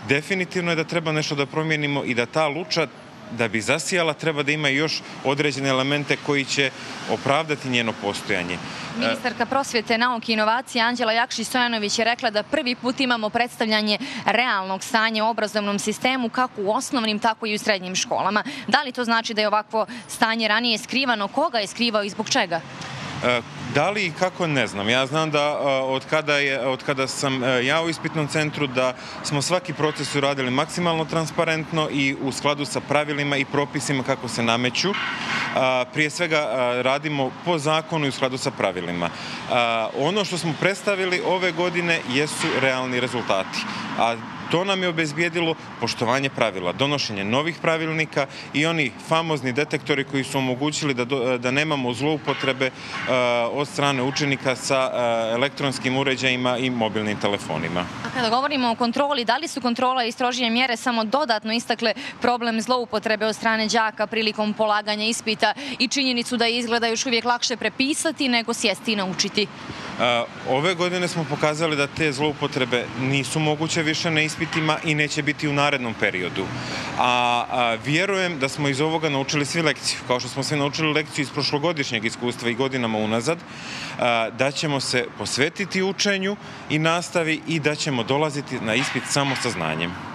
definitivno je da treba nešto da promijenimo i da ta luča da bi zasijala treba da ima još određene elemente koji će opravdati njeno postojanje. Ministarka prosvjete, nauke i inovacije Anđela Jakšić-Stojanović je rekla da prvi put imamo predstavljanje realnog stanja u obrazovnom sistemu kako u osnovnim, tako i u srednjim školama. Da li to znači da je ovakvo stanje ranije skrivano? Koga je skrivao i zbog čega? Da li i kako, ne znam. Ja znam da e, od kada, je, od kada sam e, ja u ispitnom centru da smo svaki proces uradili maksimalno transparentno i u skladu sa pravilima i propisima kako se nameću. E, prije svega radimo po zakonu i u skladu sa pravilima. Ono što smo predstavili ove godine jesu realni rezultati. A To nam je obezbijedilo poštovanje pravila, donošenje novih pravilnika i oni famozni detektori koji su omogućili da, da nemamo zloupotrebe uh, od strane učenika sa uh, elektronskim uređajima i mobilnim telefonima. A kada govorimo o kontroli, da li su kontrola i strožije mjere samo dodatno istakle problem zloupotrebe od strane džaka prilikom polaganja ispita i činjenicu da izgleda još uvijek lakše prepisati nego sjesti i naučiti? Ove godine smo pokazali da te zloupotrebe nisu moguće više na ispitima i neće biti u narednom periodu. A vjerujem da smo iz ovoga naučili svi lekciju, kao što smo svi naučili lekciju iz prošlogodišnjeg iskustva i godinama unazad, da ćemo se posvetiti učenju i nastavi i da ćemo dolaziti na ispit samo sa znanjem.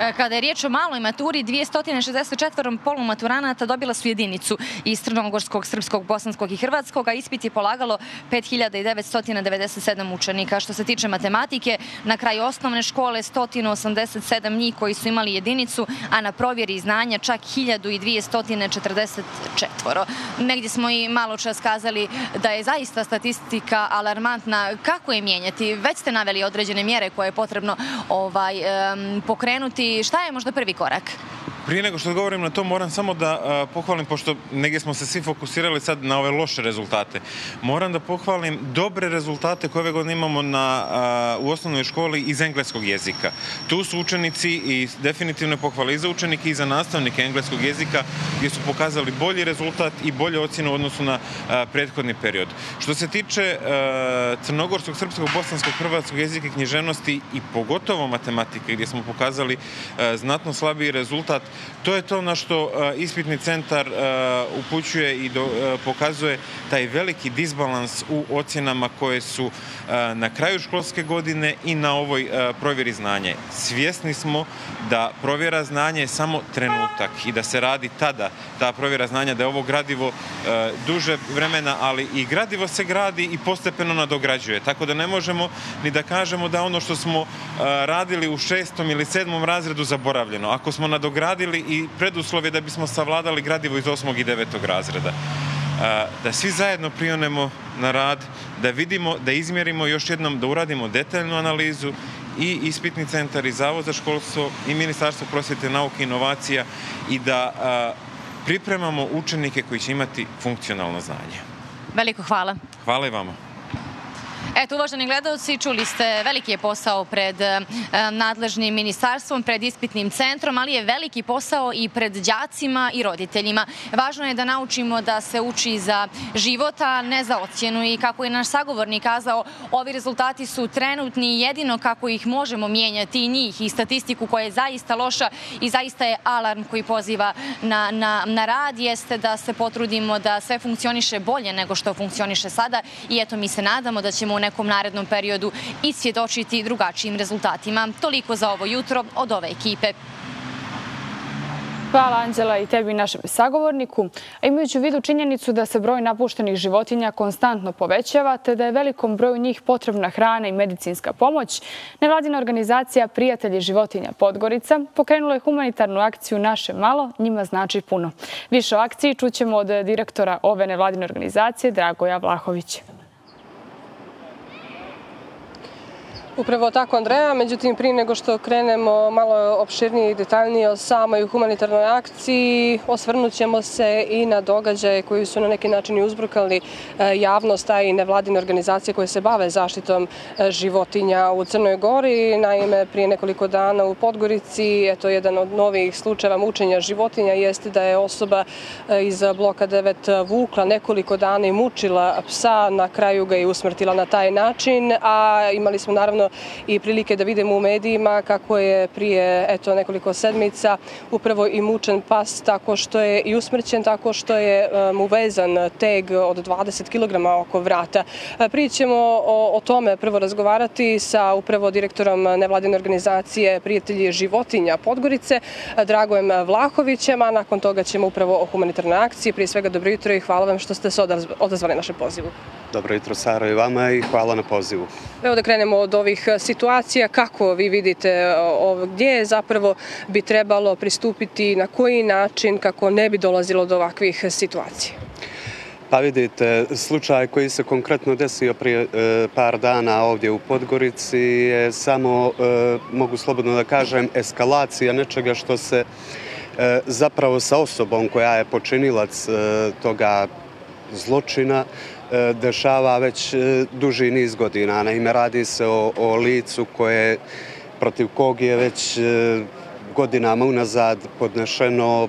E, kada je riječ o maloj maturi, 264 polumaturanata dobila su jedinicu iz Crnogorskog, Srpskog, Bosanskog i Hrvatskog, a ispit je polagalo 5997 učenika. Što se tiče matematike, na kraju osnovne škole 187 njih koji su imali jedinicu, a na provjeri znanja čak 1244. Negdje smo i malo čas kazali da je zaista statistika alarmantna. Kako je mijenjati? Već ste naveli određene mjere koje je potrebno ovaj, pokrenuti šta je možda prvi korak? Prije nego što govorim na to, moram samo da pohvalim, pošto negdje smo se svi fokusirali sad na ove loše rezultate. Moram da pohvalim dobre rezultate koje ove godine imamo na, u osnovnoj školi iz engleskog jezika. Tu su učenici i definitivno pohvali i za učenike i za nastavnike engleskog jezika gdje su pokazali bolji rezultat i bolje ocjene u odnosu na prethodni period. Što se tiče crnogorskog, srpskog, bosanskog, hrvatskog jezika i književnosti i pogotovo matematike gdje smo pokazali znatno slabiji rezultat, To je to na što e, ispitni centar e, upućuje i e, pokazuje taj veliki disbalans u ocjenama koje su na kraju školske godine i na ovoj provjeri znanje. Svjesni smo da provjera znanja je samo trenutak i da se radi tada ta provjera znanja, da je ovo gradivo duže vremena, ali i gradivo se gradi i postepeno nadograđuje. Tako da ne možemo ni da kažemo da ono što smo radili u šestom ili sedmom razredu zaboravljeno. Ako smo nadogradili i preduslov je da bismo savladali gradivo iz osmog i devetog razreda da svi zajedno prionemo na rad, da vidimo, da izmjerimo još jednom, da uradimo detaljnu analizu i ispitni centar i Zavod za školstvo i Ministarstvo prosvjete, nauke i inovacija i da pripremamo učenike koji će imati funkcionalno znanje. Veliko hvala. Hvala i vama. Eto, uvaženi gledalci, čuli ste veliki je posao pred eh, nadležnim ministarstvom, pred ispitnim centrom, ali je veliki posao i pred đacima i roditeljima. Važno je da naučimo da se uči za života, ne za ocjenu i kako je naš sagovornik kazao, ovi rezultati su trenutni jedino kako ih možemo mijenjati i njih i statistiku koja je zaista loša i zaista je alarm koji poziva na, na, na rad jeste da se potrudimo da sve funkcioniše bolje nego što funkcioniše sada i eto mi se nadamo da ćemo ćemo u nekom narednom periodu i svjedočiti drugačijim rezultatima. Toliko za ovo jutro od ove ekipe. Hvala Anđela i tebi i našem sagovorniku. Imajući u vidu činjenicu da se broj napuštenih životinja konstantno povećava, te da je velikom broju njih potrebna hrana i medicinska pomoć, nevladina organizacija Prijatelji životinja Podgorica pokrenula je humanitarnu akciju Naše malo, njima znači puno. Više o akciji čućemo od direktora ove nevladine organizacije Dragoja Vlahovića. Upravo tako, Andreja. Međutim, prije nego što krenemo malo opširnije i detaljnije o samoj humanitarnoj akciji, osvrnut ćemo se i na događaje koji su na neki način uzbrukali e, javnost, a i nevladine organizacije koje se bave zaštitom e, životinja u Crnoj Gori. Naime, prije nekoliko dana u Podgorici, eto, jedan od novih slučajeva mučenja životinja jeste da je osoba e, iz bloka 9 vukla nekoliko dana i mučila psa, na kraju ga je usmrtila na taj način, a imali smo naravno naravno i prilike da vidimo u medijima kako je prije eto, nekoliko sedmica upravo i mučen pas tako što je i usmrćen, tako što je mu vezan teg od 20 kg oko vrata. E, prije ćemo o, o tome prvo razgovarati sa upravo direktorom nevladine organizacije Prijatelji životinja Podgorice, Dragojem Vlahovićem, a nakon toga ćemo upravo o humanitarnoj akciji. Prije svega dobro jutro i hvala vam što ste se odazvali našem pozivu. Dobro jutro Saro i vama i hvala na pozivu. Evo da krenemo od ovih E, situacija, kako vi vidite e, gdje zapravo bi trebalo pristupiti, na koji način, kako ne bi dolazilo do ovakvih situacija? Pa vidite, slučaj koji se konkretno desio prije e, par dana ovdje u Podgorici je samo, e, mogu slobodno da kažem, eskalacija nečega što se e, zapravo sa osobom koja je počinilac e, toga zločina E, dešava već e, duži niz godina. Naime, radi se o, o licu koje protiv kog je već e, godinama unazad podnešeno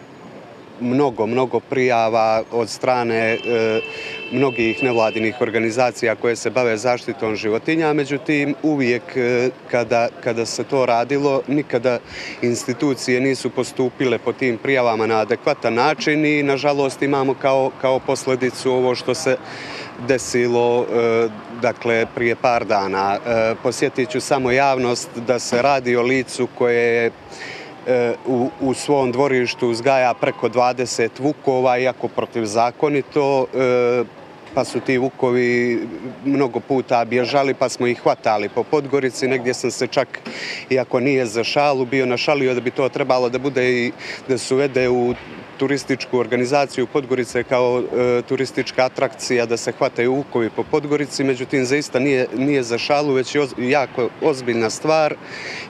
mnogo, mnogo prijava od strane e, mnogih nevladinih organizacija koje se bave zaštitom životinja. Međutim, uvijek e, kada, kada se to radilo, nikada institucije nisu postupile po tim prijavama na adekvatan način i, nažalost, imamo kao, kao posledicu ovo što se desilo e, dakle, prije par dana. E, posjetit ću samo javnost da se radi o licu koje je e, u, u svom dvorištu uzgaja preko 20 vukova, iako protivzakonito, pa su ti vukovi mnogo puta bježali, pa smo ih hvatali po Podgorici. Negdje sam se čak, iako nije za šalu, bio našalio da bi to trebalo da bude i da se uvede u turističku organizaciju Podgorice kao e, turistička atrakcija da se hvataju ukovi po Podgorici, međutim zaista nije, nije za šalu, već je jako ozbiljna stvar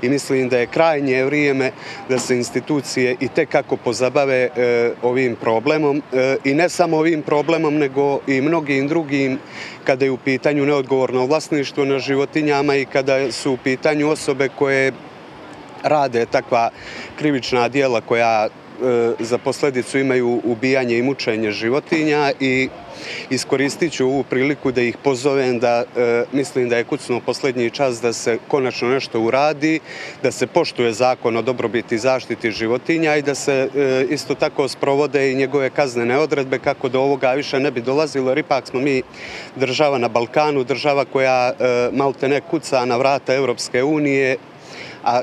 i mislim da je krajnje vrijeme da se institucije i te kako pozabave e, ovim problemom e, i ne samo ovim problemom, nego i mnogim drugim kada je u pitanju neodgovorno vlasništvo na životinjama i kada su u pitanju osobe koje rade takva krivična dijela koja E, za posledicu imaju ubijanje i mučenje životinja i iskoristit ću ovu priliku da ih pozovem da e, mislim da je kucno posljednji čas da se konačno nešto uradi, da se poštuje zakon o dobrobiti zaštiti životinja i da se e, isto tako sprovode i njegove kaznene odredbe kako do ovoga više ne bi dolazilo, jer ipak smo mi država na Balkanu, država koja e, malte ne kuca na vrata Evropske unije, a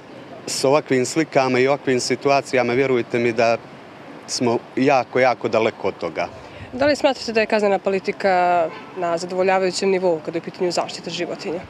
s ovakvim slikama i ovakvim situacijama, vjerujte mi da smo jako, jako daleko od toga. Da li smatrate da je kaznena politika na zadovoljavajućem nivou kada je u pitanju zaštite životinja?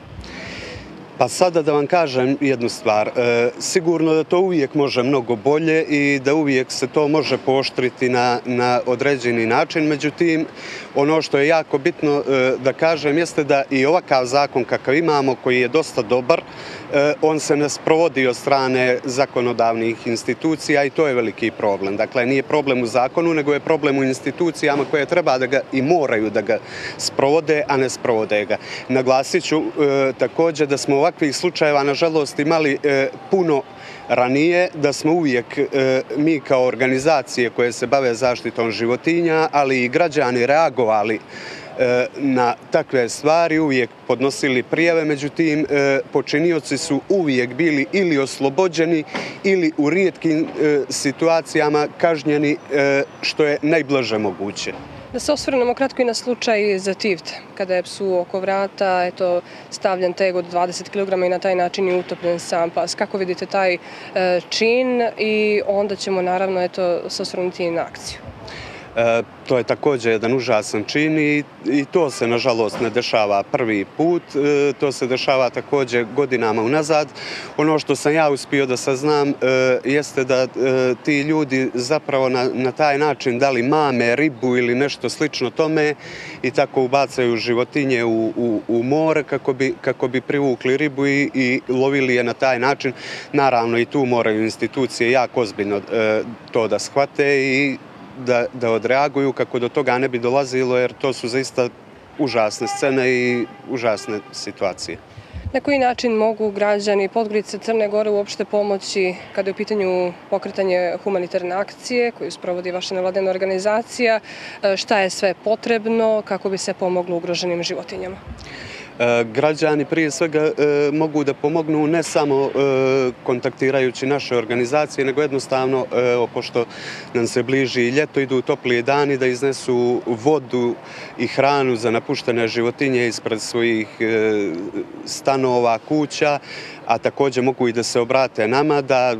Pa sada da vam kažem jednu stvar. E, sigurno da to uvijek može mnogo bolje i da uvijek se to može poštriti na, na određeni način. Međutim, ono što je jako bitno e, da kažem jeste da i ovakav zakon kakav imamo, koji je dosta dobar, Eh, on se ne sprovodi od strane zakonodavnih institucija i to je veliki problem. Dakle, nije problem u zakonu, nego je problem u institucijama koje treba da ga i moraju da ga sprovode, a ne sprovode ga. Naglasit ću eh, također da smo ovakvih slučajeva, nažalost, imali eh, puno ranije, da smo uvijek e, mi kao organizacije koje se bave zaštitom životinja, ali i građani reagovali E, na takve stvari, uvijek podnosili prijave, međutim e, počinioci su uvijek bili ili oslobođeni ili u rijetkim e, situacijama kažnjeni što je najblaže moguće. Da se osvrnemo kratko i na slučaj za Tivt, kada je psu oko vrata eto, stavljen teg od 20 kg i na taj način je utopljen sam pas. Kako vidite taj e, čin i onda ćemo naravno eto, se osvrnuti na akciju. E, to je također jedan užasan čin i, i to se nažalost ne dešava prvi put, e, to se dešava također godinama unazad. Ono što sam ja uspio da saznam e, jeste da e, ti ljudi zapravo na, na taj način dali mame, ribu ili nešto slično tome i tako ubacaju životinje u, u, u more kako bi, kako bi privukli ribu i, i lovili je na taj način. Naravno i tu moraju institucije jako ozbiljno e, to da shvate i da, da odreaguju kako do toga ne bi dolazilo, jer to su zaista užasne scene i užasne situacije. Na koji način mogu građani Podgorice Crne Gore uopšte pomoći kada je u pitanju pokretanje humanitarne akcije koju sprovodi vaša nevladena organizacija? E, šta je sve potrebno kako bi se pomoglo ugroženim životinjama? E, građani prije svega e, mogu da pomognu ne samo e, kontaktirajući naše organizacije, nego jednostavno, pošto nam se bliži ljeto, idu toplije dani da iznesu vodu i hranu za napuštene životinje ispred svojih stanova, kuća, a također mogu i da se obrate nama, da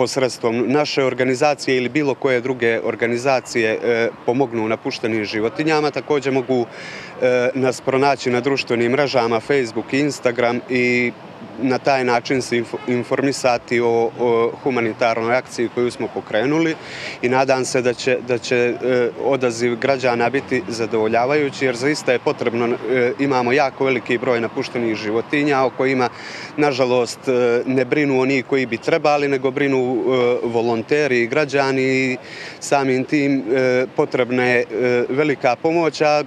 posredstvom naše organizacije ili bilo koje druge organizacije e, pomognu napuštenim životinjama. Također mogu e, nas pronaći na društvenim mrežama Facebook, Instagram i na taj način se informisati o, o humanitarnoj akciji koju smo pokrenuli i nadam se da će, da će e, odaziv građana biti zadovoljavajući jer zaista je potrebno, e, imamo jako veliki broj napuštenih životinja o kojima nažalost e, ne brinu oni koji bi trebali nego brinu e, volonteri i građani i samim tim e, potrebna je e, velika pomoć, a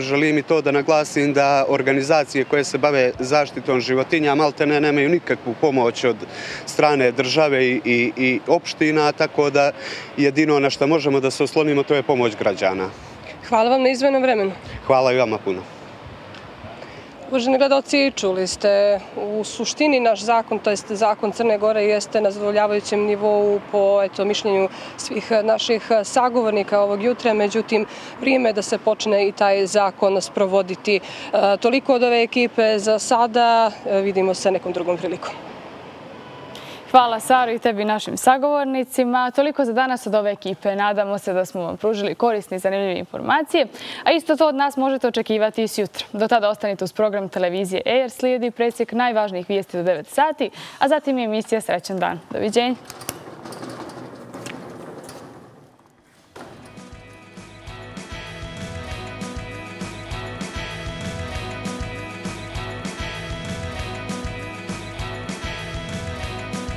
želim i to da naglasim da organizacije koje se bave zaštitom životinja malte ne nemaju nikakvu pomoć od strane države i, i, i opština, tako da jedino na što možemo da se oslonimo to je pomoć građana. Hvala vam na izvenom vremenu. Hvala i vama puno. Uvaženi gledalci, čuli ste u suštini naš zakon, to jest zakon Crne Gore, jeste na zadovoljavajućem nivou po eto, mišljenju svih naših sagovornika ovog jutra. Međutim, vrijeme da se počne i taj zakon sprovoditi. E, toliko od ove ekipe za sada. E, vidimo se nekom drugom prilikom. Hvala Saru i tebi našim sagovornicima. Toliko za danas od ove ekipe. Nadamo se da smo vam pružili korisne i zanimljive informacije. A isto to od nas možete očekivati i sutra. Do tada ostanite uz program televizije ER. Slijedi presjek najvažnijih vijesti do 9 sati, a zatim je emisija Srećan dan. Doviđenja.